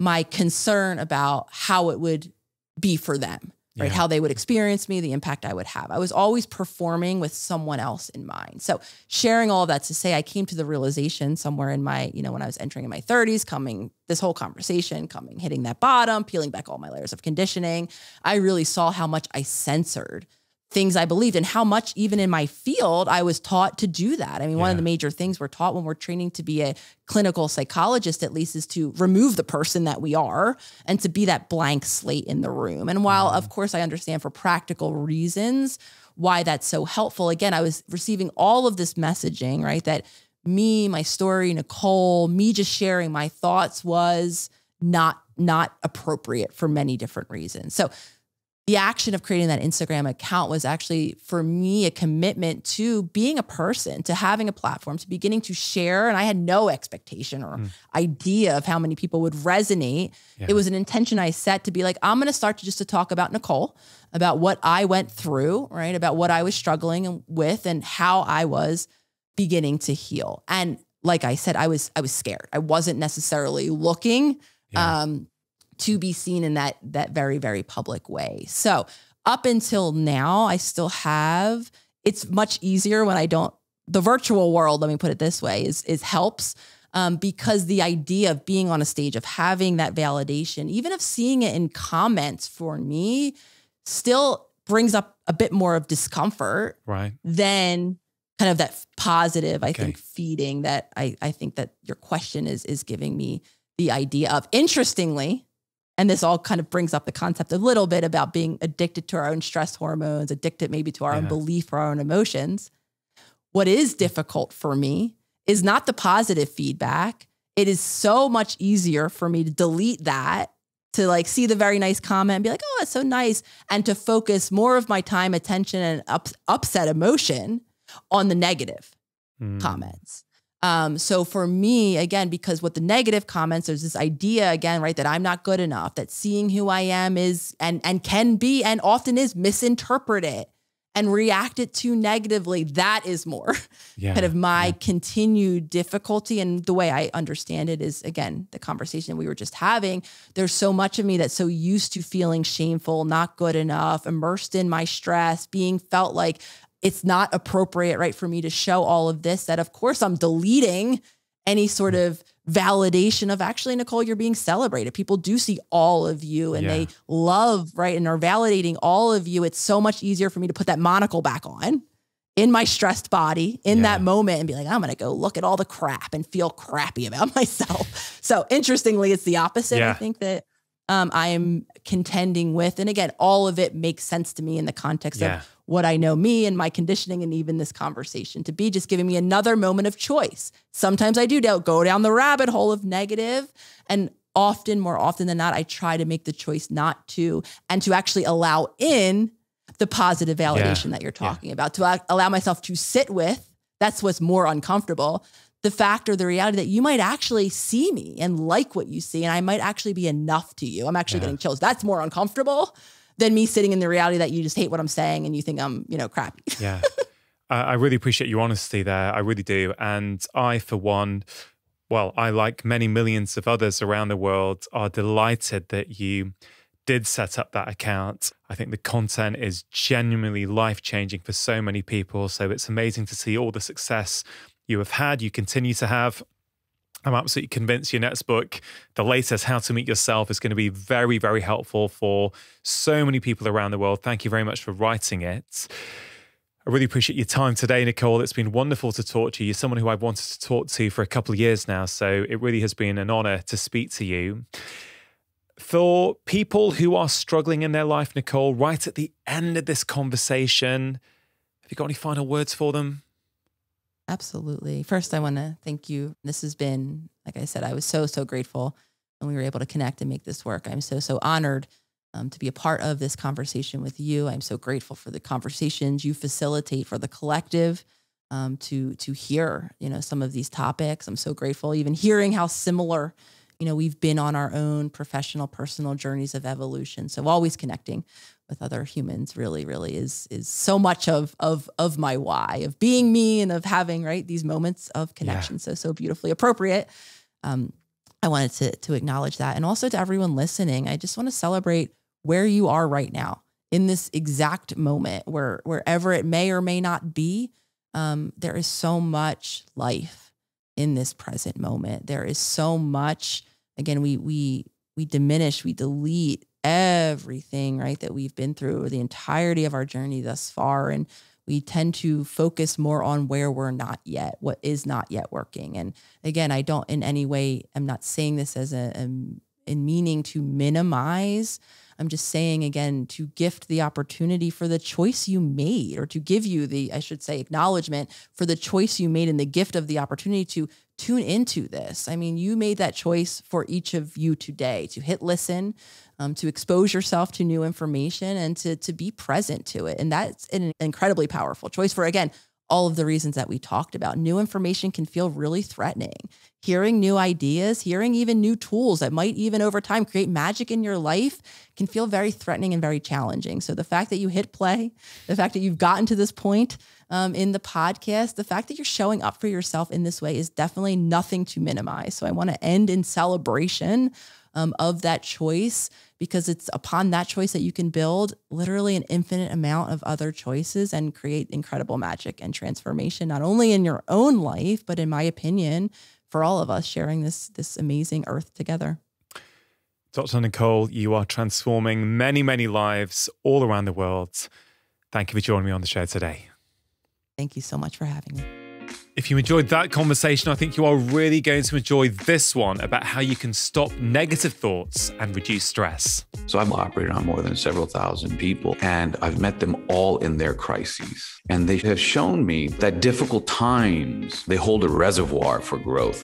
my concern about how it would be for them right? Yeah. How they would experience me, the impact I would have. I was always performing with someone else in mind. So sharing all of that to say I came to the realization somewhere in my, you know, when I was entering in my 30s, coming this whole conversation, coming, hitting that bottom, peeling back all my layers of conditioning, I really saw how much I censored things I believed and how much even in my field I was taught to do that. I mean, yeah. one of the major things we're taught when we're training to be a clinical psychologist at least is to remove the person that we are and to be that blank slate in the room. And while mm-hmm. of course I understand for practical reasons why that's so helpful, again, I was receiving all of this messaging, right? That me, my story, Nicole, me just sharing my thoughts was not not appropriate for many different reasons. So the action of creating that Instagram account was actually for me a commitment to being a person, to having a platform, to beginning to share. And I had no expectation or mm. idea of how many people would resonate. Yeah. It was an intention I set to be like, I'm going to start to just to talk about Nicole, about what I went through, right? About what I was struggling with and how I was beginning to heal. And like I said, I was I was scared. I wasn't necessarily looking. Yeah. Um, to be seen in that that very very public way. So up until now, I still have. It's much easier when I don't. The virtual world, let me put it this way, is is helps um, because the idea of being on a stage, of having that validation, even of seeing it in comments for me, still brings up a bit more of discomfort, right? Than kind of that positive, I okay. think, feeding that I I think that your question is is giving me the idea of. Interestingly, and this all kind of brings up the concept a little bit about being addicted to our own stress hormones, addicted maybe to our yeah. own belief or our own emotions. What is difficult for me is not the positive feedback. It is so much easier for me to delete that, to like see the very nice comment and be like, oh, that's so nice. And to focus more of my time, attention, and up, upset emotion on the negative mm. comments. Um, so for me, again, because with the negative comments, there's this idea again, right, that I'm not good enough, that seeing who I am is and and can be and often is misinterpreted and reacted to negatively. That is more yeah, kind of my yeah. continued difficulty. And the way I understand it is again, the conversation we were just having. There's so much of me that's so used to feeling shameful, not good enough, immersed in my stress, being felt like it's not appropriate, right, for me to show all of this, that of course I'm deleting any sort of validation of actually, Nicole, you're being celebrated. People do see all of you and yeah. they love, right, and are validating all of you. It's so much easier for me to put that monocle back on in my stressed body in yeah. that moment and be like, I'm going to go look at all the crap and feel crappy about myself. so interestingly, it's the opposite. Yeah. I think that um, I am contending with. And again, all of it makes sense to me in the context yeah. of what I know me and my conditioning and even this conversation to be just giving me another moment of choice. Sometimes I do doubt go down the rabbit hole of negative and often more often than not I try to make the choice not to and to actually allow in the positive validation yeah. that you're talking yeah. about to allow myself to sit with that's what's more uncomfortable the fact or the reality that you might actually see me and like what you see and I might actually be enough to you. I'm actually yeah. getting chills. That's more uncomfortable than me sitting in the reality that you just hate what I'm saying and you think I'm, you know, crappy. yeah. I really appreciate your honesty there. I really do. And I, for one, well, I, like many millions of others around the world, are delighted that you did set up that account. I think the content is genuinely life changing for so many people. So it's amazing to see all the success you have had, you continue to have. I'm absolutely convinced your next book, the latest, How to Meet Your Self, is going to be very, very helpful for so many people around the world. Thank you very much for writing it. I really appreciate your time today, Nicole. It's been wonderful to talk to you. You're someone who I've wanted to talk to for a couple of years now. So it really has been an honor to speak to you. For people who are struggling in their life, Nicole, right at the end of this conversation, have you got any final words for them? Absolutely. First, I want to thank you. This has been, like I said, I was so, so grateful when we were able to connect and make this work. I'm so, so honored um, to be a part of this conversation with you. I'm so grateful for the conversations you facilitate for the collective um, to to hear you know some of these topics. I'm so grateful even hearing how similar you know we've been on our own professional personal journeys of evolution. So always connecting with other humans really really is is so much of of of my why of being me and of having right these moments of connection. Yeah. So so beautifully appropriate. Um, I wanted to to acknowledge that, and also to everyone listening. I just want to celebrate where you are right now in this exact moment, where wherever it may or may not be, um, there is so much life in this present moment. There is so much. Again, we we we diminish, we delete everything right that we've been through the entirety of our journey thus far, and we tend to focus more on where we're not yet, what is not yet working. And again, I don't in any way, I'm not saying this as a, a in meaning to minimize I'm just saying again to gift the opportunity for the choice you made, or to give you the, I should say, acknowledgement for the choice you made and the gift of the opportunity to tune into this. I mean, you made that choice for each of you today to hit listen, um, to expose yourself to new information, and to to be present to it. And that's an incredibly powerful choice for again all of the reasons that we talked about. New information can feel really threatening. Hearing new ideas, hearing even new tools that might even over time create magic in your life can feel very threatening and very challenging. So the fact that you hit play, the fact that you've gotten to this point um, in the podcast, the fact that you're showing up for yourself in this way is definitely nothing to minimize. So I want to end in celebration um, of that choice because it's upon that choice that you can build literally an infinite amount of other choices and create incredible magic and transformation, not only in your own life, but in my opinion, for all of us sharing this, this amazing earth together. Dr. Nicole, you are transforming many, many lives all around the world. Thank you for joining me on the show today. Thank you so much for having me. If you enjoyed that conversation, I think you are really going to enjoy this one about how you can stop negative thoughts and reduce stress. So I've operated on more than several thousand people, and I've met them all in their crises. And they have shown me that difficult times, they hold a reservoir for growth.